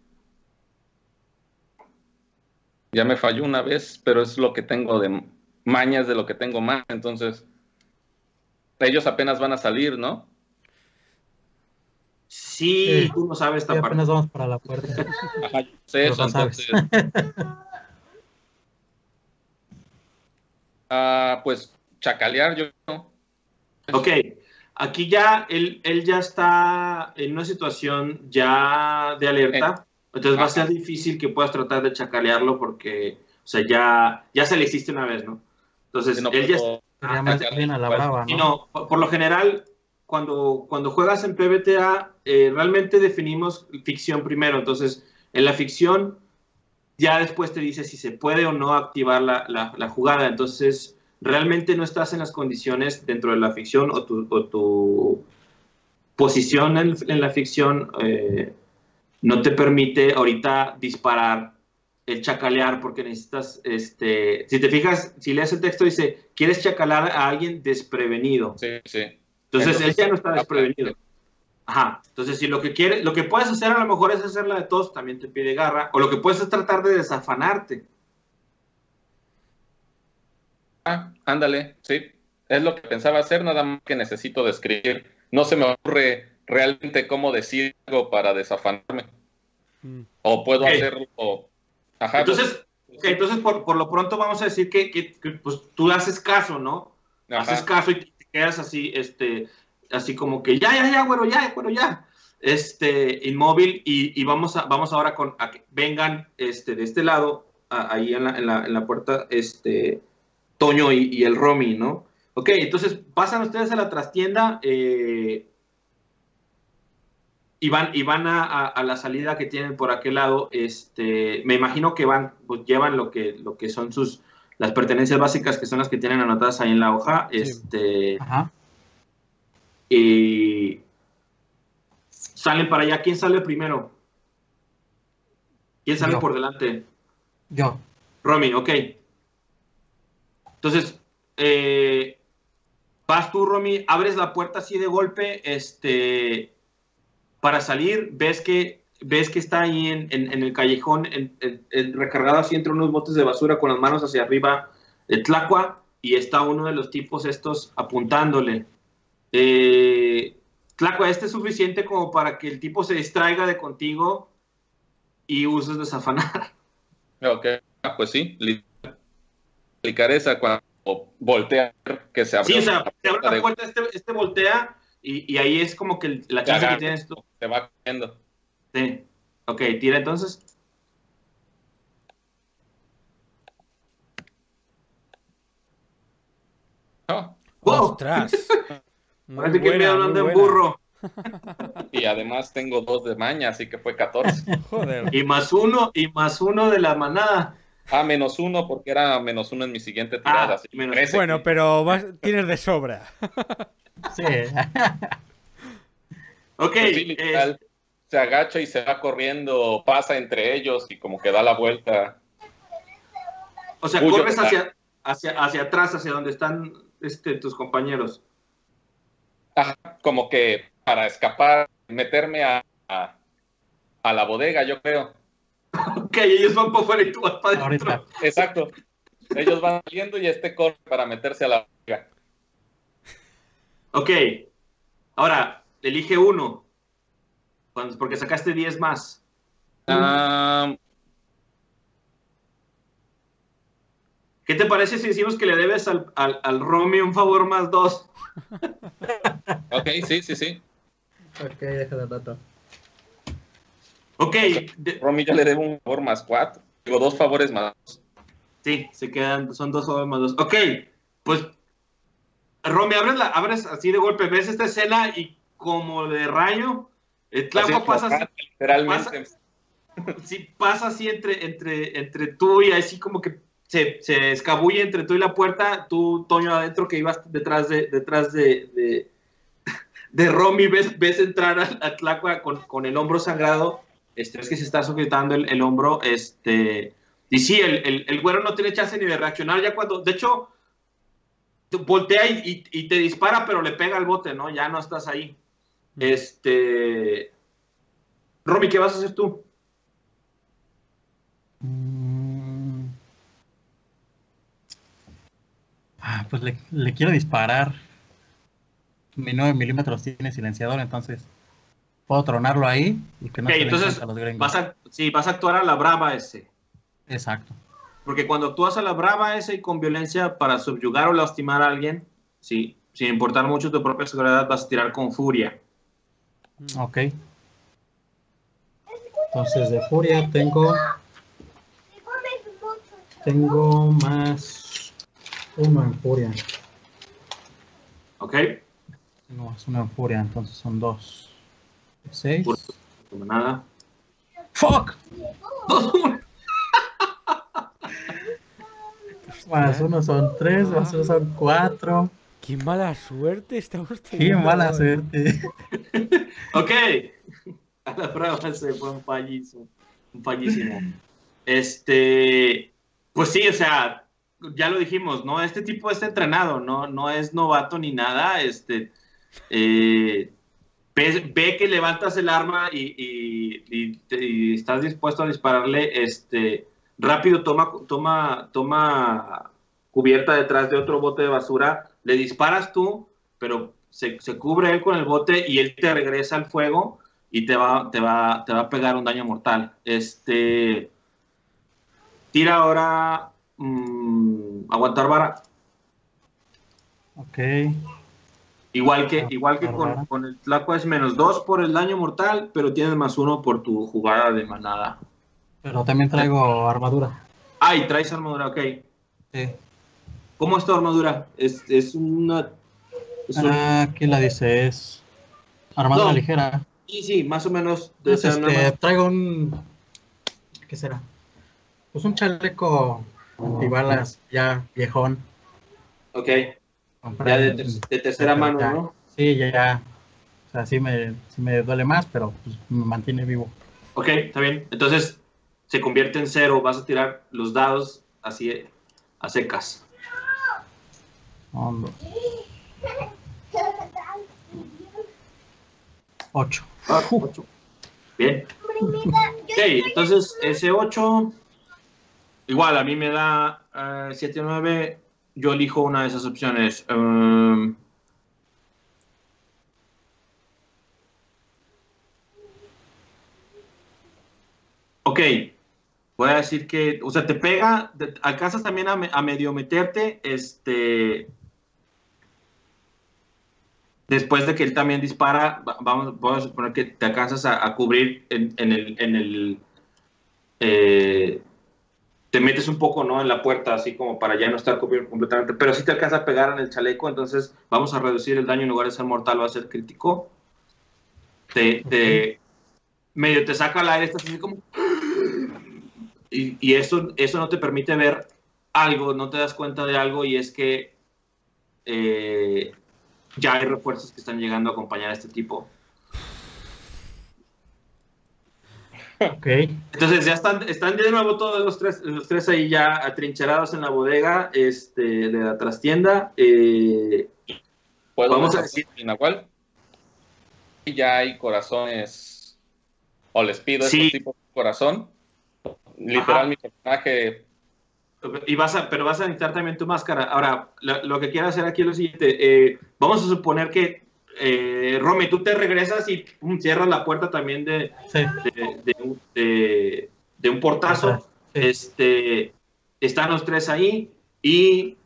[SPEAKER 3] Ya me falló una vez, pero es lo que tengo de mañas de lo que tengo más. Entonces, ellos apenas van a salir, ¿no?
[SPEAKER 2] Sí,
[SPEAKER 4] Sí.
[SPEAKER 2] tú no sabes
[SPEAKER 4] Sí,
[SPEAKER 2] esta parte.
[SPEAKER 4] apenas vamos para la puerta.
[SPEAKER 3] Ajá, yo sé eso, entonces. Ah, pues chacalear yo no.
[SPEAKER 2] Ok, aquí ya él, él ya está en una situación ya de alerta, entonces va a ser difícil que puedas tratar de chacalearlo porque, o sea, ya, ya se le hiciste una vez, ¿no? Entonces,
[SPEAKER 3] No
[SPEAKER 2] él ya
[SPEAKER 4] a la brava,
[SPEAKER 2] Y
[SPEAKER 4] ¿no?
[SPEAKER 2] por lo general, cuando, cuando juegas en PBTA, eh, realmente definimos ficción primero. Entonces, en la ficción, ya después te dice si se puede o no activar la, la- la jugada. Entonces, realmente no estás en las condiciones dentro de la ficción o tu, o tu posición en, en la ficción eh, no te permite ahorita disparar el chacalear porque necesitas, este, si te fijas, si lees el texto dice, quieres chacalar a alguien desprevenido.
[SPEAKER 3] Sí, sí.
[SPEAKER 2] Entonces,
[SPEAKER 3] Entonces,
[SPEAKER 2] él ya no está desprevenido. Ajá. Entonces, si lo que quiere, lo que puedes hacer a lo mejor es hacerla de todos, también te pide garra, o lo que puedes es tratar de desafanarte.
[SPEAKER 3] Ah, ándale, sí. Es lo que pensaba hacer, nada más que necesito describir. No se me ocurre realmente cómo decir algo para desafanarme.
[SPEAKER 1] Mm.
[SPEAKER 3] O puedo hacerlo. Ajá.
[SPEAKER 2] Entonces,
[SPEAKER 3] pues,
[SPEAKER 2] ok, entonces por, por lo pronto vamos a decir que, que- que, pues, tú haces caso, ¿no?
[SPEAKER 3] ajá.
[SPEAKER 2] haces caso y te quedas así, este, así como que ya, ya, ya, güero, ya, güero, ya, este, inmóvil y, y vamos a, vamos ahora con, a que vengan, este, de este lado, a- ahí en la, en la, en la puerta, este, Toño y, y el Romy, ¿no? Ok, entonces pasan ustedes a la trastienda eh, y van, y van a, a- a la salida que tienen por aquel lado, este, me imagino que van, pues llevan lo que, lo que son sus, las pertenencias básicas que son las que tienen anotadas ahí en la hoja,
[SPEAKER 1] Sí.
[SPEAKER 2] este,
[SPEAKER 4] Ajá.
[SPEAKER 2] Y salen para allá. ¿Quién sale primero? ¿Quién sale
[SPEAKER 4] Yo.
[SPEAKER 2] por delante?
[SPEAKER 4] Yo.
[SPEAKER 2] Romy, ok. Entonces, eh, vas tú, Romy, abres la puerta así de golpe, este, para salir, ves que, ves que está ahí en, en- en el callejón, en- recargado así entre unos botes de basura con las manos hacia arriba, de Tlacua, y está uno de los tipos estos apuntándole. Eh, este es suficiente como para que el tipo se distraiga de contigo y uses desafanar.
[SPEAKER 3] Ok, ah, pues sí. li- Aplicar esa cuando voltea que se abrió.
[SPEAKER 2] Sí, o sea, se abre la
[SPEAKER 3] de-
[SPEAKER 2] puerta, este, este voltea y, y ahí es como que la chance que tienes tú.
[SPEAKER 3] Se va corriendo.
[SPEAKER 2] Sí. Ok, tira entonces. ¡Wow!
[SPEAKER 1] ¡Ostras! Muy
[SPEAKER 2] Parece que me
[SPEAKER 1] muy
[SPEAKER 2] en
[SPEAKER 1] buena.
[SPEAKER 2] burro.
[SPEAKER 3] y además tengo dos de maña, así que fue 14.
[SPEAKER 1] Joder.
[SPEAKER 2] Y más uno, y más uno de la manada.
[SPEAKER 3] Ah, menos uno, porque era menos uno en mi siguiente tirada.
[SPEAKER 2] Ah,
[SPEAKER 3] así
[SPEAKER 2] menos-
[SPEAKER 3] trece.
[SPEAKER 1] Bueno, pero vas- tienes de sobra.
[SPEAKER 4] Sí.
[SPEAKER 2] Ok,
[SPEAKER 3] Pues sí,
[SPEAKER 2] eh,
[SPEAKER 3] se agacha y se va corriendo, pasa entre ellos y como que da la vuelta.
[SPEAKER 2] o sea, corres hacia, hacia, hacia atrás, hacia donde están este, tus compañeros.
[SPEAKER 3] Ajá, como que para escapar, meterme a, a, a la bodega, yo creo.
[SPEAKER 2] Ok, ellos van por fuera y tú vas para adentro.
[SPEAKER 3] Exacto. Ellos van saliendo y este corre para meterse a la bodega.
[SPEAKER 2] Ok, ahora, elige uno. Cuando- porque sacaste 10 más.
[SPEAKER 3] Ah,
[SPEAKER 2] ¿Qué te parece si decimos que le debes al, al, al Romy un favor más dos?
[SPEAKER 3] ok, sí, sí, sí.
[SPEAKER 4] Ok, deja de rato.
[SPEAKER 2] Ok, de-
[SPEAKER 3] Romy ya le debo un favor más cuatro. Digo, dos favores más.
[SPEAKER 2] sí, se quedan, son dos o más dos. Ok, pues, Romy, abres, la, abres así de golpe, ves esta escena y como de rayo, el Tlaco pasa así,
[SPEAKER 3] pasa, literalmente.
[SPEAKER 2] sí, pasa así entre, entre, entre tú y así como que se, se escabulle entre tú y la puerta, tú, Toño, adentro que ibas detrás de, detrás de, de, de Romy, ves, ves entrar a, a Tlacua con, con el hombro sangrado, este, es que se está sujetando el, el hombro, este, y sí, el, el, el güero no tiene chance ni de reaccionar, ya cuando, de hecho, te voltea y, y- y te dispara, pero le pega al bote, ¿no? Ya no estás ahí. Este, Romy, ¿qué vas a hacer tú?
[SPEAKER 4] Ah, pues le, le quiero disparar. Mi 9 milímetros tiene silenciador, entonces puedo tronarlo ahí y que no se
[SPEAKER 2] entonces
[SPEAKER 4] cuenta los gringos.
[SPEAKER 2] Vas a, sí, vas a actuar a la brava ese.
[SPEAKER 4] Exacto.
[SPEAKER 2] Porque cuando actúas a la brava ese y con violencia para subyugar o lastimar a alguien, sí, sin importar mucho tu propia seguridad, vas a tirar con furia.
[SPEAKER 4] Ok. Entonces de furia tengo, tengo más uno en furia.
[SPEAKER 2] ¿Ok?
[SPEAKER 4] No, es uno en furia, entonces son dos. Seis.
[SPEAKER 2] Nada.
[SPEAKER 4] ¡Fuck!
[SPEAKER 2] Dos, uno.
[SPEAKER 4] Más uno son tres, más uno son cuatro.
[SPEAKER 1] Qué mala suerte estamos
[SPEAKER 4] Qué
[SPEAKER 1] teniendo.
[SPEAKER 4] mala
[SPEAKER 1] hoy.
[SPEAKER 4] suerte.
[SPEAKER 2] Ok. A la brava ese fue un fallizo. Un fallísimo. Este, pues sí, o sea, ya lo dijimos, ¿no? Este tipo está entrenado, no, no es novato ni nada. Este, eh, ve, que levantas el arma y, estás dispuesto a dispararle, este, rápido toma, toma, toma cubierta detrás de otro bote de basura, le disparas tú, pero se, se cubre él con el bote y él te regresa al fuego y te va, te va, te va a pegar un daño mortal. Este, tira ahora mm, aguantar vara.
[SPEAKER 4] Ok.
[SPEAKER 2] Igual que, igual que con, con el Tlaco es menos dos por el daño mortal, pero tienes más uno por tu jugada de manada.
[SPEAKER 4] Pero también traigo armadura.
[SPEAKER 2] Ah, y traes armadura, ok.
[SPEAKER 4] Sí.
[SPEAKER 2] ¿Cómo es tu armadura? Es, es una... es un-
[SPEAKER 4] Ah, aquí la dice, es armadura
[SPEAKER 2] No.
[SPEAKER 4] ligera.
[SPEAKER 2] sí, sí, más o menos.
[SPEAKER 4] este,
[SPEAKER 2] más-
[SPEAKER 4] traigo un. ¿Qué será? Pues un chaleco antibalas ya viejón.
[SPEAKER 2] Ok, ya de,
[SPEAKER 4] en-
[SPEAKER 2] ter- de tercera mano,
[SPEAKER 4] ya.
[SPEAKER 2] ¿no?
[SPEAKER 4] Sí, ya, ya. O sea, sí me, sí me duele más, pero pues, me mantiene vivo.
[SPEAKER 2] Ok, está bien. Entonces se convierte en cero. Vas a tirar los dados así a secas.
[SPEAKER 4] Dos, ocho.
[SPEAKER 2] Ocho. Bien. Ok, entonces ese 8, igual a mí me da 7 o 9, yo elijo una de esas opciones. Um, ok, voy a decir que, o sea, te pega, te- alcanzas también a, me- a medio meterte, este... Después de que él también dispara, va- vamos, vamos a suponer que te alcanzas a, a cubrir en, en el, en el eh, te metes un poco ¿no? en la puerta, así como para ya no estar cubierto completamente, pero sí te alcanza a pegar en el chaleco, entonces vamos a reducir el daño en lugar de ser mortal, va a ser crítico. Te, te- medio te saca al aire, estás así como... Y, y eso, eso no te permite ver algo, no te das cuenta de algo, y es que eh, ya hay refuerzos que están llegando a acompañar a este tipo.
[SPEAKER 4] Ok.
[SPEAKER 2] Entonces ya están, están de nuevo todos los tres, los tres ahí ya atrincherados en la bodega este, de la trastienda. Eh,
[SPEAKER 3] ¿Puedo
[SPEAKER 2] Vamos a
[SPEAKER 3] decir, Nahual? Y ya hay corazones. O les pido
[SPEAKER 2] Sí.
[SPEAKER 3] estos tipos de corazón. Literal,
[SPEAKER 2] Ajá.
[SPEAKER 3] mi personaje.
[SPEAKER 2] y vas a, pero vas a necesitar también tu máscara. Ahora, lo, lo que quiero hacer aquí es lo siguiente. eh, vamos a suponer que, eh, Romy, tú te regresas y pum, cierras la puerta también de,
[SPEAKER 4] Sí.
[SPEAKER 2] de, de un- de- de un portazo.
[SPEAKER 4] Sí.
[SPEAKER 2] Este, están los tres ahí y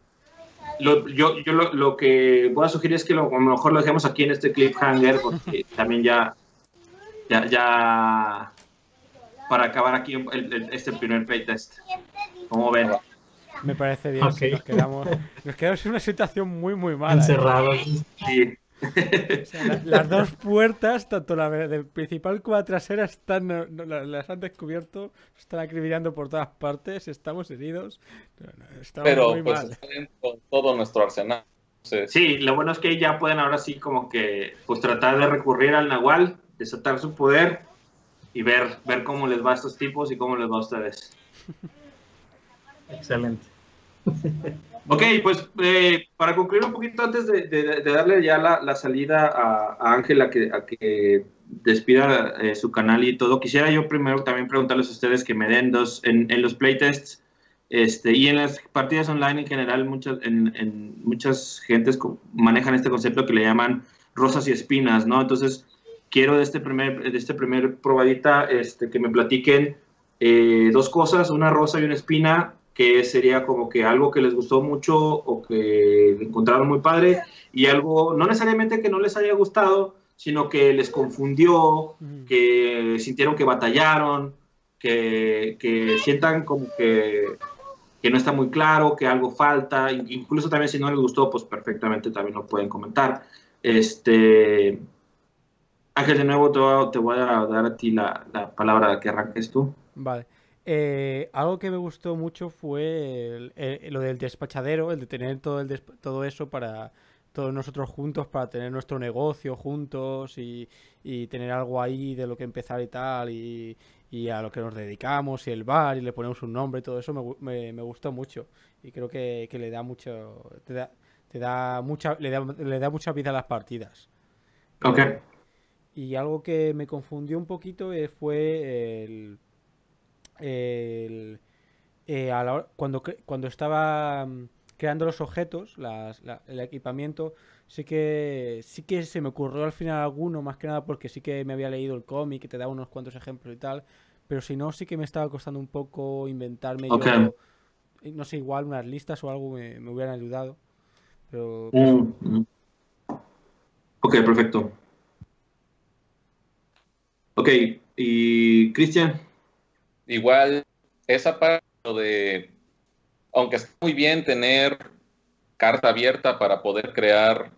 [SPEAKER 2] lo, yo, yo lo, lo que voy a sugerir es que lo, a lo mejor lo dejemos aquí en este cliffhanger porque también ya, ya, ya, para acabar aquí el- el- este primer playtest. ¿Cómo ven?
[SPEAKER 1] Me parece bien. si
[SPEAKER 4] Ok.
[SPEAKER 1] nos, quedamos, nos quedamos en una situación muy, muy mala. ¿eh?
[SPEAKER 4] Encerrados.
[SPEAKER 2] Sí.
[SPEAKER 1] O sea, la- las dos puertas, tanto la de principal como la trasera, están, no- no, la- las han descubierto, están acribillando por todas partes, estamos heridos. Estamos
[SPEAKER 3] Pero
[SPEAKER 1] muy
[SPEAKER 3] pues
[SPEAKER 1] mal.
[SPEAKER 3] están con todo nuestro arsenal. Entonces,
[SPEAKER 2] Sí, lo bueno es que ya pueden ahora sí como que pues tratar de recurrir al Nahual, desatar su poder y ver, ver cómo les va a estos tipos y cómo les va a ustedes.
[SPEAKER 4] Excelente.
[SPEAKER 2] Ok, pues eh, para concluir un poquito antes de, darle ya la, salida a, a Ángel a que, a que despida eh, su canal y todo, quisiera yo primero también preguntarles a ustedes que me den dos, en, los playtests este, y en las partidas online en general, muchas, en, muchas gentes manejan este concepto que le llaman rosas y espinas, ¿no? Entonces, quiero de este primer, de este primer probadita este, que me platiquen eh, dos cosas, una rosa y una espina, que sería como que algo que les gustó mucho o que encontraron muy padre, y algo, no necesariamente que no les haya gustado, sino que les confundió, que sintieron que batallaron, que, que sientan como que, que no está muy claro, que algo falta, in- incluso también si no les gustó, pues perfectamente también lo pueden comentar. Este, Ángel, de nuevo te voy a, te voy a dar a ti la, la palabra que arranques tú.
[SPEAKER 1] Vale. Eh, algo que me gustó mucho fue el- el- lo del despachadero, el de tener todo, el todo eso para todos nosotros juntos, para tener nuestro negocio juntos y, y tener algo ahí de lo que empezar y tal, y, y a lo que nos dedicamos, y el bar, y le ponemos un nombre, todo eso me, me- me gustó mucho. Y creo que, que le da mucho, te da, te da mucha, le da, le da mucha vida a las partidas.
[SPEAKER 2] Ok.
[SPEAKER 1] Eh, y algo que me confundió un poquito eh, fue el, el- eh, a la hora- cuando, cuando estaba mm, creando los objetos, las- la- el equipamiento, sí que sí que se me ocurrió al final alguno, más que nada porque sí que me había leído el cómic que te da unos cuantos ejemplos y tal, pero si no, sí que me estaba costando un poco inventarme yo, eh, no sé, igual unas listas o algo me, me hubieran ayudado. Pero
[SPEAKER 2] Mm, mm. Ok, perfecto. Ok, y Cristian.
[SPEAKER 3] Igual, esa parte de, aunque está muy bien tener carta abierta para poder crear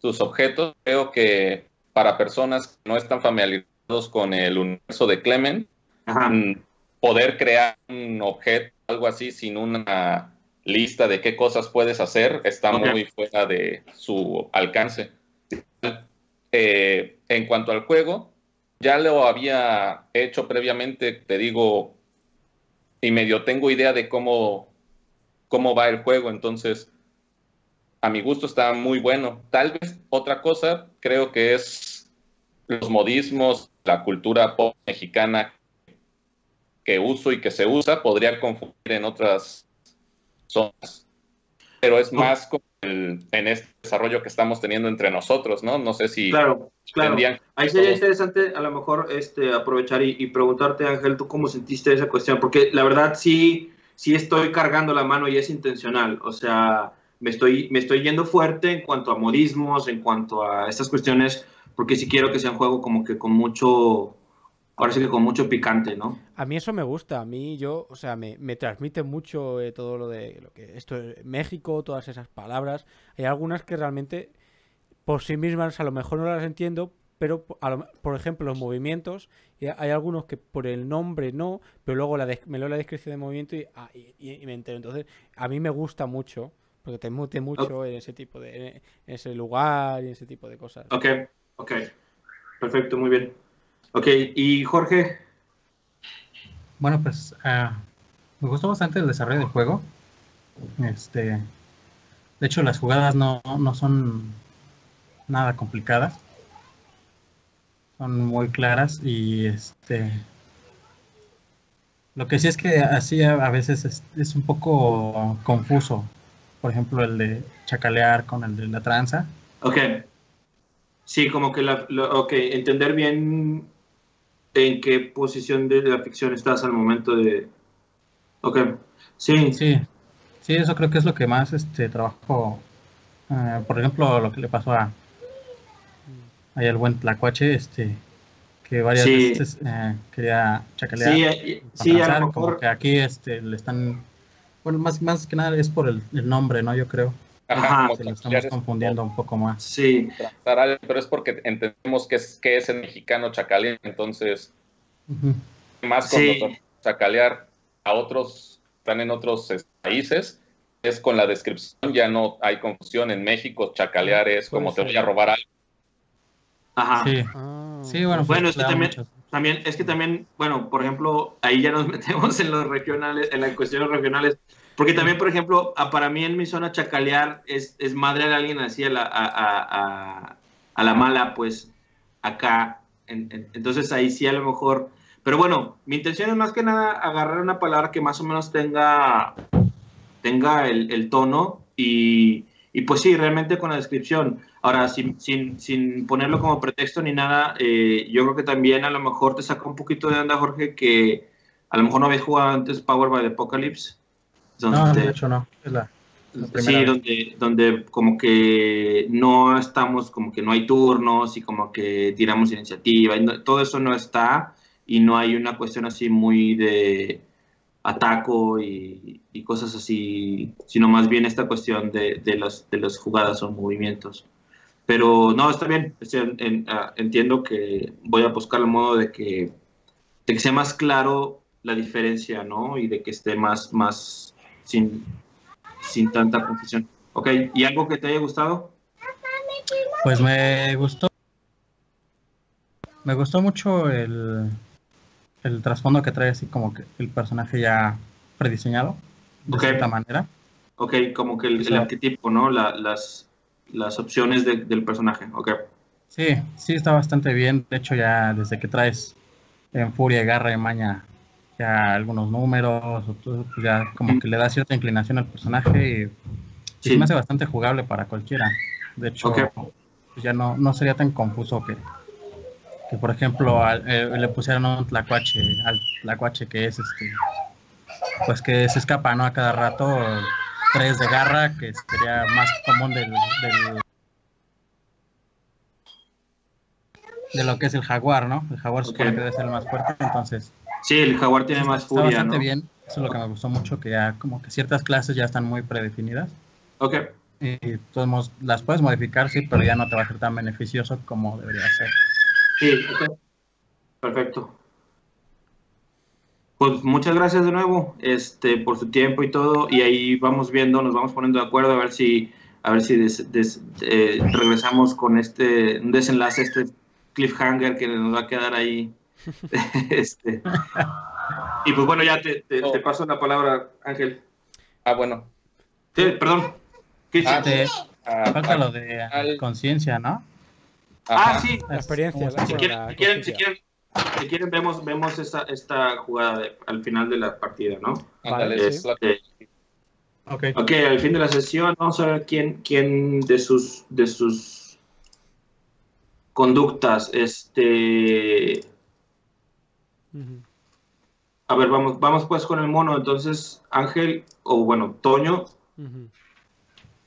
[SPEAKER 3] tus objetos, creo que para personas que no están familiarizados con el universo de Clement,
[SPEAKER 2] Ajá.
[SPEAKER 3] mm, poder crear un objeto, algo así, sin una lista de qué cosas puedes hacer, está muy fuera de su alcance. Eh, en cuanto al juego, ya lo había hecho previamente, te digo, y medio tengo idea de cómo, cómo va el juego, entonces a mi gusto está muy bueno. Tal vez otra cosa, creo que es los modismos, la cultura pop mexicana que uso y que se usa, podría confundir en otras zonas. Pero es más como en este desarrollo que estamos teniendo entre nosotros, ¿no? No sé si
[SPEAKER 2] Claro, claro. Ahí sería interesante a lo mejor este, aprovechar y, y preguntarte, Ángel, tú cómo sentiste esa cuestión, porque la verdad sí, sí estoy cargando la mano y es intencional, o sea, me estoy, me estoy yendo fuerte en cuanto a modismos, en cuanto a estas cuestiones, porque sí quiero que sea un juego como que con mucho, ahora sí que con mucho picante, ¿no?
[SPEAKER 1] A mí eso me gusta, a mí yo, o sea, me, me transmite mucho eh, todo lo de lo que esto es México, todas esas palabras. Hay algunas que realmente por sí mismas a lo mejor no las entiendo, pero lo- por ejemplo los movimientos, hay algunos que por el nombre no, pero luego la des- me leo la descripción de movimiento y, ah, y- y- y me entero. Entonces, a mí me gusta mucho, porque te mute mucho en ese tipo de, en ese lugar y ese tipo de cosas.
[SPEAKER 2] Ok, ok, perfecto, muy bien. Ok, y Jorge,
[SPEAKER 4] Bueno, pues ah, me gustó bastante el desarrollo del juego. Este, de hecho, las jugadas no, no son nada complicadas. Son muy claras y este. Lo que sí es que así a, veces es, un poco confuso. Por ejemplo, el de chacalear con el de la tranza.
[SPEAKER 2] Ok. Sí, como que la, la- ok, entender bien en qué posición de la ficción estás al momento de. Ok. Sí,
[SPEAKER 4] Sí, sí, eso creo que es lo que más este trabajo. eh, por ejemplo, lo que le pasó a ahí al buen Tlacuache, este, que varias
[SPEAKER 2] Sí.
[SPEAKER 4] veces eh, quería chacalear.
[SPEAKER 2] Sí, eh, sí, a lo
[SPEAKER 4] como que aquí este, le están, bueno, más, más que nada es por el, el nombre, ¿no? Yo creo.
[SPEAKER 2] Ajá.
[SPEAKER 4] Se lo estamos
[SPEAKER 3] es
[SPEAKER 4] confundiendo un poco más.
[SPEAKER 2] Sí,
[SPEAKER 3] pero es porque entendemos que es, que es el mexicano chacalear, entonces más cuando
[SPEAKER 2] Sí.
[SPEAKER 3] chacalear a otros, están en otros este, países, es con la descripción, ya no hay confusión. En México, chacalear es como te voy a robar algo.
[SPEAKER 2] ajá.
[SPEAKER 4] Sí,
[SPEAKER 1] Ah,
[SPEAKER 4] sí, bueno,
[SPEAKER 2] Bueno,
[SPEAKER 4] pues,
[SPEAKER 2] es que también- También, es que también, bueno, por ejemplo, ahí ya nos metemos en los regionales, en las cuestiones regionales, porque también, por ejemplo, para mí en mi zona chacalear es, es madre a alguien así a la, a, a- a- a la mala, pues acá. En- en- entonces ahí sí a lo mejor. Pero bueno, mi intención es más que nada agarrar una palabra que más o menos tenga, tenga el, el tono y, y pues sí, realmente con la descripción. Ahora, sin, sin, sin ponerlo como pretexto ni nada, eh, yo creo que también a lo mejor te saca un poquito de onda, Jorge, que a lo mejor no habías jugado antes Power by the Apocalypse.
[SPEAKER 4] No, de hecho no, es la, la primera
[SPEAKER 2] sí,
[SPEAKER 4] vez.
[SPEAKER 2] donde, donde como que no estamos, como que no hay turnos y como que tiramos iniciativa, y no- todo eso no está y no hay una cuestión así muy de ataco y, y cosas así, sino más bien esta cuestión de, de, las, de las jugadas o movimientos. Pero no, está bien, o sea, en- ah, entiendo que voy a buscar el modo de que, de que sea más claro la diferencia, ¿no? Y de que esté más, más sin, sin tanta confusión. Ok, ¿y algo que te haya gustado?
[SPEAKER 4] Pues me gustó. Me gustó mucho el, el trasfondo que trae así como que el personaje ya prediseñado de
[SPEAKER 2] Ok.
[SPEAKER 4] cierta manera.
[SPEAKER 2] Ok, como que el, el
[SPEAKER 4] Sí.
[SPEAKER 2] arquetipo, ¿no? La- las, las opciones de- del personaje. Ok,
[SPEAKER 4] Sí, sí está bastante bien. De hecho, ya desde que traes en furia, garra y maña ya algunos números, pues ya como que le da cierta inclinación al personaje y, y
[SPEAKER 2] Sí.
[SPEAKER 4] se me hace bastante jugable para cualquiera. De hecho, pues ya no, no sería tan confuso que, que por ejemplo, al- eh, le pusieran un tlacuache al tlacuache que es este, pues que se escapa, ¿no? A cada rato, tres de garra, que sería más común del, del de lo que es el jaguar, ¿no? El jaguar se supone que debe ser el más fuerte, entonces
[SPEAKER 2] Sí, el jaguar tiene
[SPEAKER 4] sí,
[SPEAKER 2] más
[SPEAKER 4] está
[SPEAKER 2] furia,
[SPEAKER 4] bastante
[SPEAKER 2] ¿no?
[SPEAKER 4] bien. Eso es lo que me gustó mucho, que ya como que ciertas clases ya están muy predefinidas
[SPEAKER 2] Ok,
[SPEAKER 4] y todos las puedes modificar, sí, pero ya no te va a ser tan beneficioso como debería ser.
[SPEAKER 2] sí, ok. Perfecto. Pues muchas gracias de nuevo este, por su tiempo y todo. Y ahí vamos viendo, nos vamos poniendo de acuerdo a ver si, a ver si des- des- eh, regresamos con este un desenlace, este cliffhanger que nos va a quedar ahí. este. Y pues bueno, ya te, te- te paso la palabra, Ángel.
[SPEAKER 3] Ah, bueno.
[SPEAKER 2] Sí, perdón. Cristian.
[SPEAKER 3] Ah,
[SPEAKER 4] Te-
[SPEAKER 3] Ah,
[SPEAKER 4] falta
[SPEAKER 3] ah,
[SPEAKER 4] lo de
[SPEAKER 3] al-
[SPEAKER 4] conciencia, ¿no?
[SPEAKER 2] Ah, sí.
[SPEAKER 1] La experiencia,
[SPEAKER 4] Si
[SPEAKER 1] la-
[SPEAKER 2] quieren, si quieren, si quieren, si quieren, vemos, vemos esta, esta jugada de- al final de la partida, ¿no?
[SPEAKER 1] Vale,
[SPEAKER 3] es
[SPEAKER 1] sí.
[SPEAKER 3] la-
[SPEAKER 2] Eh,
[SPEAKER 4] Ok.
[SPEAKER 2] Ok, al fin de la sesión vamos a ver quién, quién de sus de sus conductas, este, A ver, vamos, vamos pues con el mono. Entonces, Ángel, o bueno, Toño,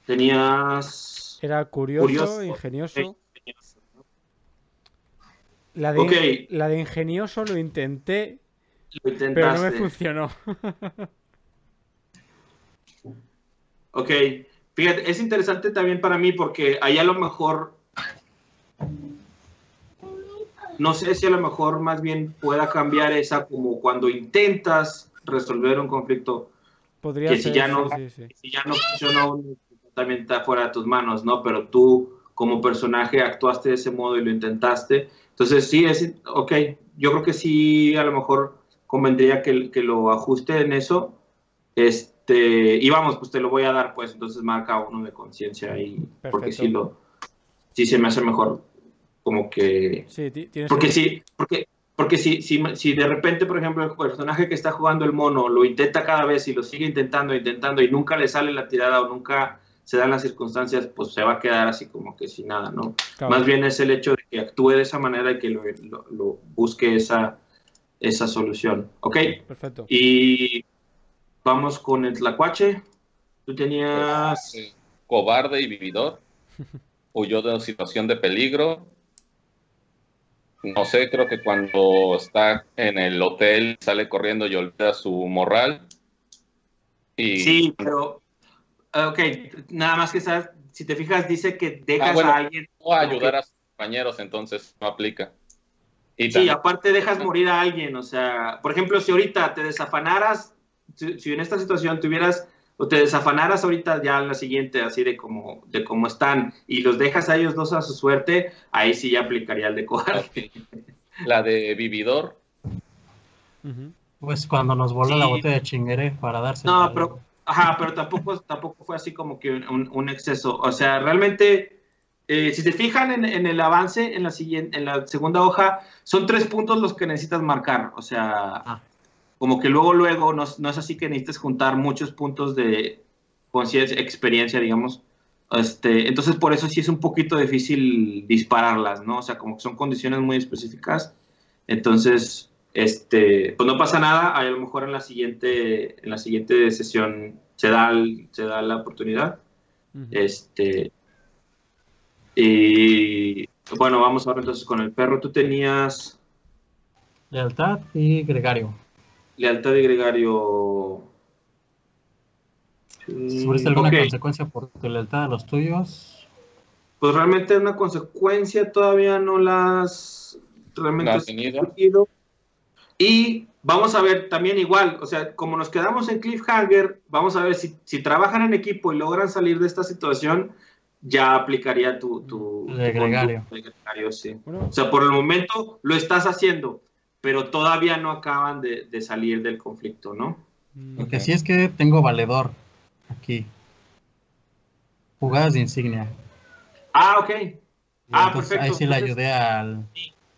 [SPEAKER 2] tenías
[SPEAKER 1] Era curioso,
[SPEAKER 2] Curioso.
[SPEAKER 1] ingenioso. La de,
[SPEAKER 2] Ok.
[SPEAKER 1] la de ingenioso lo intenté,
[SPEAKER 2] lo
[SPEAKER 1] pero no me funcionó.
[SPEAKER 2] Ok, fíjate, es interesante también para mí porque ahí a lo mejor, no sé si a lo mejor más bien pueda cambiar esa como cuando intentas resolver un conflicto,
[SPEAKER 1] Podría
[SPEAKER 2] Que si
[SPEAKER 1] ser.
[SPEAKER 2] ya no-
[SPEAKER 1] sí, sí,
[SPEAKER 2] si ya no funcionó, también está fuera de tus manos, ¿no? Pero tú como personaje actuaste de ese modo y lo intentaste. Entonces sí, es, ok, yo creo que sí a lo mejor convendría que, que lo ajuste en eso. Este, y vamos, pues te lo voy a dar, pues entonces marca uno de conciencia ahí, porque sí lo, sí se me hace mejor como que
[SPEAKER 1] Sí,
[SPEAKER 2] porque sí, porque, porque si, si, si de repente, por ejemplo, el personaje que está jugando el mono lo intenta cada vez y lo sigue intentando, intentando y nunca le sale la tirada o nunca se dan las circunstancias, pues se va a quedar así como que sin nada, ¿no?
[SPEAKER 1] claro,
[SPEAKER 2] Más bien es el hecho de que actúe de esa manera y que lo, lo- lo busque esa, esa solución, ¿ok?
[SPEAKER 1] Perfecto.
[SPEAKER 2] Y vamos con el tlacuache. Tú tenías...
[SPEAKER 3] Cobarde y vividor. Huyó de una situación de peligro. No sé, creo que cuando está en el hotel sale corriendo y olvida su morral. Y
[SPEAKER 2] Sí, pero. Ok, nada más que sabes, si te fijas, dice que dejas
[SPEAKER 3] Ah, bueno.
[SPEAKER 2] a alguien.
[SPEAKER 3] o ayudar a sus compañeros, entonces no aplica. Y
[SPEAKER 2] Sí,
[SPEAKER 3] también-
[SPEAKER 2] aparte dejas morir a alguien, o sea, por ejemplo, si ahorita te desafanaras, si en esta situación tuvieras o te desafanaras ahorita ya en la siguiente, así de como, de cómo están, y los dejas a ellos dos a su suerte, ahí sí ya aplicaría el de cobarde.
[SPEAKER 3] la de Vividor.
[SPEAKER 4] Pues cuando nos voló
[SPEAKER 2] Sí.
[SPEAKER 4] la botella de chinguere para darse.
[SPEAKER 2] No, pero, ajá, pero tampoco, tampoco fue así como que un, un exceso. O sea, realmente, eh, si se fijan en, en el avance, en la, siguiente, en la segunda hoja, son tres puntos los que necesitas marcar. O sea,
[SPEAKER 4] Ah.
[SPEAKER 2] Como que luego, luego, no, no es así que necesites juntar muchos puntos de conciencia, experiencia, digamos. Este, entonces, por eso sí es un poquito difícil dispararlas, ¿no? O sea, como que son condiciones muy específicas. Entonces, este, pues no pasa nada. A lo mejor en la siguiente, en la siguiente sesión se da, el- se da la oportunidad.
[SPEAKER 1] Ujú.
[SPEAKER 2] Este, y bueno, vamos ahora entonces con el perro. Tú tenías
[SPEAKER 4] Lealtad y gregario.
[SPEAKER 2] Lealtad de gregario. Mm,
[SPEAKER 4] ¿Sufriste alguna
[SPEAKER 2] ok.
[SPEAKER 4] consecuencia por tu lealtad a los tuyos?
[SPEAKER 2] Pues realmente una consecuencia todavía no las realmente has
[SPEAKER 3] tenido.
[SPEAKER 2] Y vamos a ver también igual, o sea, como nos quedamos en cliffhanger, vamos a ver si, si trabajan en equipo y logran salir de esta situación, ya aplicaría tu, tu,
[SPEAKER 4] de
[SPEAKER 2] tu
[SPEAKER 4] gregario.
[SPEAKER 2] de gregario, sí.
[SPEAKER 1] Bueno,
[SPEAKER 2] O sea, por el momento lo estás haciendo, pero todavía no acaban de, de salir del conflicto, ¿no?
[SPEAKER 1] mm,
[SPEAKER 4] Lo que
[SPEAKER 3] Ok.
[SPEAKER 4] sí es que tengo valedor aquí. Jugadas de insignia.
[SPEAKER 2] Ah, ok.
[SPEAKER 4] Y
[SPEAKER 2] Ah,
[SPEAKER 4] entonces
[SPEAKER 2] perfecto.
[SPEAKER 4] Ahí sí le
[SPEAKER 2] Entonces-
[SPEAKER 4] ayudé al.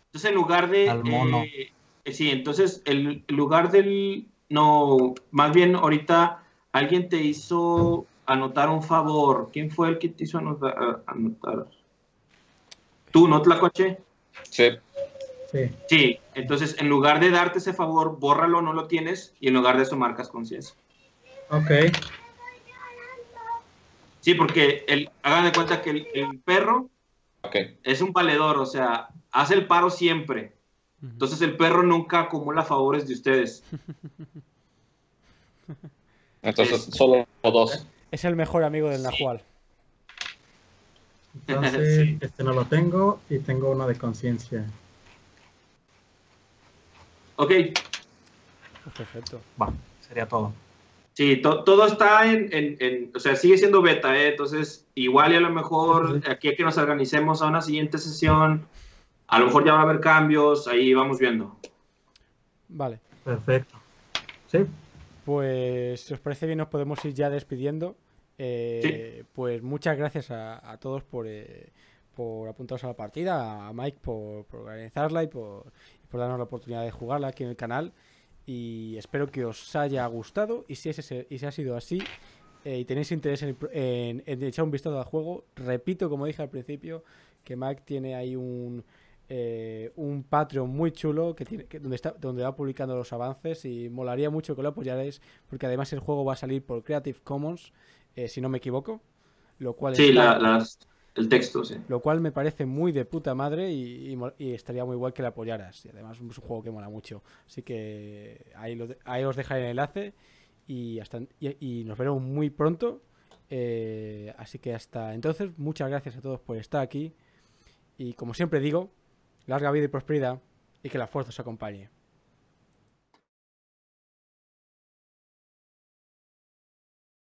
[SPEAKER 2] Entonces, en lugar de.
[SPEAKER 4] Al mono.
[SPEAKER 2] eh, eh, sí, entonces, el en lugar del. No, más bien ahorita alguien te hizo anotar un favor. ¿Quién fue el que te hizo anotar? anotar? ¿Tú, no, Tlacoche?
[SPEAKER 3] Sí,
[SPEAKER 4] Sí.
[SPEAKER 2] Sí, entonces, en lugar de darte ese favor, bórralo, no lo tienes, y en lugar de eso marcas conciencia.
[SPEAKER 4] Ok.
[SPEAKER 2] Sí, porque el, hagan de cuenta que el, el perro es un valedor, o sea, hace el paro siempre. Entonces, el perro nunca acumula favores de ustedes.
[SPEAKER 3] Entonces,
[SPEAKER 2] Es-
[SPEAKER 3] solo dos.
[SPEAKER 1] Es el mejor amigo del Nahual.
[SPEAKER 4] Entonces,
[SPEAKER 2] Sí.
[SPEAKER 4] este no lo tengo y tengo uno de conciencia.
[SPEAKER 2] Ok,
[SPEAKER 1] perfecto.
[SPEAKER 4] Va, sería todo.
[SPEAKER 2] Sí, to- todo está en, en- en- o sea, sigue siendo beta, ¿eh? Entonces, igual y a lo mejor aquí a que nos organicemos a una siguiente sesión, a lo mejor ya va a haber cambios, ahí vamos viendo.
[SPEAKER 1] Vale.
[SPEAKER 4] Perfecto. Sí.
[SPEAKER 1] Pues si os parece bien nos podemos ir ya despidiendo. Eh, Pues muchas gracias a, a todos por, eh, por apuntaros a la partida, a Mike por, por organizarla y por, por darnos la oportunidad de jugarla aquí en el canal. Y espero que os haya gustado y si, es ese- y si ha sido así eh, y tenéis interés en, en- en echar un vistazo al juego, repito como dije al principio que Mike tiene ahí un, eh, un Patreon muy chulo que tiene, que- donde, está, donde va publicando los avances y molaría mucho que lo apoyarais porque además el juego va a salir por Creative Commons, eh, si no me equivoco, lo cual,
[SPEAKER 2] Sí,
[SPEAKER 1] está-
[SPEAKER 2] la- las- el texto, sí.
[SPEAKER 1] lo cual me parece muy de puta madre y, estaría muy guay que le apoyaras. Y además es un juego que mola mucho. Así que ahí, lo ahí os dejaré el enlace y, hasta, y, y nos veremos muy pronto. Eh, así que hasta entonces, muchas gracias a todos por estar aquí. Y como siempre digo, larga vida y prosperidad y que la fuerza os acompañe.